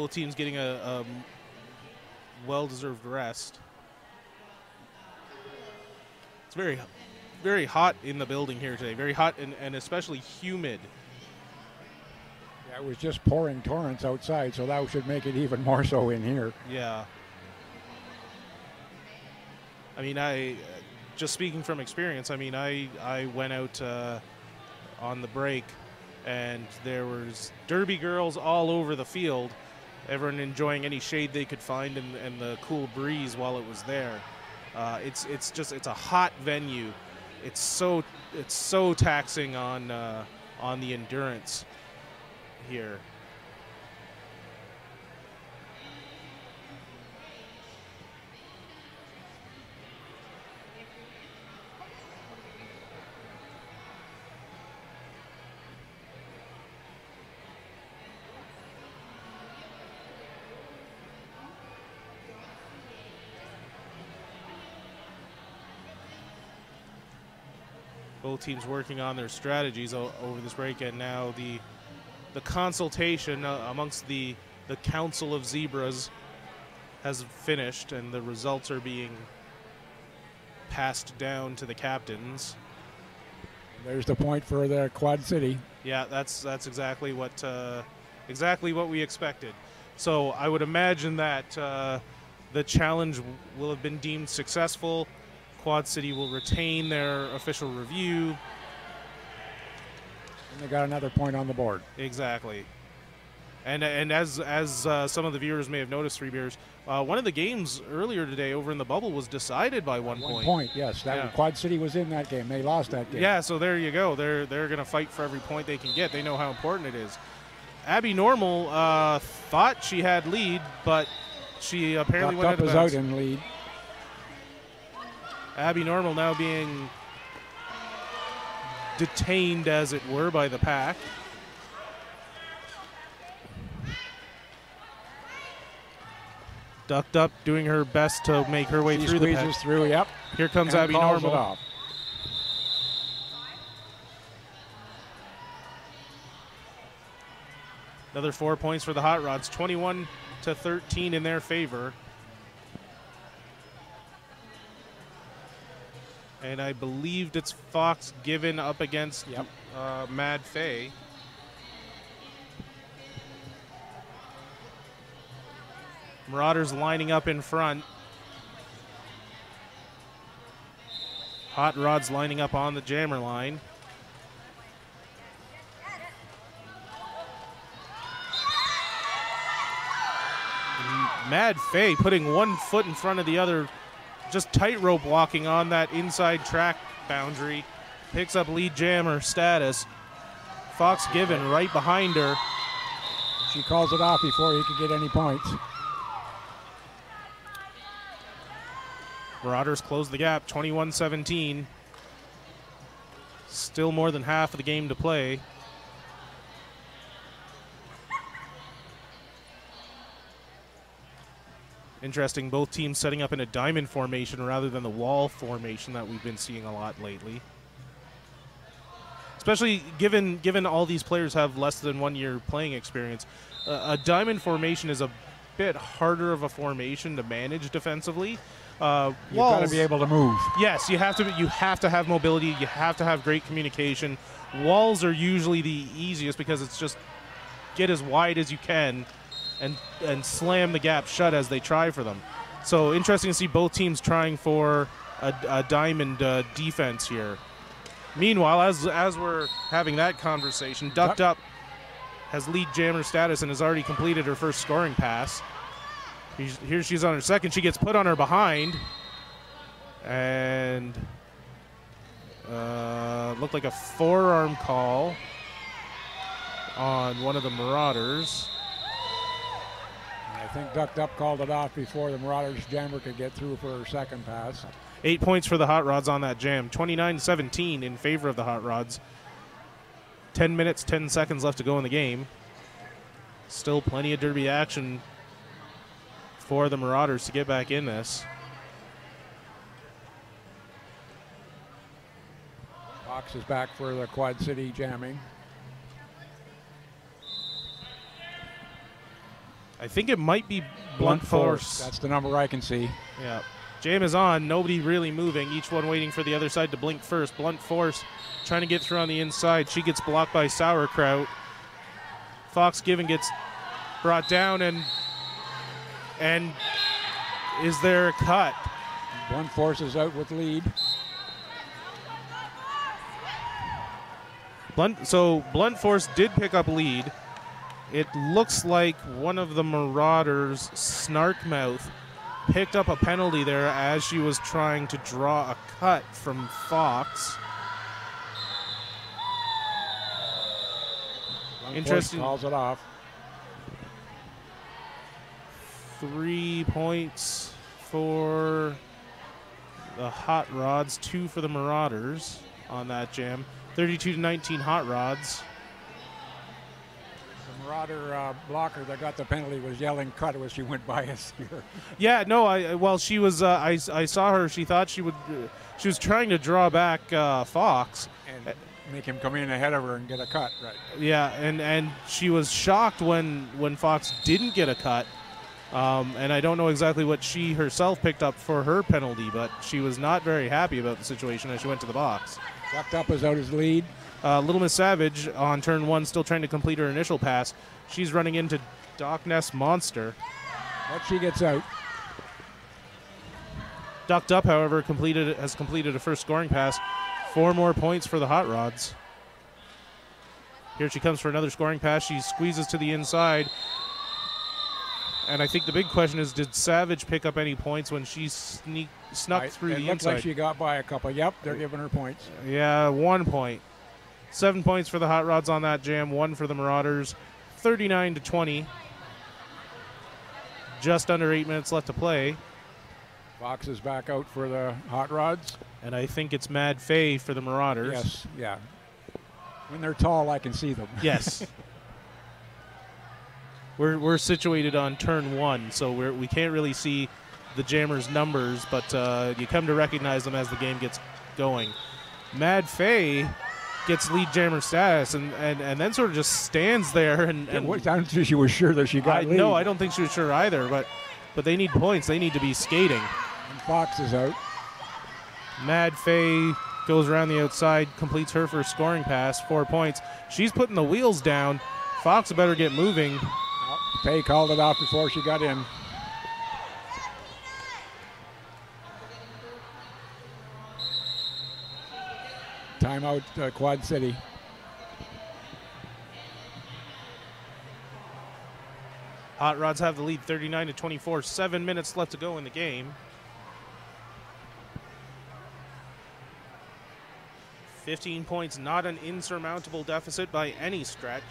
Both teams getting a, a well-deserved rest. It's very, very hot in the building here today. Very hot and, and especially humid. Yeah, it was just pouring torrents outside, so that should make it even more so in here. Yeah. I mean, I just speaking from experience. I mean, I I went out uh, on the break, and there was derby girls all over the field. Everyone enjoying any shade they could find and, and the cool breeze while it was there. Uh, it's it's just it's a hot venue. It's so it's so taxing on uh, on the endurance here. Both teams working on their strategies over this break, and now the the consultation uh, amongst the the Council of Zebras has finished, and the results are being passed down to the captains. There's the point for the Quad City. Yeah, that's that's exactly what uh, exactly what we expected. So I would imagine that uh, the challenge will have been deemed successful. Quad City will retain their official review. And they got another point on the board. Exactly. And and as as uh, some of the viewers may have noticed, three beers. Uh, one of the games earlier today over in the bubble was decided by one, One point. point, yes. That Yeah. Quad City was in that game. They lost that game. Yeah, so there you go. They're they're going to fight for every point they can get. They know how important it is. Abby Normal uh, thought she had lead, but she apparently Ducked went up out of bounds. out in lead. Abby Normal now being detained, as it were, by the pack. Ducked up, doing her best to make her way She through the pack. squeezes through, yep. Here comes and Abby Normal. off. Another four points for the Hot Rods, 21 to 13 in their favor. And I believed it's Fox given up against Yep. uh, Mad Faye. Marauders lining up in front. Hot Rods lining up on the jammer line. Mad Faye putting one foot in front of the other, just tightrope walking on that inside track boundary. Picks up lead jammer status. Fox Given right behind her. She calls it off before he could get any points. Marauders close the gap 21 17. Still more than half of the game to play. Interesting, both teams setting up in a diamond formation rather than the wall formation that we've been seeing a lot lately. Especially given given all these players have less than one year playing experience, uh, a diamond formation is a bit harder of a formation to manage defensively. Uh, You've got to be able to move. Yes, you have to. You have to have mobility. You have to have great communication. Walls are usually the easiest because it's just get as wide as you can, and and slam the gap shut as they try for them. So interesting to see both teams trying for a, a diamond uh, defense here. Meanwhile, as as we're having that conversation, ducked up has lead jammer status and has already completed her first scoring pass. Here she's on her second. She gets put on her behind, and uh, looked like a forearm call on one of the Marauders. I think Ducked Up called it off before the Marauders jammer could get through for her second pass. Eight points for the Hot Rods on that jam. 29 17 in favor of the Hot Rods. 10 minutes, 10 seconds left to go in the game. Still plenty of derby action for the Marauders to get back in this. Fox is back for the Quad City jamming. I think it might be blunt, force. That's the number I can see. Yeah. Jam is on. Nobody really moving. Each one waiting for the other side to blink first. Blunt Force trying to get through on the inside. She gets blocked by Sauerkraut. Fox Given gets brought down and and is there a cut? Blunt Force is out with lead. Blunt, so Blunt Force did pick up lead. It looks like one of the Marauders, Snarkmouth, picked up a penalty there as she was trying to draw a cut from Fox. Blunt Interesting. Calls it off. Three points for the Hot Rods, two for the Marauders on that jam. 32 to 19 Hot Rods. The Marauder uh, blocker that got the penalty was yelling cut as she went by us here. Yeah, no, I well, she was. Uh, I, I saw her. She thought she would. Uh, she was trying to draw back uh, Fox. and make him come in ahead of her and get a cut. Right. Yeah, and and she was shocked when when Fox didn't get a cut. Um, and I don't know exactly what she herself picked up for her penalty, but she was not very happy about the situation as she went to the box. Ducked up out his lead. Uh, Little Miss Savage on turn one, still trying to complete her initial pass. She's running into Doc Ness Monster. But she gets out. Ducked up, however, completed has completed a first scoring pass. Four more points for the Hot Rods. Here she comes for another scoring pass. She squeezes to the inside. And I think the big question is, did Savage pick up any points when she sneak snuck I- through it the inside? like she got by a couple. Yep, they're giving her points. Yeah, one point. Seven points for the Hot Rods on that jam, one for the Marauders. 39 to 20. Just under eight minutes left to play. Fox is back out for the hot rods. And I think it's Mad Faye for the Marauders. Yes, yeah. When they're tall, I can see them. Yes. we're, we're situated on turn one, so we're, we can't really see the Jammers' numbers, but uh, you come to recognize them as the game gets going. Mad Faye gets lead jammer status and, and, and then sort of just stands there and, and what- I don't think she was sure that she got I, lead. no, I don't think she was sure either, but but they need points. They need to be skating. And Fox is out. Mad Faye goes around the outside, completes her first scoring pass, four points. She's putting the wheels down. Fox better get moving. Faye called it off before she got in. Timeout, uh, Quad City. Hot Rods have the lead 39 to 24. Seven minutes left to go in the game. 15 points, not an insurmountable deficit by any stretch.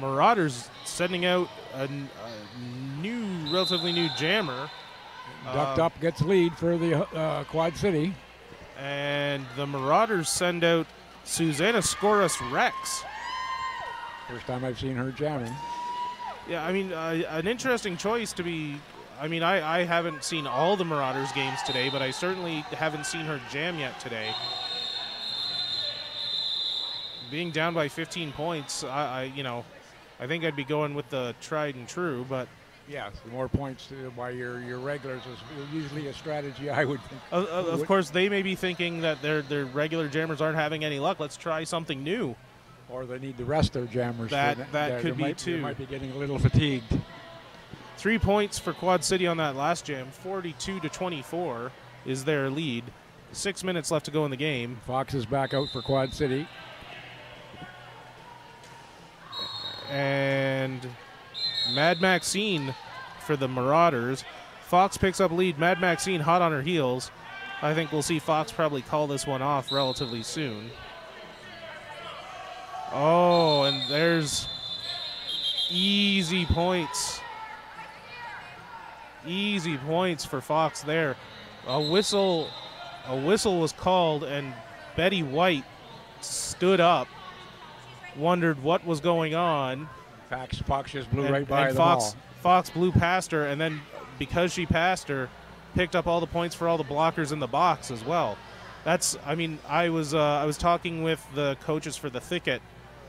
Marauders sending out a new, relatively new jammer. Ducked up gets lead for the uh, Quad City. And the Marauders send out Susanna Skoras Rex. First time I've seen her jamming. Yeah, I mean, uh, an interesting choice to be. I mean, I, I haven't seen all the Marauders games today, but I certainly haven't seen her jam yet today. Being down by 15 points, I, I you know, I think I'd be going with the tried and true, but Yes, the more points uh, by your, your regulars is usually a strategy I would think. of, would- course they may be thinking that their their regular jammers aren't having any luck. Let's try something new. Or they need to rest their jammers. That- They- that could be might, they too. might be getting a little fatigued. Three points for Quad City on that last jam, 42 to 24. is their lead. Six minutes left to go in the game. Fox is back out for Quad City. And Mad Maxine for the Marauders. Fox picks up lead. Mad Maxine hot on her heels. I think we'll see Fox probably call this one off relatively soon. Oh, and there's easy points. Easy points for Fox there. A whistle a whistle was called and Betty White stood up wondered what was going on. Fox, Fox just blew and, right by and the Fox, ball. Fox blew past her, and then because she passed her, picked up all the points for all the blockers in the box as well. That's, I mean, I was uh, I was talking with the coaches for the thicket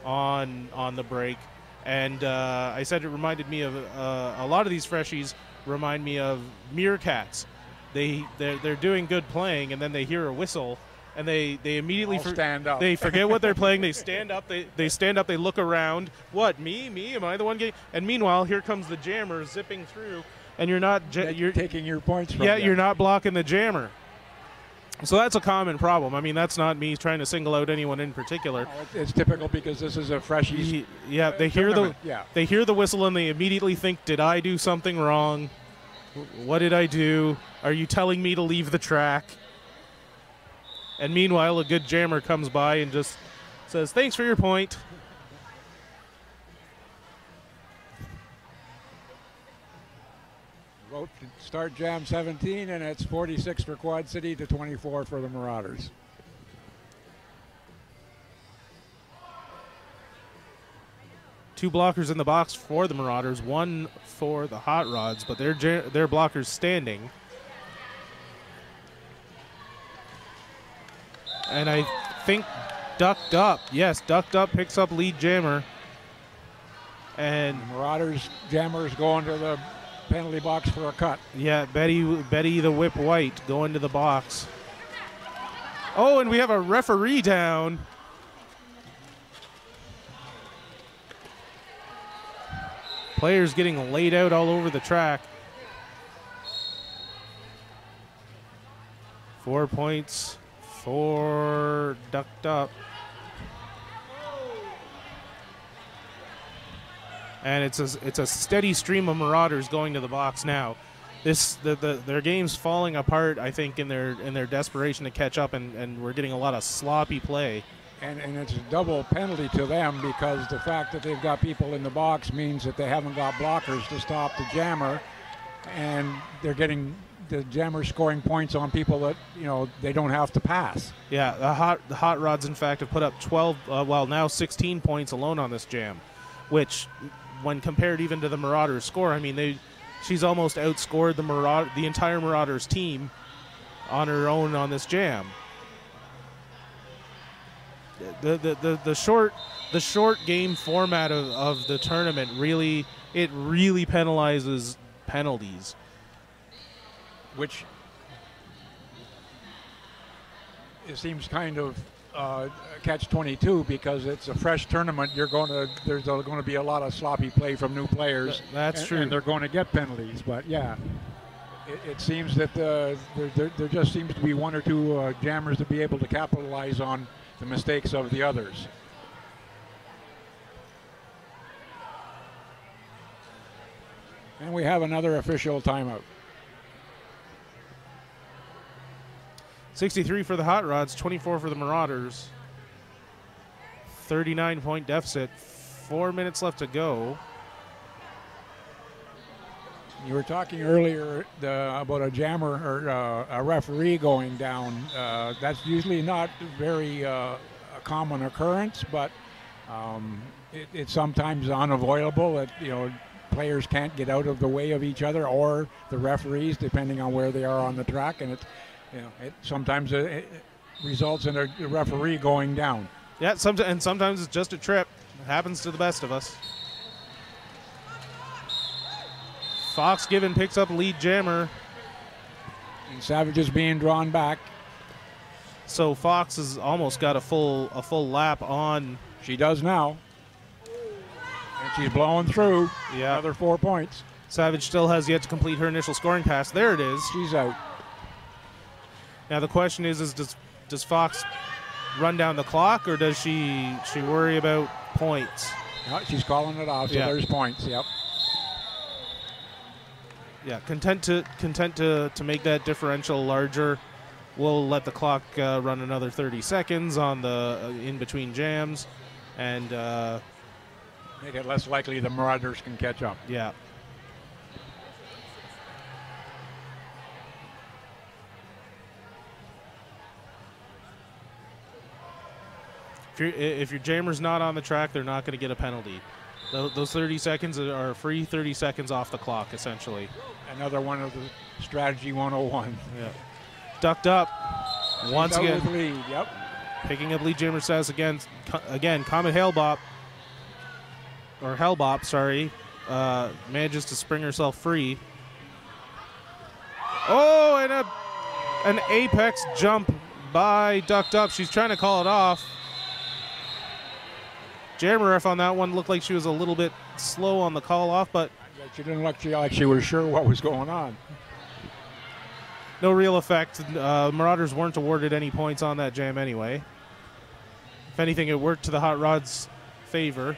on on the break, and uh, I said it reminded me of uh, a lot of these freshies remind me of meerkats. They they're, they're doing good playing, and then they hear a whistle, and they they immediately All stand up. They forget what they're playing. They stand up. They they stand up. They look around. What me? Me? Am I the one getting? And meanwhile, here comes the jammer zipping through, and you're not. Ja- you're taking your points. From yeah, them. you're not blocking the jammer. So that's a common problem. I mean, that's not me trying to single out anyone in particular. It's typical because this is a fresh Ye- Yeah, they uh, hear the yeah. they hear the whistle and they immediately think, "Did I do something wrong? What did I do? Are you telling me to leave the track?" And meanwhile, a good jammer comes by and just says, "Thanks for your point." Vote to start Jam 17, and it's 46 for Quad City to 24 for the Marauders. Two blockers in the box for the Marauders, one for the Hot Rods, but their their blockers standing. And I think ducked up. Yes, ducked up picks up lead jammer. And Marauders jammers going to the penalty box for a cut. yeah, Betty Betty the Whip White going to the box. Oh, and we have a referee down. Players getting laid out all over the track. Four points for ducked up. And it's a, it's a steady stream of Marauders going to the box now. This the, the their game's falling apart, I think, in their in their desperation to catch up, and, and we're getting a lot of sloppy play. And, and it's a double penalty to them because the fact that they've got people in the box means that they haven't got blockers to stop the jammer, and they're getting the jammer scoring points on people that you know they don't have to pass. Yeah, the hot the hot rods, in fact, have put up 12, uh, well now 16 points alone on this jam, which, when compared even to the Marauders' score, I mean they, she's almost outscored the Maraud the entire Marauders team, on her own on this jam. The the, the, the short the short game format of, of the tournament really it really penalizes penalties. Which it seems kind of uh, catch 22 because it's a fresh tournament. You're going to there's going to be a lot of sloppy play from new players. Th- that's and- true. and they're going to get penalties. But yeah, it, it seems that uh, there, there, there just seems to be one or two uh, jammers to be able to capitalize on the mistakes of the others. And we have another official timeout. 63 for the Hot Rods, 24 for the Marauders. 39 point deficit. Four minutes left to go. You were talking earlier about a jammer or uh, a referee going down. Uh, that's usually not very uh, a common occurrence, but um, it, it's sometimes unavoidable that you know players can't get out of the way of each other or the referees, depending on where they are on the track, and it you know it sometimes it, it results in a referee going down. Yeah, some, and sometimes it's just a trip. It happens to the best of us. Fox Given picks up lead jammer. And Savage is being drawn back. So Fox has almost got a full a full lap on. She does now. And she's blowing through. Yeah. Another four points. Savage still has yet to complete her initial scoring pass. There it is. She's out. Now the question is: Is does does Fox run down the clock, or does she she worry about points? No, she's calling it off, so Yeah. there's points. Yep. Yeah, content to content to to make that differential larger. We'll let the clock uh, run another 30 seconds on the uh, in between jams, and uh, Make it less likely the Marauders can catch up. yeah. If, your if your jammer's not on the track, they're not going to get a penalty. Those 30 seconds are free 30 seconds off the clock, essentially. Another one of the strategy 101. Yeah. Ducked up. Once She's again, lead. Yep. picking up lead jammer says again, again, Comet Hellbop, or Hellbop, sorry, uh, manages to spring herself free. Oh, and a, an apex jump by Ducked Up. She's trying to call it off. Jammer ref on that one looked like she was a little bit slow on the call off, but She didn't look like she was sure what was going on. no real effect. Uh, Marauders weren't awarded any points on that jam anyway. If anything, it worked to the Hot Rods' favor.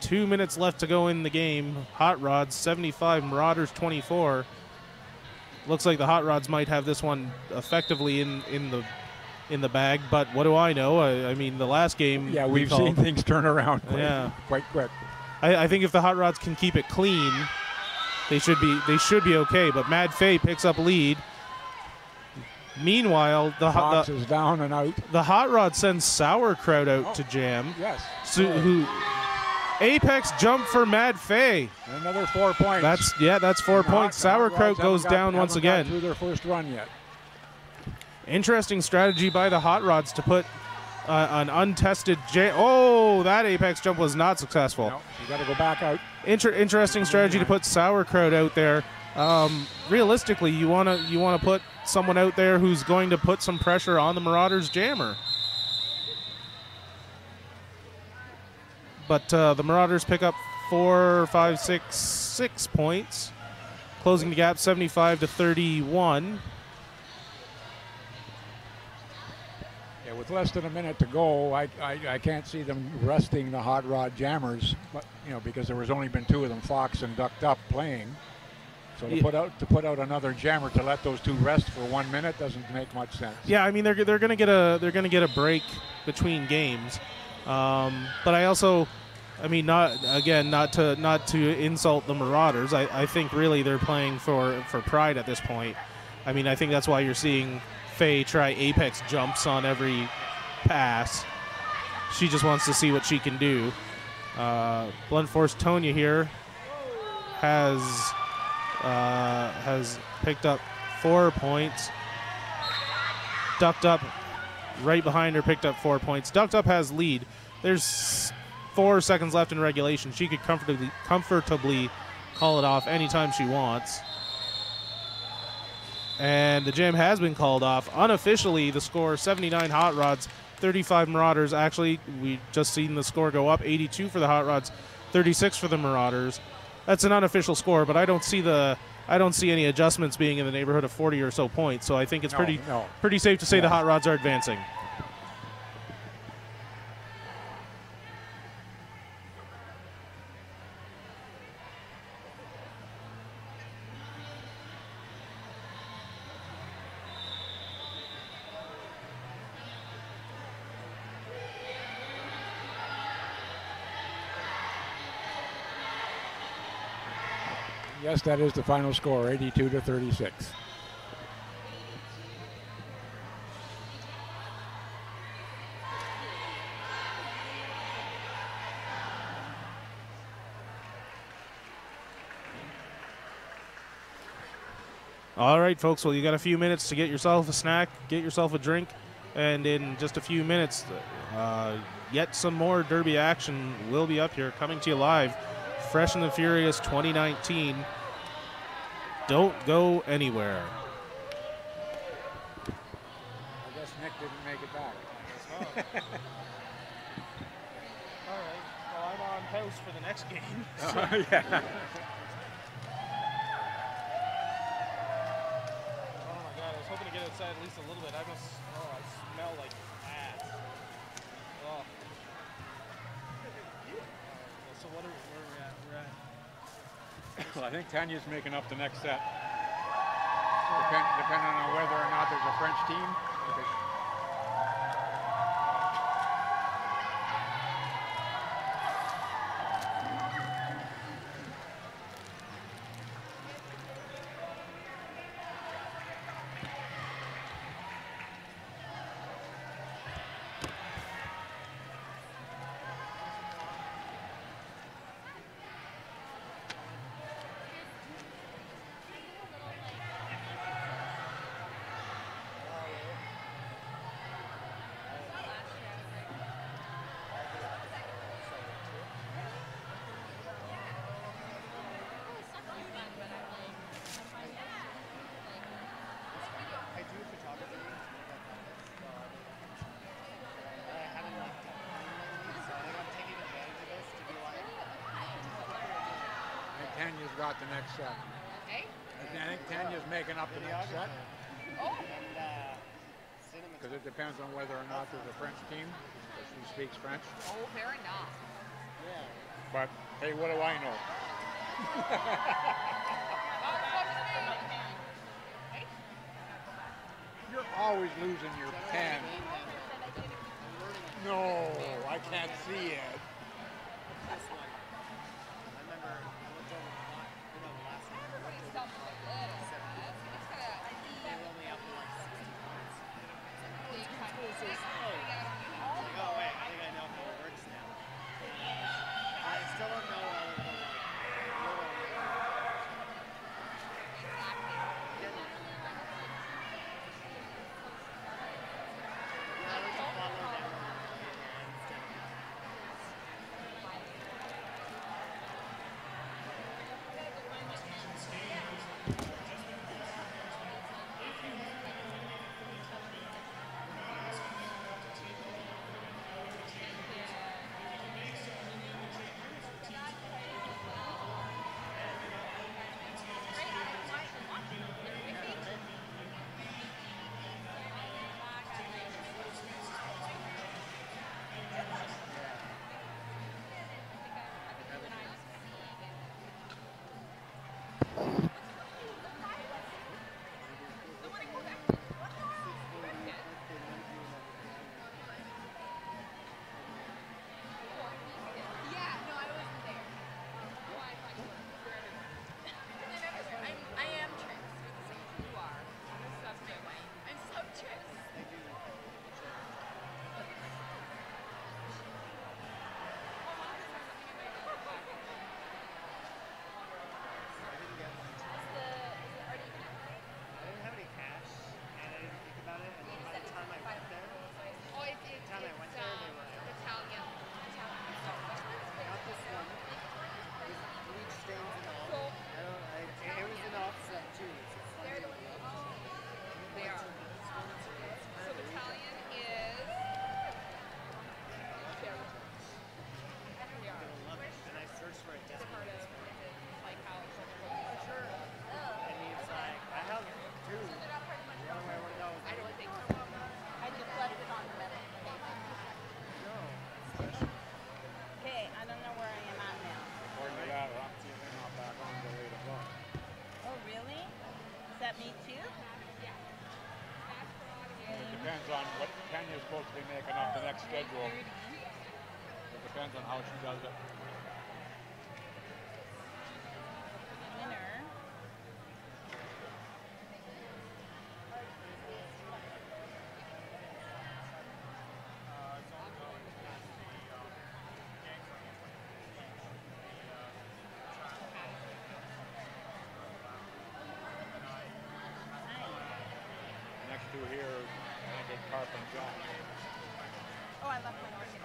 Two minutes left to go in the game. Hot Rods 75, Marauders 24. Looks like the Hot Rods might have this one effectively in, in the in the bag, but what do I know? I, I mean, the last game. Yeah, we we've called- seen things turn around quite, Yeah. quite quick. I, I think if the Hot Rods can keep it clean, they should be they should be okay. But Mad Faye picks up lead. Meanwhile, the hot Fox the, is down and out. the Hot Rod sends Sauerkraut out to oh, jam. Yes. So, who Apex jump for Mad Faye. Another four points. That's yeah, that's four The points. Sauerkraut goes got- down once again. Through their first run yet. Interesting strategy by the Hot Rods to put uh, an untested J. Oh, that Apex jump was not successful. No, you got to go back out. Inter- interesting strategy to put sauerkraut out there. Um, realistically, you want to you want to put someone out there who's going to put some pressure on the Marauders jammer. But uh, the Marauders pick up four, five, six, six points, closing the gap 75 to 31. With less than a minute to go, I, I, I can't see them resting the hot rod jammers, but you know because there was only been two of them, Fox and Ducked Up, playing. So to Yeah. put out to put out another jammer to let those two rest for one minute doesn't make much sense. Yeah, I mean they're they're gonna get a they're gonna get a break between games, um, but I also, I mean not again not to not to insult the Marauders. I, I think really they're playing for for pride at this point. I mean I think that's why you're seeing Faye try apex jumps on every pass. She just wants to see what she can do. Uh, Blunt Force Tonya here has uh, has picked up four points. Ducked up right behind her, picked up four points. Ducked up has lead. There's four seconds left in regulation. She could comfortably comfortably call it off anytime she wants. And the jam has been called off. Unofficially, the score 79 Hot Rods, 35 Marauders. Actually, we just seen the score go up 82 for the Hot Rods, 36 for the Marauders. That's an unofficial score, but I don't see the I don't see any adjustments being in the neighborhood of 40 or so points. So I think it's No, pretty no. pretty safe to say the Hot Rods are advancing. That is the final score, 82 to 36. All right, folks. Well, you got a few minutes to get yourself a snack, get yourself a drink, and in just a few minutes, uh, yet some more Derby action will be up here, coming to you live, Fresh and the Furious 2019. Don't go anywhere. I guess Nick didn't make it back. All right. Well, I'm on post for the next game. So. Oh, yeah. oh, my God. I was hoping to get outside at least a little bit. I must, oh, I smell like well, I think Tanya's making up the next set. Depend, depending on whether or not there's a French team. Tanya's got the next set. Hey? I think Tanya's making up the next set. Oh. Because it depends on whether or not there's a French team, because she speaks French. Oh, very enough. Yeah. But, hey, what do I know? You're always losing your pen. No, I can't see it. that meat too? It depends on what Kenya's supposed to be making up the next schedule. It depends on how she does it. Oh, I left my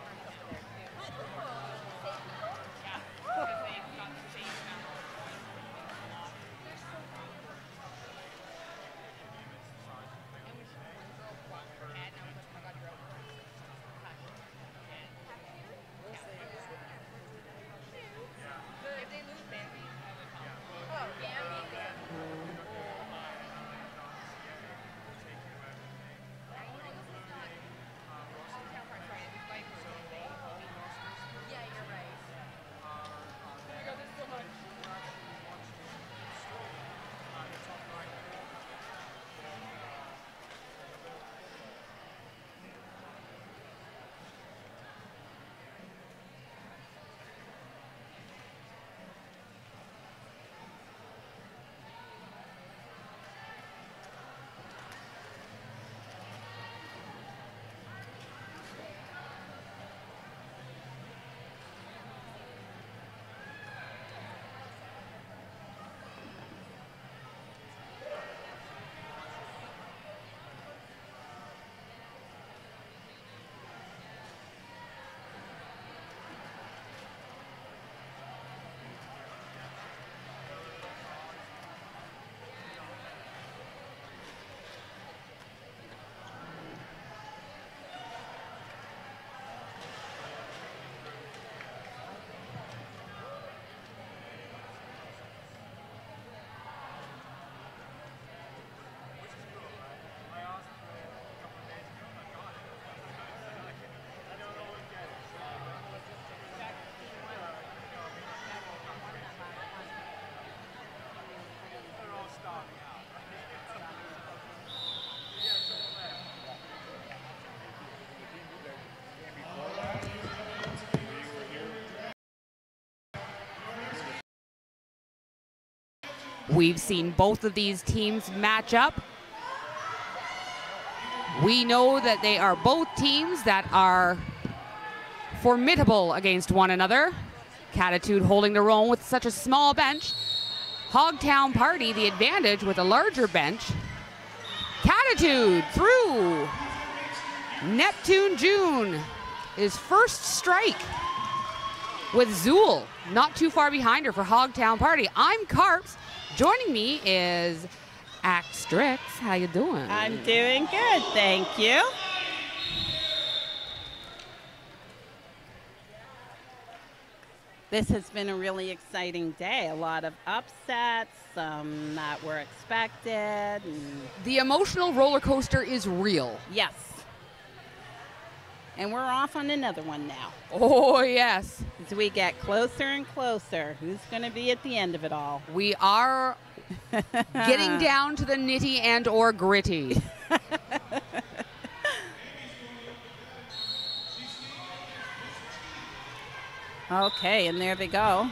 We've seen both of these teams match up. We know that they are both teams that are formidable against one another. Catitude holding their own with such a small bench. Hogtown Party the advantage with a larger bench. Catitude through. Neptune June is first strike with Zool not too far behind her for Hogtown Party. I'm Carps. Joining me is Axe Strix. How you doing? I'm doing good, thank you. This has been a really exciting day. A lot of upsets, some that were expected. And The emotional roller coaster is real. yes. And we're off on another one now. Oh, yes. As we get closer and closer, who's going to be at the end of it all? We are getting down to the nitty and or gritty. Okay, and there they go.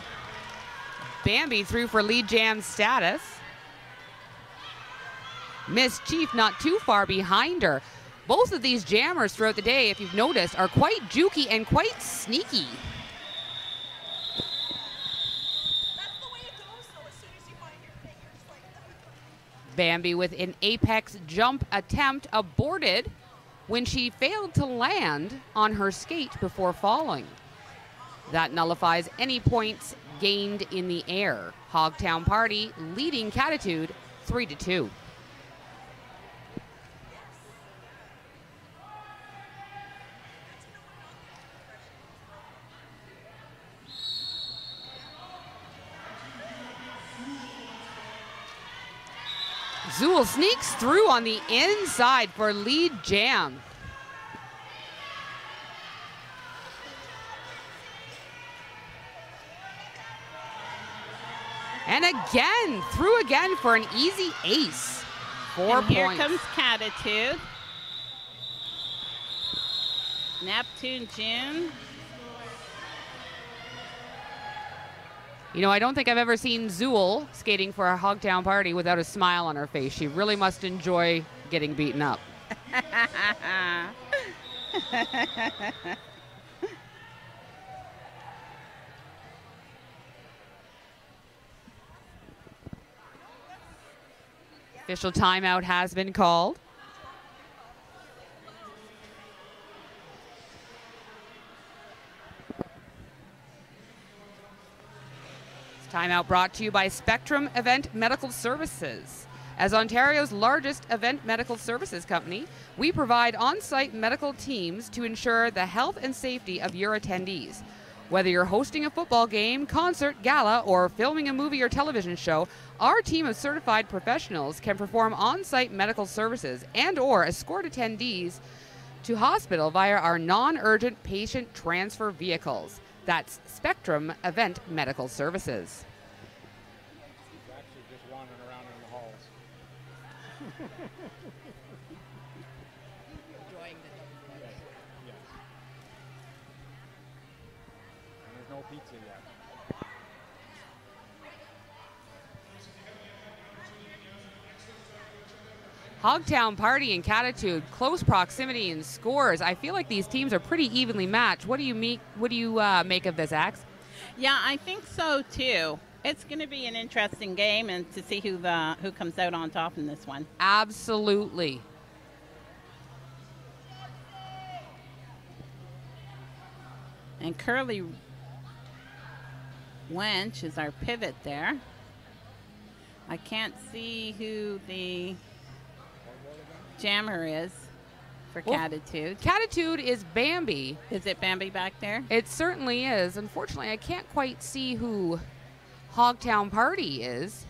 Bambi through for lead jam status. Miss Chief not too far behind her. Both of these jammers throughout the day, if you've noticed, are quite jukey and quite sneaky. That's the way it goes, though. As soon as you find your thing, you're just like, Bambi with an apex jump attempt aborted when she failed to land on her skate before falling. That nullifies any points gained in the air. Hogtown Party leading Catitude 3 to 2. Zool sneaks through on the inside for lead jam. And again, through again for an easy ace. Four and here points. comes Catitude. Neptune June. You know, I don't think I've ever seen Zool skating for a Hogtown party without a smile on her face. She really must enjoy getting beaten up. Official timeout has been called. Timeout brought to you by Spectrum Event Medical Services. As Ontario's largest event medical services company, we provide on site medical teams to ensure the health and safety of your attendees. Whether you're hosting a football game, concert, gala, or filming a movie or television show, our team of certified professionals can perform on-site medical services and or escort attendees to hospital via our non-urgent patient transfer vehicles. That's Spectrum Event Medical Services. She's actually just wandering around in the halls. Enjoying the double Yeah. And there's no pizza yet. Hogtown Party and Catitude, close proximity and scores. I feel like these teams are pretty evenly matched. What do you make? What do you uh, make of this, Axe? Yeah, I think so too. It's going to be an interesting game, and to see who the who comes out on top in this one. Absolutely. And Curly Wench is our pivot there. I can't see who the jammer is for Well, Catitude. Catitude is Bambi. Is it Bambi back there? It certainly is. Unfortunately, I can't quite see who Hogtown Party is.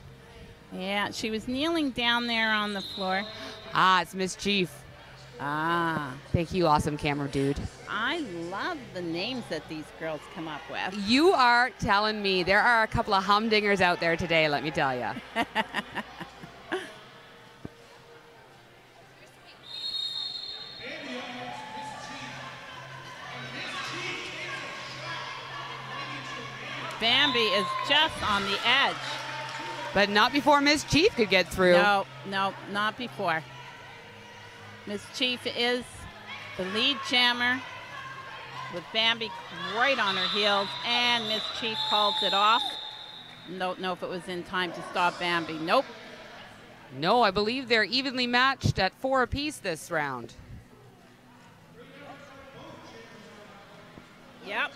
Yeah, she was kneeling down there on the floor. Ah, it's Miss Chief. Ah, Thank you, awesome camera dude. I love the names that these girls come up with. You are telling me there are a couple of humdingers out there today, let me tell you. Bambi is just on the edge. But not before Miss Chief could get through. No, no, not before. Miss Chief is the lead jammer with Bambi right on her heels, and Miss Chief calls it off. Don't know if it was in time to stop Bambi. Nope. No, I believe they're evenly matched at four apiece this round. Yep.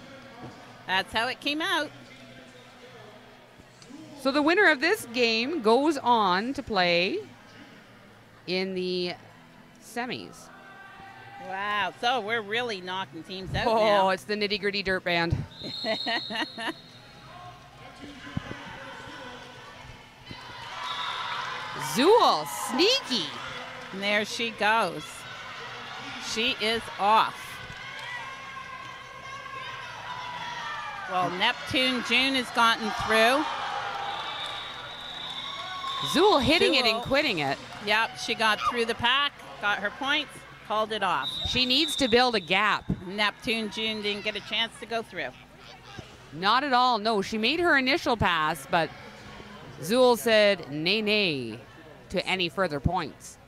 That's how it came out. So the winner of this game goes on to play in the semis. Wow. So we're really knocking teams out Oh, now. it's the nitty gritty dirt band. Zool, sneaky. And there she goes. She is off. Well, Neptune June has gotten through. Zool hitting it and quitting it. Yep, she got through the pack, got her points, called it off. She needs to build a gap. Neptune June didn't get a chance to go through. Not at all. No, she made her initial pass, but Zool said nay, nay to any further points.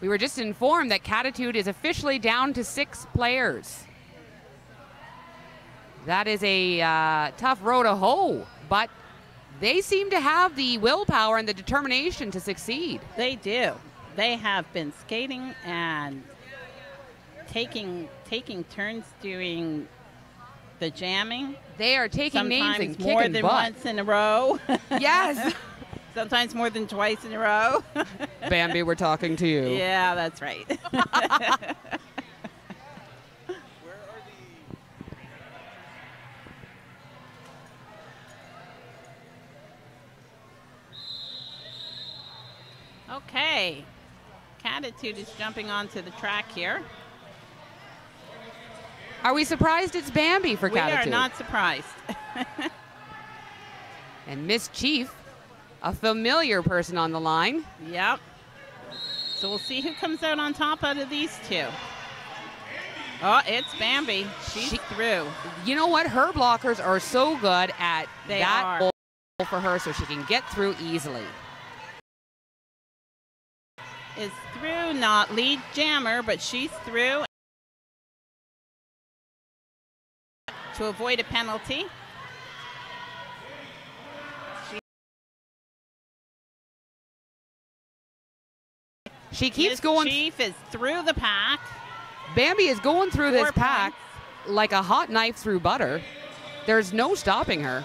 We were just informed that Catitude is officially down to six players. That is a uh, tough row to hoe, but they seem to have the willpower and the determination to succeed. They do. They have been skating and taking taking turns doing the jamming. They are taking names and more than butt. once in a row. Yes. Sometimes more than twice in a row. Bambi, we're talking to you. yeah, that's right. okay. Catitude is jumping onto the track here. Are we surprised it's Bambi for Catitude? we are not surprised. And Miss Chief, a familiar person on the line. Yep. So we'll see who comes out on top out of these two. Oh, it's Bambi. She's She- through. You know what? Her blockers are so good at They that goal for her so she can get through easily. Is through, not lead jammer, but she's through. To avoid a penalty. She keeps Miss going. Chief is through the pack. Bambi is going through this Four pack like a hot knife through butter. There's no stopping her.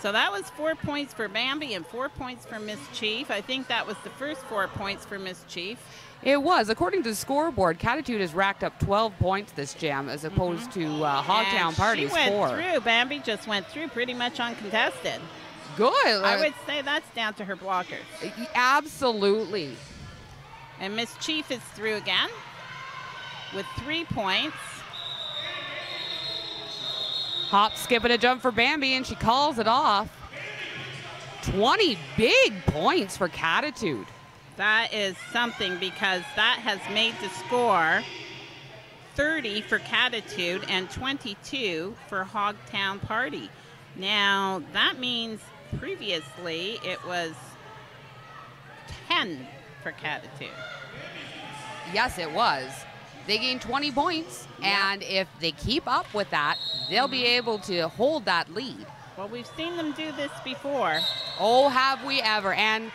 So that was four points for Bambi and four points for Miss Chief. I think that was the first four points for Miss Chief. It was. According to the scoreboard, Catitude has racked up 12 points this jam as opposed to uh, Hogtown And Party's she went four. through. Bambi just went through pretty much uncontested. Good. I would say that's down to her blockers. Absolutely. And Miss Chief is through again with three points. Hop, skip, and a jump for Bambi, and she calls it off. 20 big points for Catitude. That is something because that has made the score 30 for Catitude and 22 for Hogtown Party. Now, that means previously it was 10 for Catitude. Yes, it was. They gained 20 points, and if they keep up with that, they'll be able to hold that lead. Well, we've seen them do this before. Oh, have we ever? And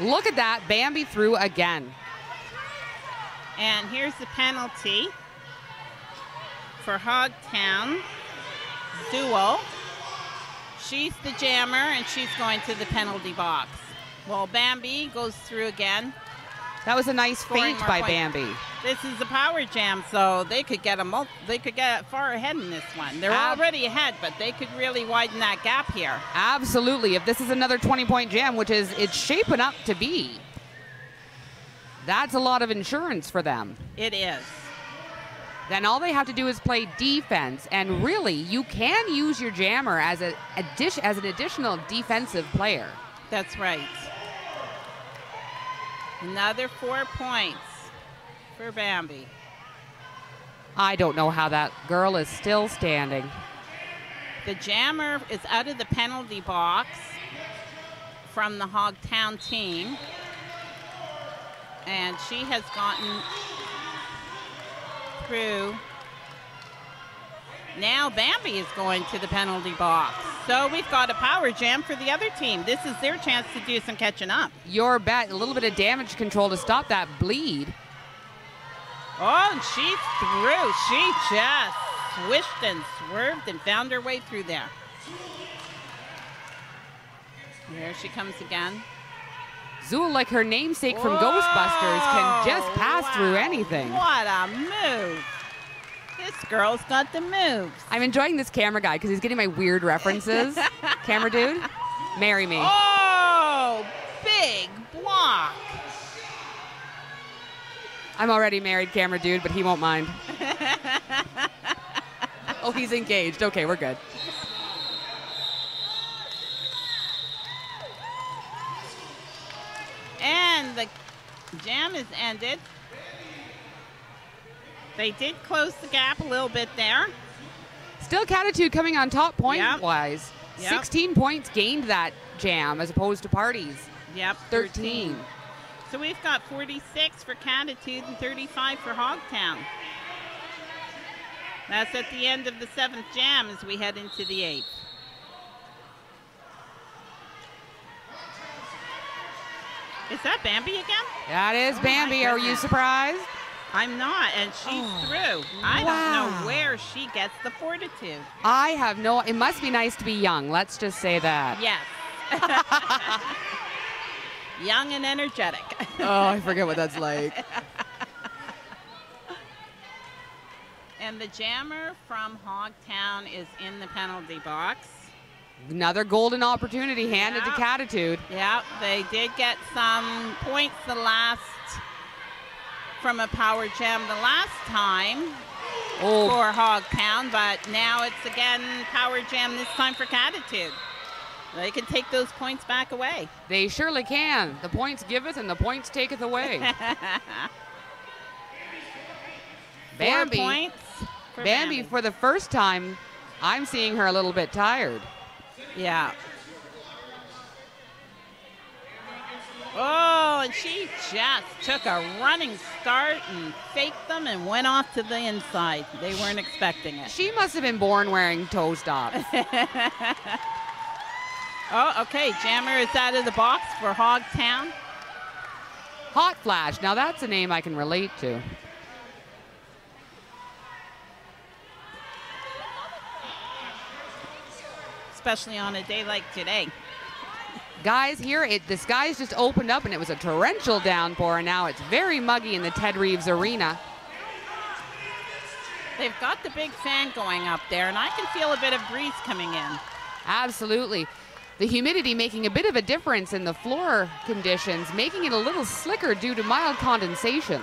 look at that, Bambi through again. And here's the penalty for Hogtown. Duo. She's the jammer and she's going to the penalty box. Well, Bambi goes through again. That was a nice feint by points. Bambi. This is a power jam, so they could get a mul- they could get far ahead in this one. They're Ab- already ahead, but they could really widen that gap here. Absolutely. If this is another 20 point jam, which is it's shaping up to be, that's a lot of insurance for them. It is. then all they have to do is play defense. And really, you can use your jammer as a addition as an additional defensive player. That's right. Another four points for Bambi. I don't know how that girl is still standing. The jammer is out of the penalty box from the Hogtown team. And she has gotten through. Now Bambi is going to the penalty box. So we've got a power jam for the other team. This is their chance to do some catching up. Your bet, a little bit of damage control to stop that bleed. Oh, and she's through. She just swished and swerved and found her way through there. There she comes again. Zool, like her namesake from Ghostbusters, can just pass through anything. What a move. This girl's got the moves. I'm enjoying this camera guy because he's getting my weird references. camera dude, marry me. Oh, big block. I'm already married, camera dude, but he won't mind. oh, he's engaged. Okay, we're good. And the jam is ended. They did close the gap a little bit there. Still Catitude coming on top point Yep. wise. Yep. 16 points gained that jam as opposed to parties. Yep, 13. So we've got 46 for Catitude and 35 for Hogtown. That's at the end of the seventh jam as we head into the eighth. Is that Bambi again? That is Oh, Bambi. Are you surprised? I'm not, and she's Oh, through. I wow. don't know where she gets the fortitude. I have no. It must be nice to be young. Let's just say that. Yes. Young and energetic. oh, I forget what that's like. And the jammer from Hogtown is in the penalty box. Another golden opportunity handed to Yep. Catitude. Yep, they did get some points the last from a power jam the last time Oh, for Hogtown, but now it's again power jam this time for Catitude. They can take those points back away. they surely can. The points giveth and the points taketh away. Bambi. Four points for Bambi, Bambi. for the first time, I'm seeing her a little bit tired. Yeah. Oh, and she just took a running start and faked them and went off to the inside. They weren't expecting it. She must have been born wearing toe stops. Oh, okay. Jammer is out of the box for Hogtown. Hot Flash. Now that's a name I can relate to. especially on a day like today. Guys, here it the skies just opened up and it was a torrential downpour, and now it's very muggy in the Ted Reeves Arena. They've got the big fan going up there, and I can feel a bit of breeze coming in. Absolutely. The humidity making a bit of a difference in the floor conditions, making it a little slicker due to mild condensation.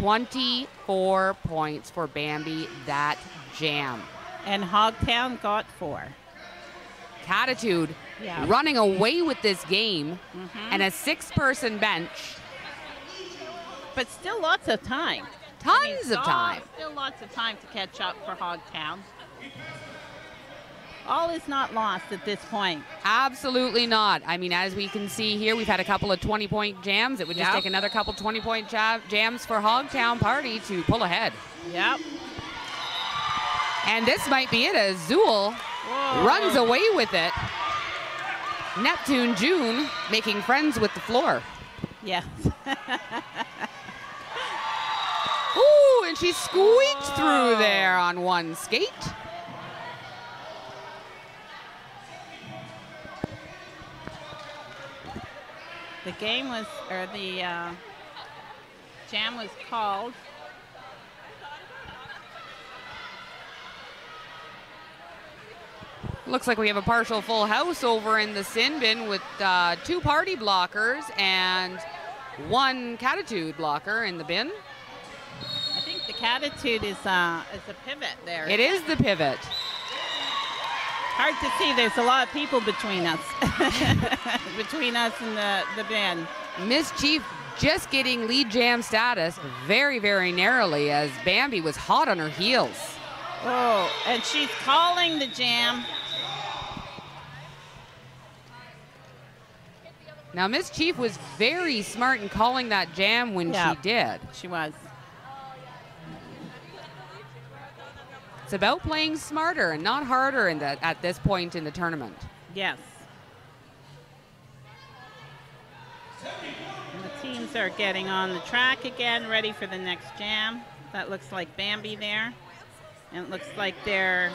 Twenty-four points for Bambi that jam. And Hogtown got four. Catitude Yeah. running away with this game Mhm. and a six-person bench. But still lots of time. Tons I mean, of time. Still lots of time to catch up for Hogtown. All is not lost at this point. Absolutely not. I mean, as we can see here, we've had a couple of 20 point jams. It would just Yep. take another couple 20 point jams for Hogtown Party to pull ahead. Yep. And this might be it as Zool Whoa. runs away with it. Neptune June making friends with the floor. Yes. Ooh, and she squeaked through there on one skate. The game was, or the uh, jam was called. Looks like we have a partial full house over in the sin bin with uh, two party blockers and one catitude blocker in the bin. I think the catitude is uh, is a pivot there. It is the pivot. Hard to see. There's a lot of people between us, between us and the the bin. Miss Chief just getting lead jam status very, very narrowly as Bambi was hot on her heels. Oh, and she's calling the jam. Now, Miss Chief was very smart in calling that jam when Yeah. she did. She was. It's about playing smarter and not harder in the, at this point in the tournament. Yes. And the teams are getting on the track again, ready for the next jam. That looks like Bambi there. And it looks like they're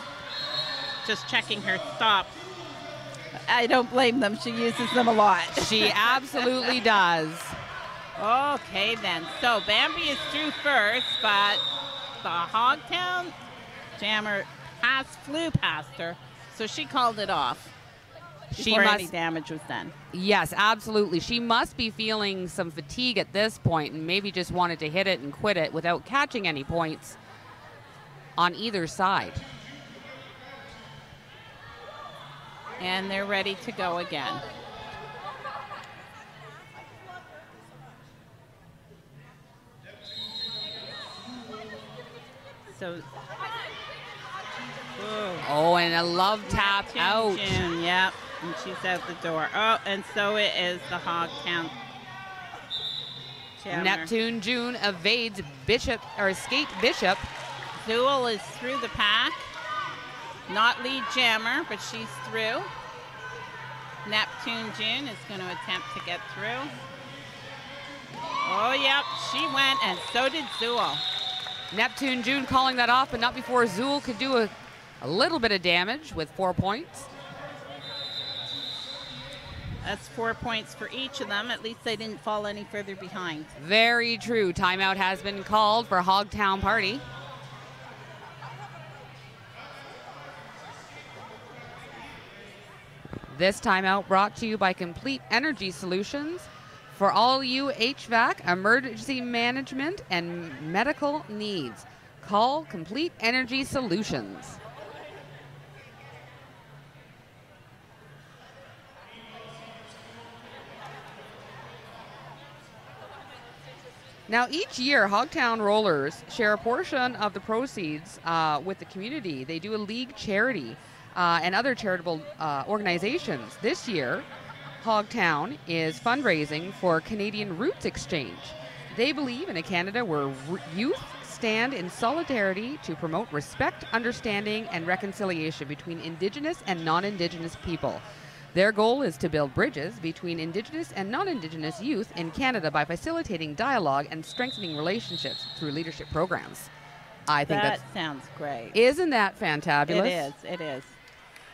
just checking her stops. I don't blame them. She uses them a lot. She absolutely does. Okay, then. So Bambi is through first, but the Hogtown jammer has flew past her, so she called it off. She before any must- damage was done. Yes, absolutely. She must be feeling some fatigue at this point and maybe just wanted to hit it and quit it without catching any points on either side. And they're ready to go again. So. Oh, and a love tap June, out. June, yep. And she's out the door. Oh, and so it is the Hogtown. jammer. Neptune June evades Bishop or escape Bishop. Zool is through the pack. Not lead jammer, but she's through. Neptune June is going to attempt to get through. Oh, yep, she went, and so did Zool. Neptune June calling that off, but not before Zool could do a, a little bit of damage with four points. That's four points for each of them. At least they didn't fall any further behind. Very true. Timeout has been called for Hogtown Party. This timeout brought to you by Complete Energy Solutions for all you HVAC, emergency management, and medical needs. Call Complete Energy Solutions. Now, each year, Hogtown Rollers share a portion of the proceeds uh, with the community. They do a league charity uh, and other charitable uh, organizations. This year, Hogtown is fundraising for Canadian Roots Exchange. They believe in a Canada where youth stand in solidarity to promote respect, understanding, and reconciliation between Indigenous and non Indigenous people. Their goal is to build bridges between Indigenous and non Indigenous youth in Canada by facilitating dialogue and strengthening relationships through leadership programs. I think that sounds great. Isn't that fantabulous? It is. It is.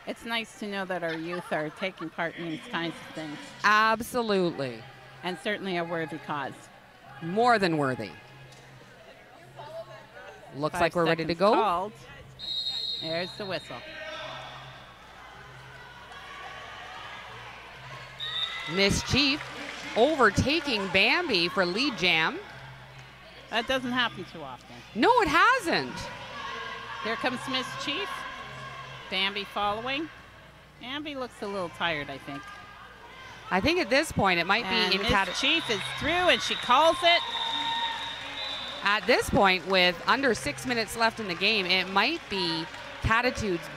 It's nice to know that our youth are taking part in these kinds of things, Absolutely. and certainly a worthy cause. More than worthy. Looks Five like we're ready to go. Called. There's the whistle. Miss Chief overtaking Bambi for lead jam. That doesn't happen too often. No, it hasn't. Here comes Miss Chief. Bambi following. Bambi looks a little tired, I think. I think at this point it might And be in Miss cat- Chief is through, and she calls it. at this point with under six minutes left in the game. It might be Catitude's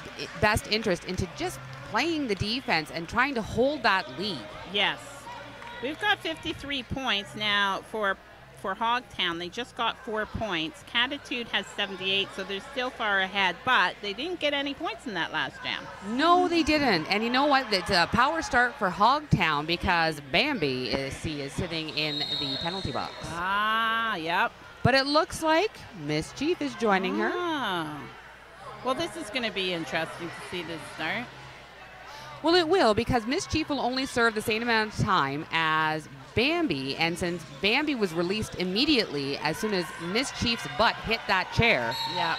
best interest into just playing the defense and trying to hold that lead. Yes. We've got 53 points now for for Hogtown. They just got four points. Catitude has 78, so they're still far ahead, but they didn't get any points in that last jam. No, they didn't. And you know what? It's a power start for Hogtown because Bambi is is sitting in the penalty box. Ah, yep. But it looks like Miss Chief is joining her. Ah. Well, this is going to be interesting to see this start. Well, it will because Miss Chief will only serve the same amount of time as Bambi, and since Bambi was released immediately as soon as Miss Chief's butt hit that chair, Yep.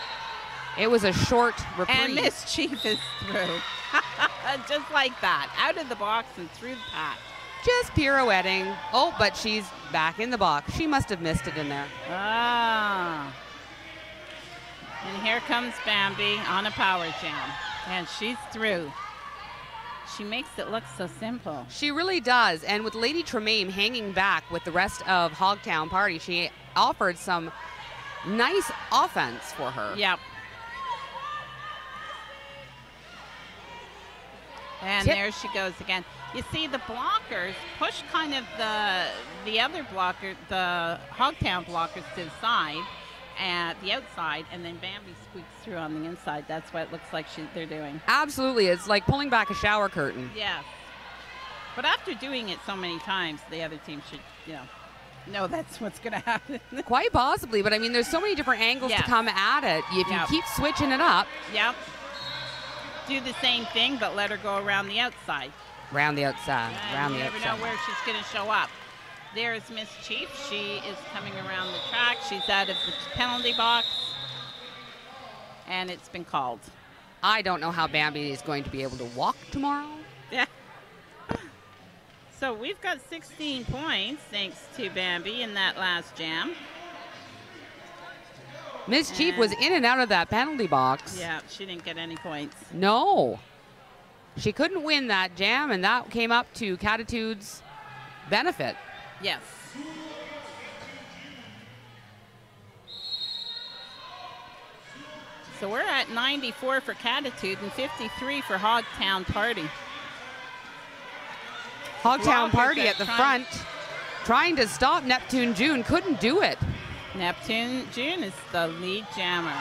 it was a short reprieve. And Miss Chief is through. Just like that, out of the box and through the pack. Just pirouetting. Oh, but she's back in the box. She must have missed it in there. Ah. And here comes Bambi on a power jam. And she's through. She makes it look so simple. She really does. And with Lady Tremaine hanging back with the rest of Hogtown Party, she offered some nice offense for her. Yep. And Tip. there she goes again. You see, the blockers push kind of the the other blocker, the Hogtown blockers to the side, at the outside, and then Bambi squeaks through on the inside. That's what it looks like she, they're doing. Absolutely. It's like pulling back a shower curtain. Yes. But after doing it so many times, the other team should, you know, know that's what's going to happen. Quite possibly, but I mean, there's so many different angles Yeah. to come at it. If Yeah. you keep switching it up, yep. Do the same thing, but let her go around the outside. round the outside, And round you the never outside. know where she's going to show up. There's Miss Chief. She is coming around the track. She's out of the penalty box. And it's been called. I don't know how Bambi is going to be able to walk tomorrow. Yeah. So we've got 16 points thanks to Bambi in that last jam. Miss Chief was in and out of that penalty box. Yeah, she didn't get any points. No. She couldn't win that jam, and that came up to Catitude's benefit. Yes. So we're at 94 for Catitude and 53 for Hogtown Party. Hogtown Party at the front, trying to stop Neptune June, couldn't do it. Neptune June is the lead jammer.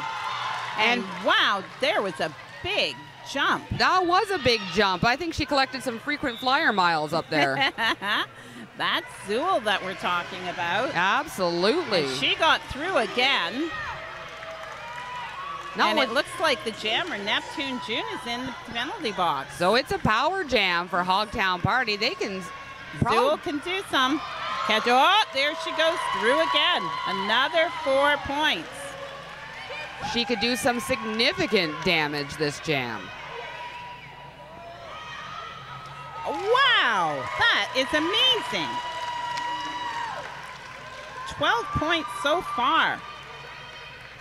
And wow, there was a big jump. That was a big jump. I think she collected some frequent flyer miles up there. That's Zool that we're talking about. Absolutely. And she got through again. Not and it looks like the jammer, Neptune June, is in the penalty box. So it's a power jam for Hogtown Party. They can Zool can do some. Catch, oh, there she goes through again. Another four points. she could do some significant damage this jam. Wow, that is amazing. 12 points so far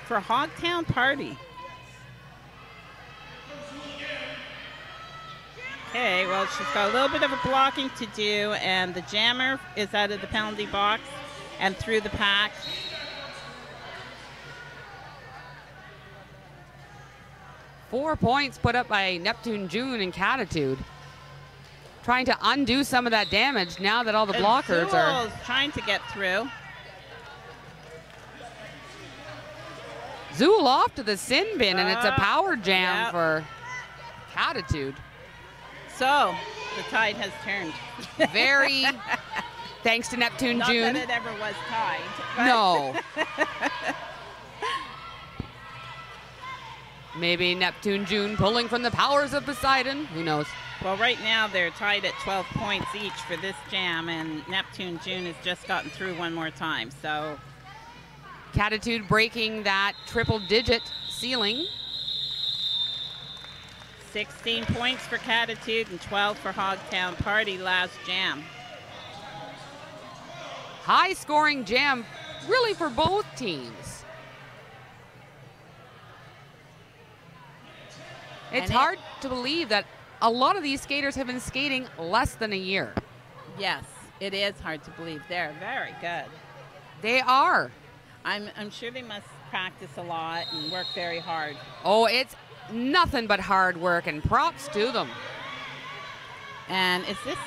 for Hogtown Party. Okay, well, she's got a little bit of a blocking to do, and the jammer is out of the penalty box and through the pack. Four points put up by Neptune June and Catitude. Trying to undo some of that damage now that all the blockers are. Zool's trying to get through. Zool off to the sin bin, and it's a Uh, power jam yep. for Catitude. So, the tide has turned. Very thanks to Neptune Not June. that it ever was tied. No. Maybe Neptune June pulling from the powers of Poseidon. Who knows? Well, right now they're tied at 12 points each for this jam, and Neptune June has just gotten through one more time. So, Catitude breaking that triple digit ceiling. 16 points for Catitude and 12 for Hogtown Party last jam. High scoring jam, really for both teams. It's And it- hard to believe that a lot of these skaters have been skating less than a year. Yes, it is hard to believe. They're very good. They are. I'm, I'm sure they must practice a lot and work very hard. Oh, it's nothing but hard work and props to them. And is this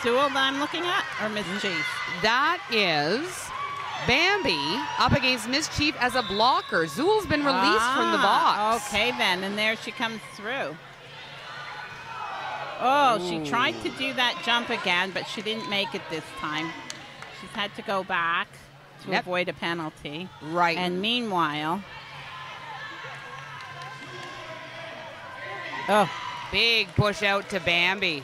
Zool that I'm looking at or Miss Chief? That is Bambi up against Miss Chief as a blocker. Zool's been released from the Ah, box. Okay, then, and there she comes through. Oh, she tried to do that jump again, but she didn't make it this time. She's had to go back to Yep. avoid a penalty. Right. And meanwhile, oh, Big push out to Bambi.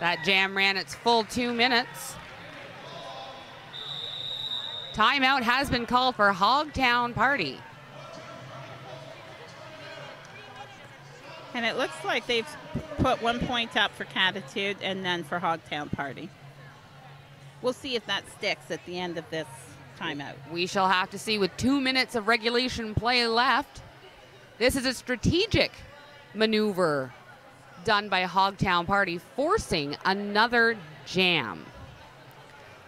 That jam ran its full two minutes. Timeout has been called for Hogtown Party. And it looks like they've put one point up for Catitude and then for Hogtown Party. We'll see if that sticks at the end of this timeout. We shall have to see with two minutes of regulation play left. This is a strategic maneuver done by Hogtown Party, forcing another jam.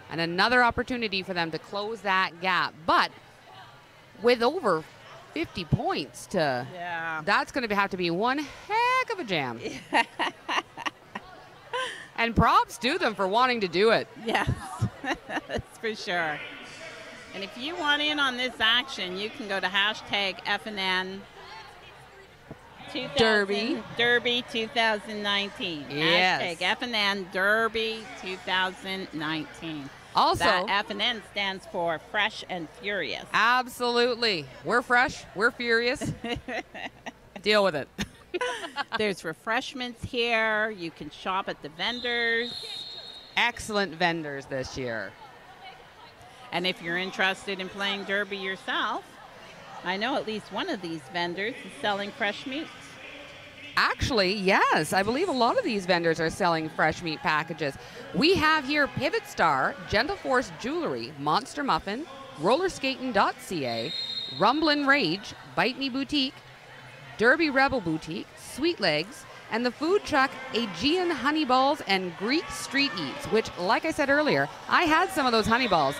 And another opportunity for them to close that gap. But with over 50 points to Yeah. that's going to have to be one heck of a jam. Yeah. and props to them for wanting to do it. Yes, that's for sure. And if you want in on this action, you can go to hashtag FNN 2000 Derby. Derby 2019. Yes. Hashtag FNN Derby 2019. Also- that FNN stands for Fresh and Furious. Absolutely. We're fresh, we're furious. Deal with it. There's refreshments here. You can shop at the vendors. Excellent vendors this year. And if you're interested in playing Derby yourself, I know at least one of these vendors is selling fresh meats. Actually, yes, I believe a lot of these vendors are selling fresh meat packages. We have here Pivot Star, Gentle Force Jewelry, Monster Muffin, Rollerskating.ca, Rumblin' Rage, Bite Me Boutique, Derby Rebel Boutique, Sweet Legs, and the food truck Aegean Honey Balls and Greek Street Eats, which, like I said earlier, I had some of those honey balls.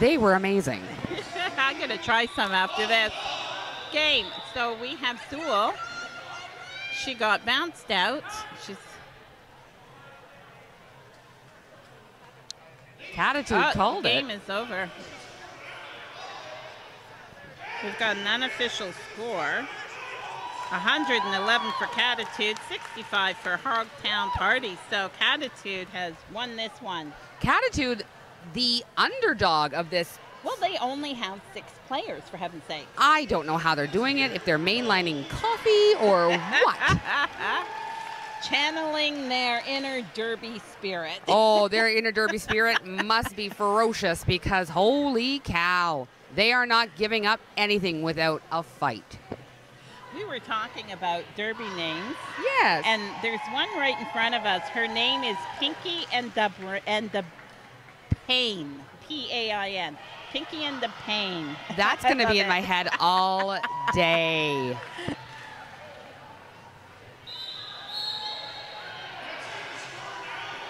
They were amazing. I'm going to try some after this game. So we have Sewell. She got bounced out. She's Catitude oh, uh, called the it. game is over. We've got an unofficial score. 111 for Catitude, 65 for Hogtown Party. So Catitude has won this one. Catitude, the underdog of this. Well, they only have six players, for heaven's sake. I don't know how they're doing it, if they're mainlining coffee or what. Channeling their inner derby spirit. oh, their inner derby spirit must be ferocious because holy cow, they are not giving up anything without a fight. We were talking about derby names. Yes. And there's one right in front of us. Her name is Pinky and the and the Pain. P A I N. Pinky and the Pain. That's going to be in my head all day.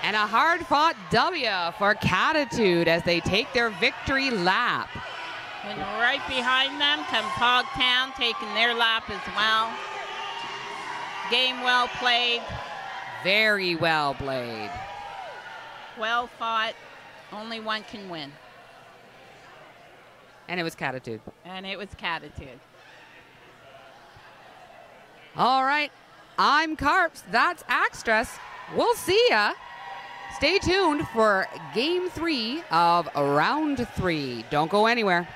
And a hard fought W for Catitude as they take their victory lap. And right behind them comes Hogtown taking their lap as well. Game well played, Very well played. well fought. Only one can win, And it was Catitude. and it was Catitude. All right. I'm Carps. That's Axe Strix. We'll see ya. Stay tuned for game three of round three. Don't go anywhere.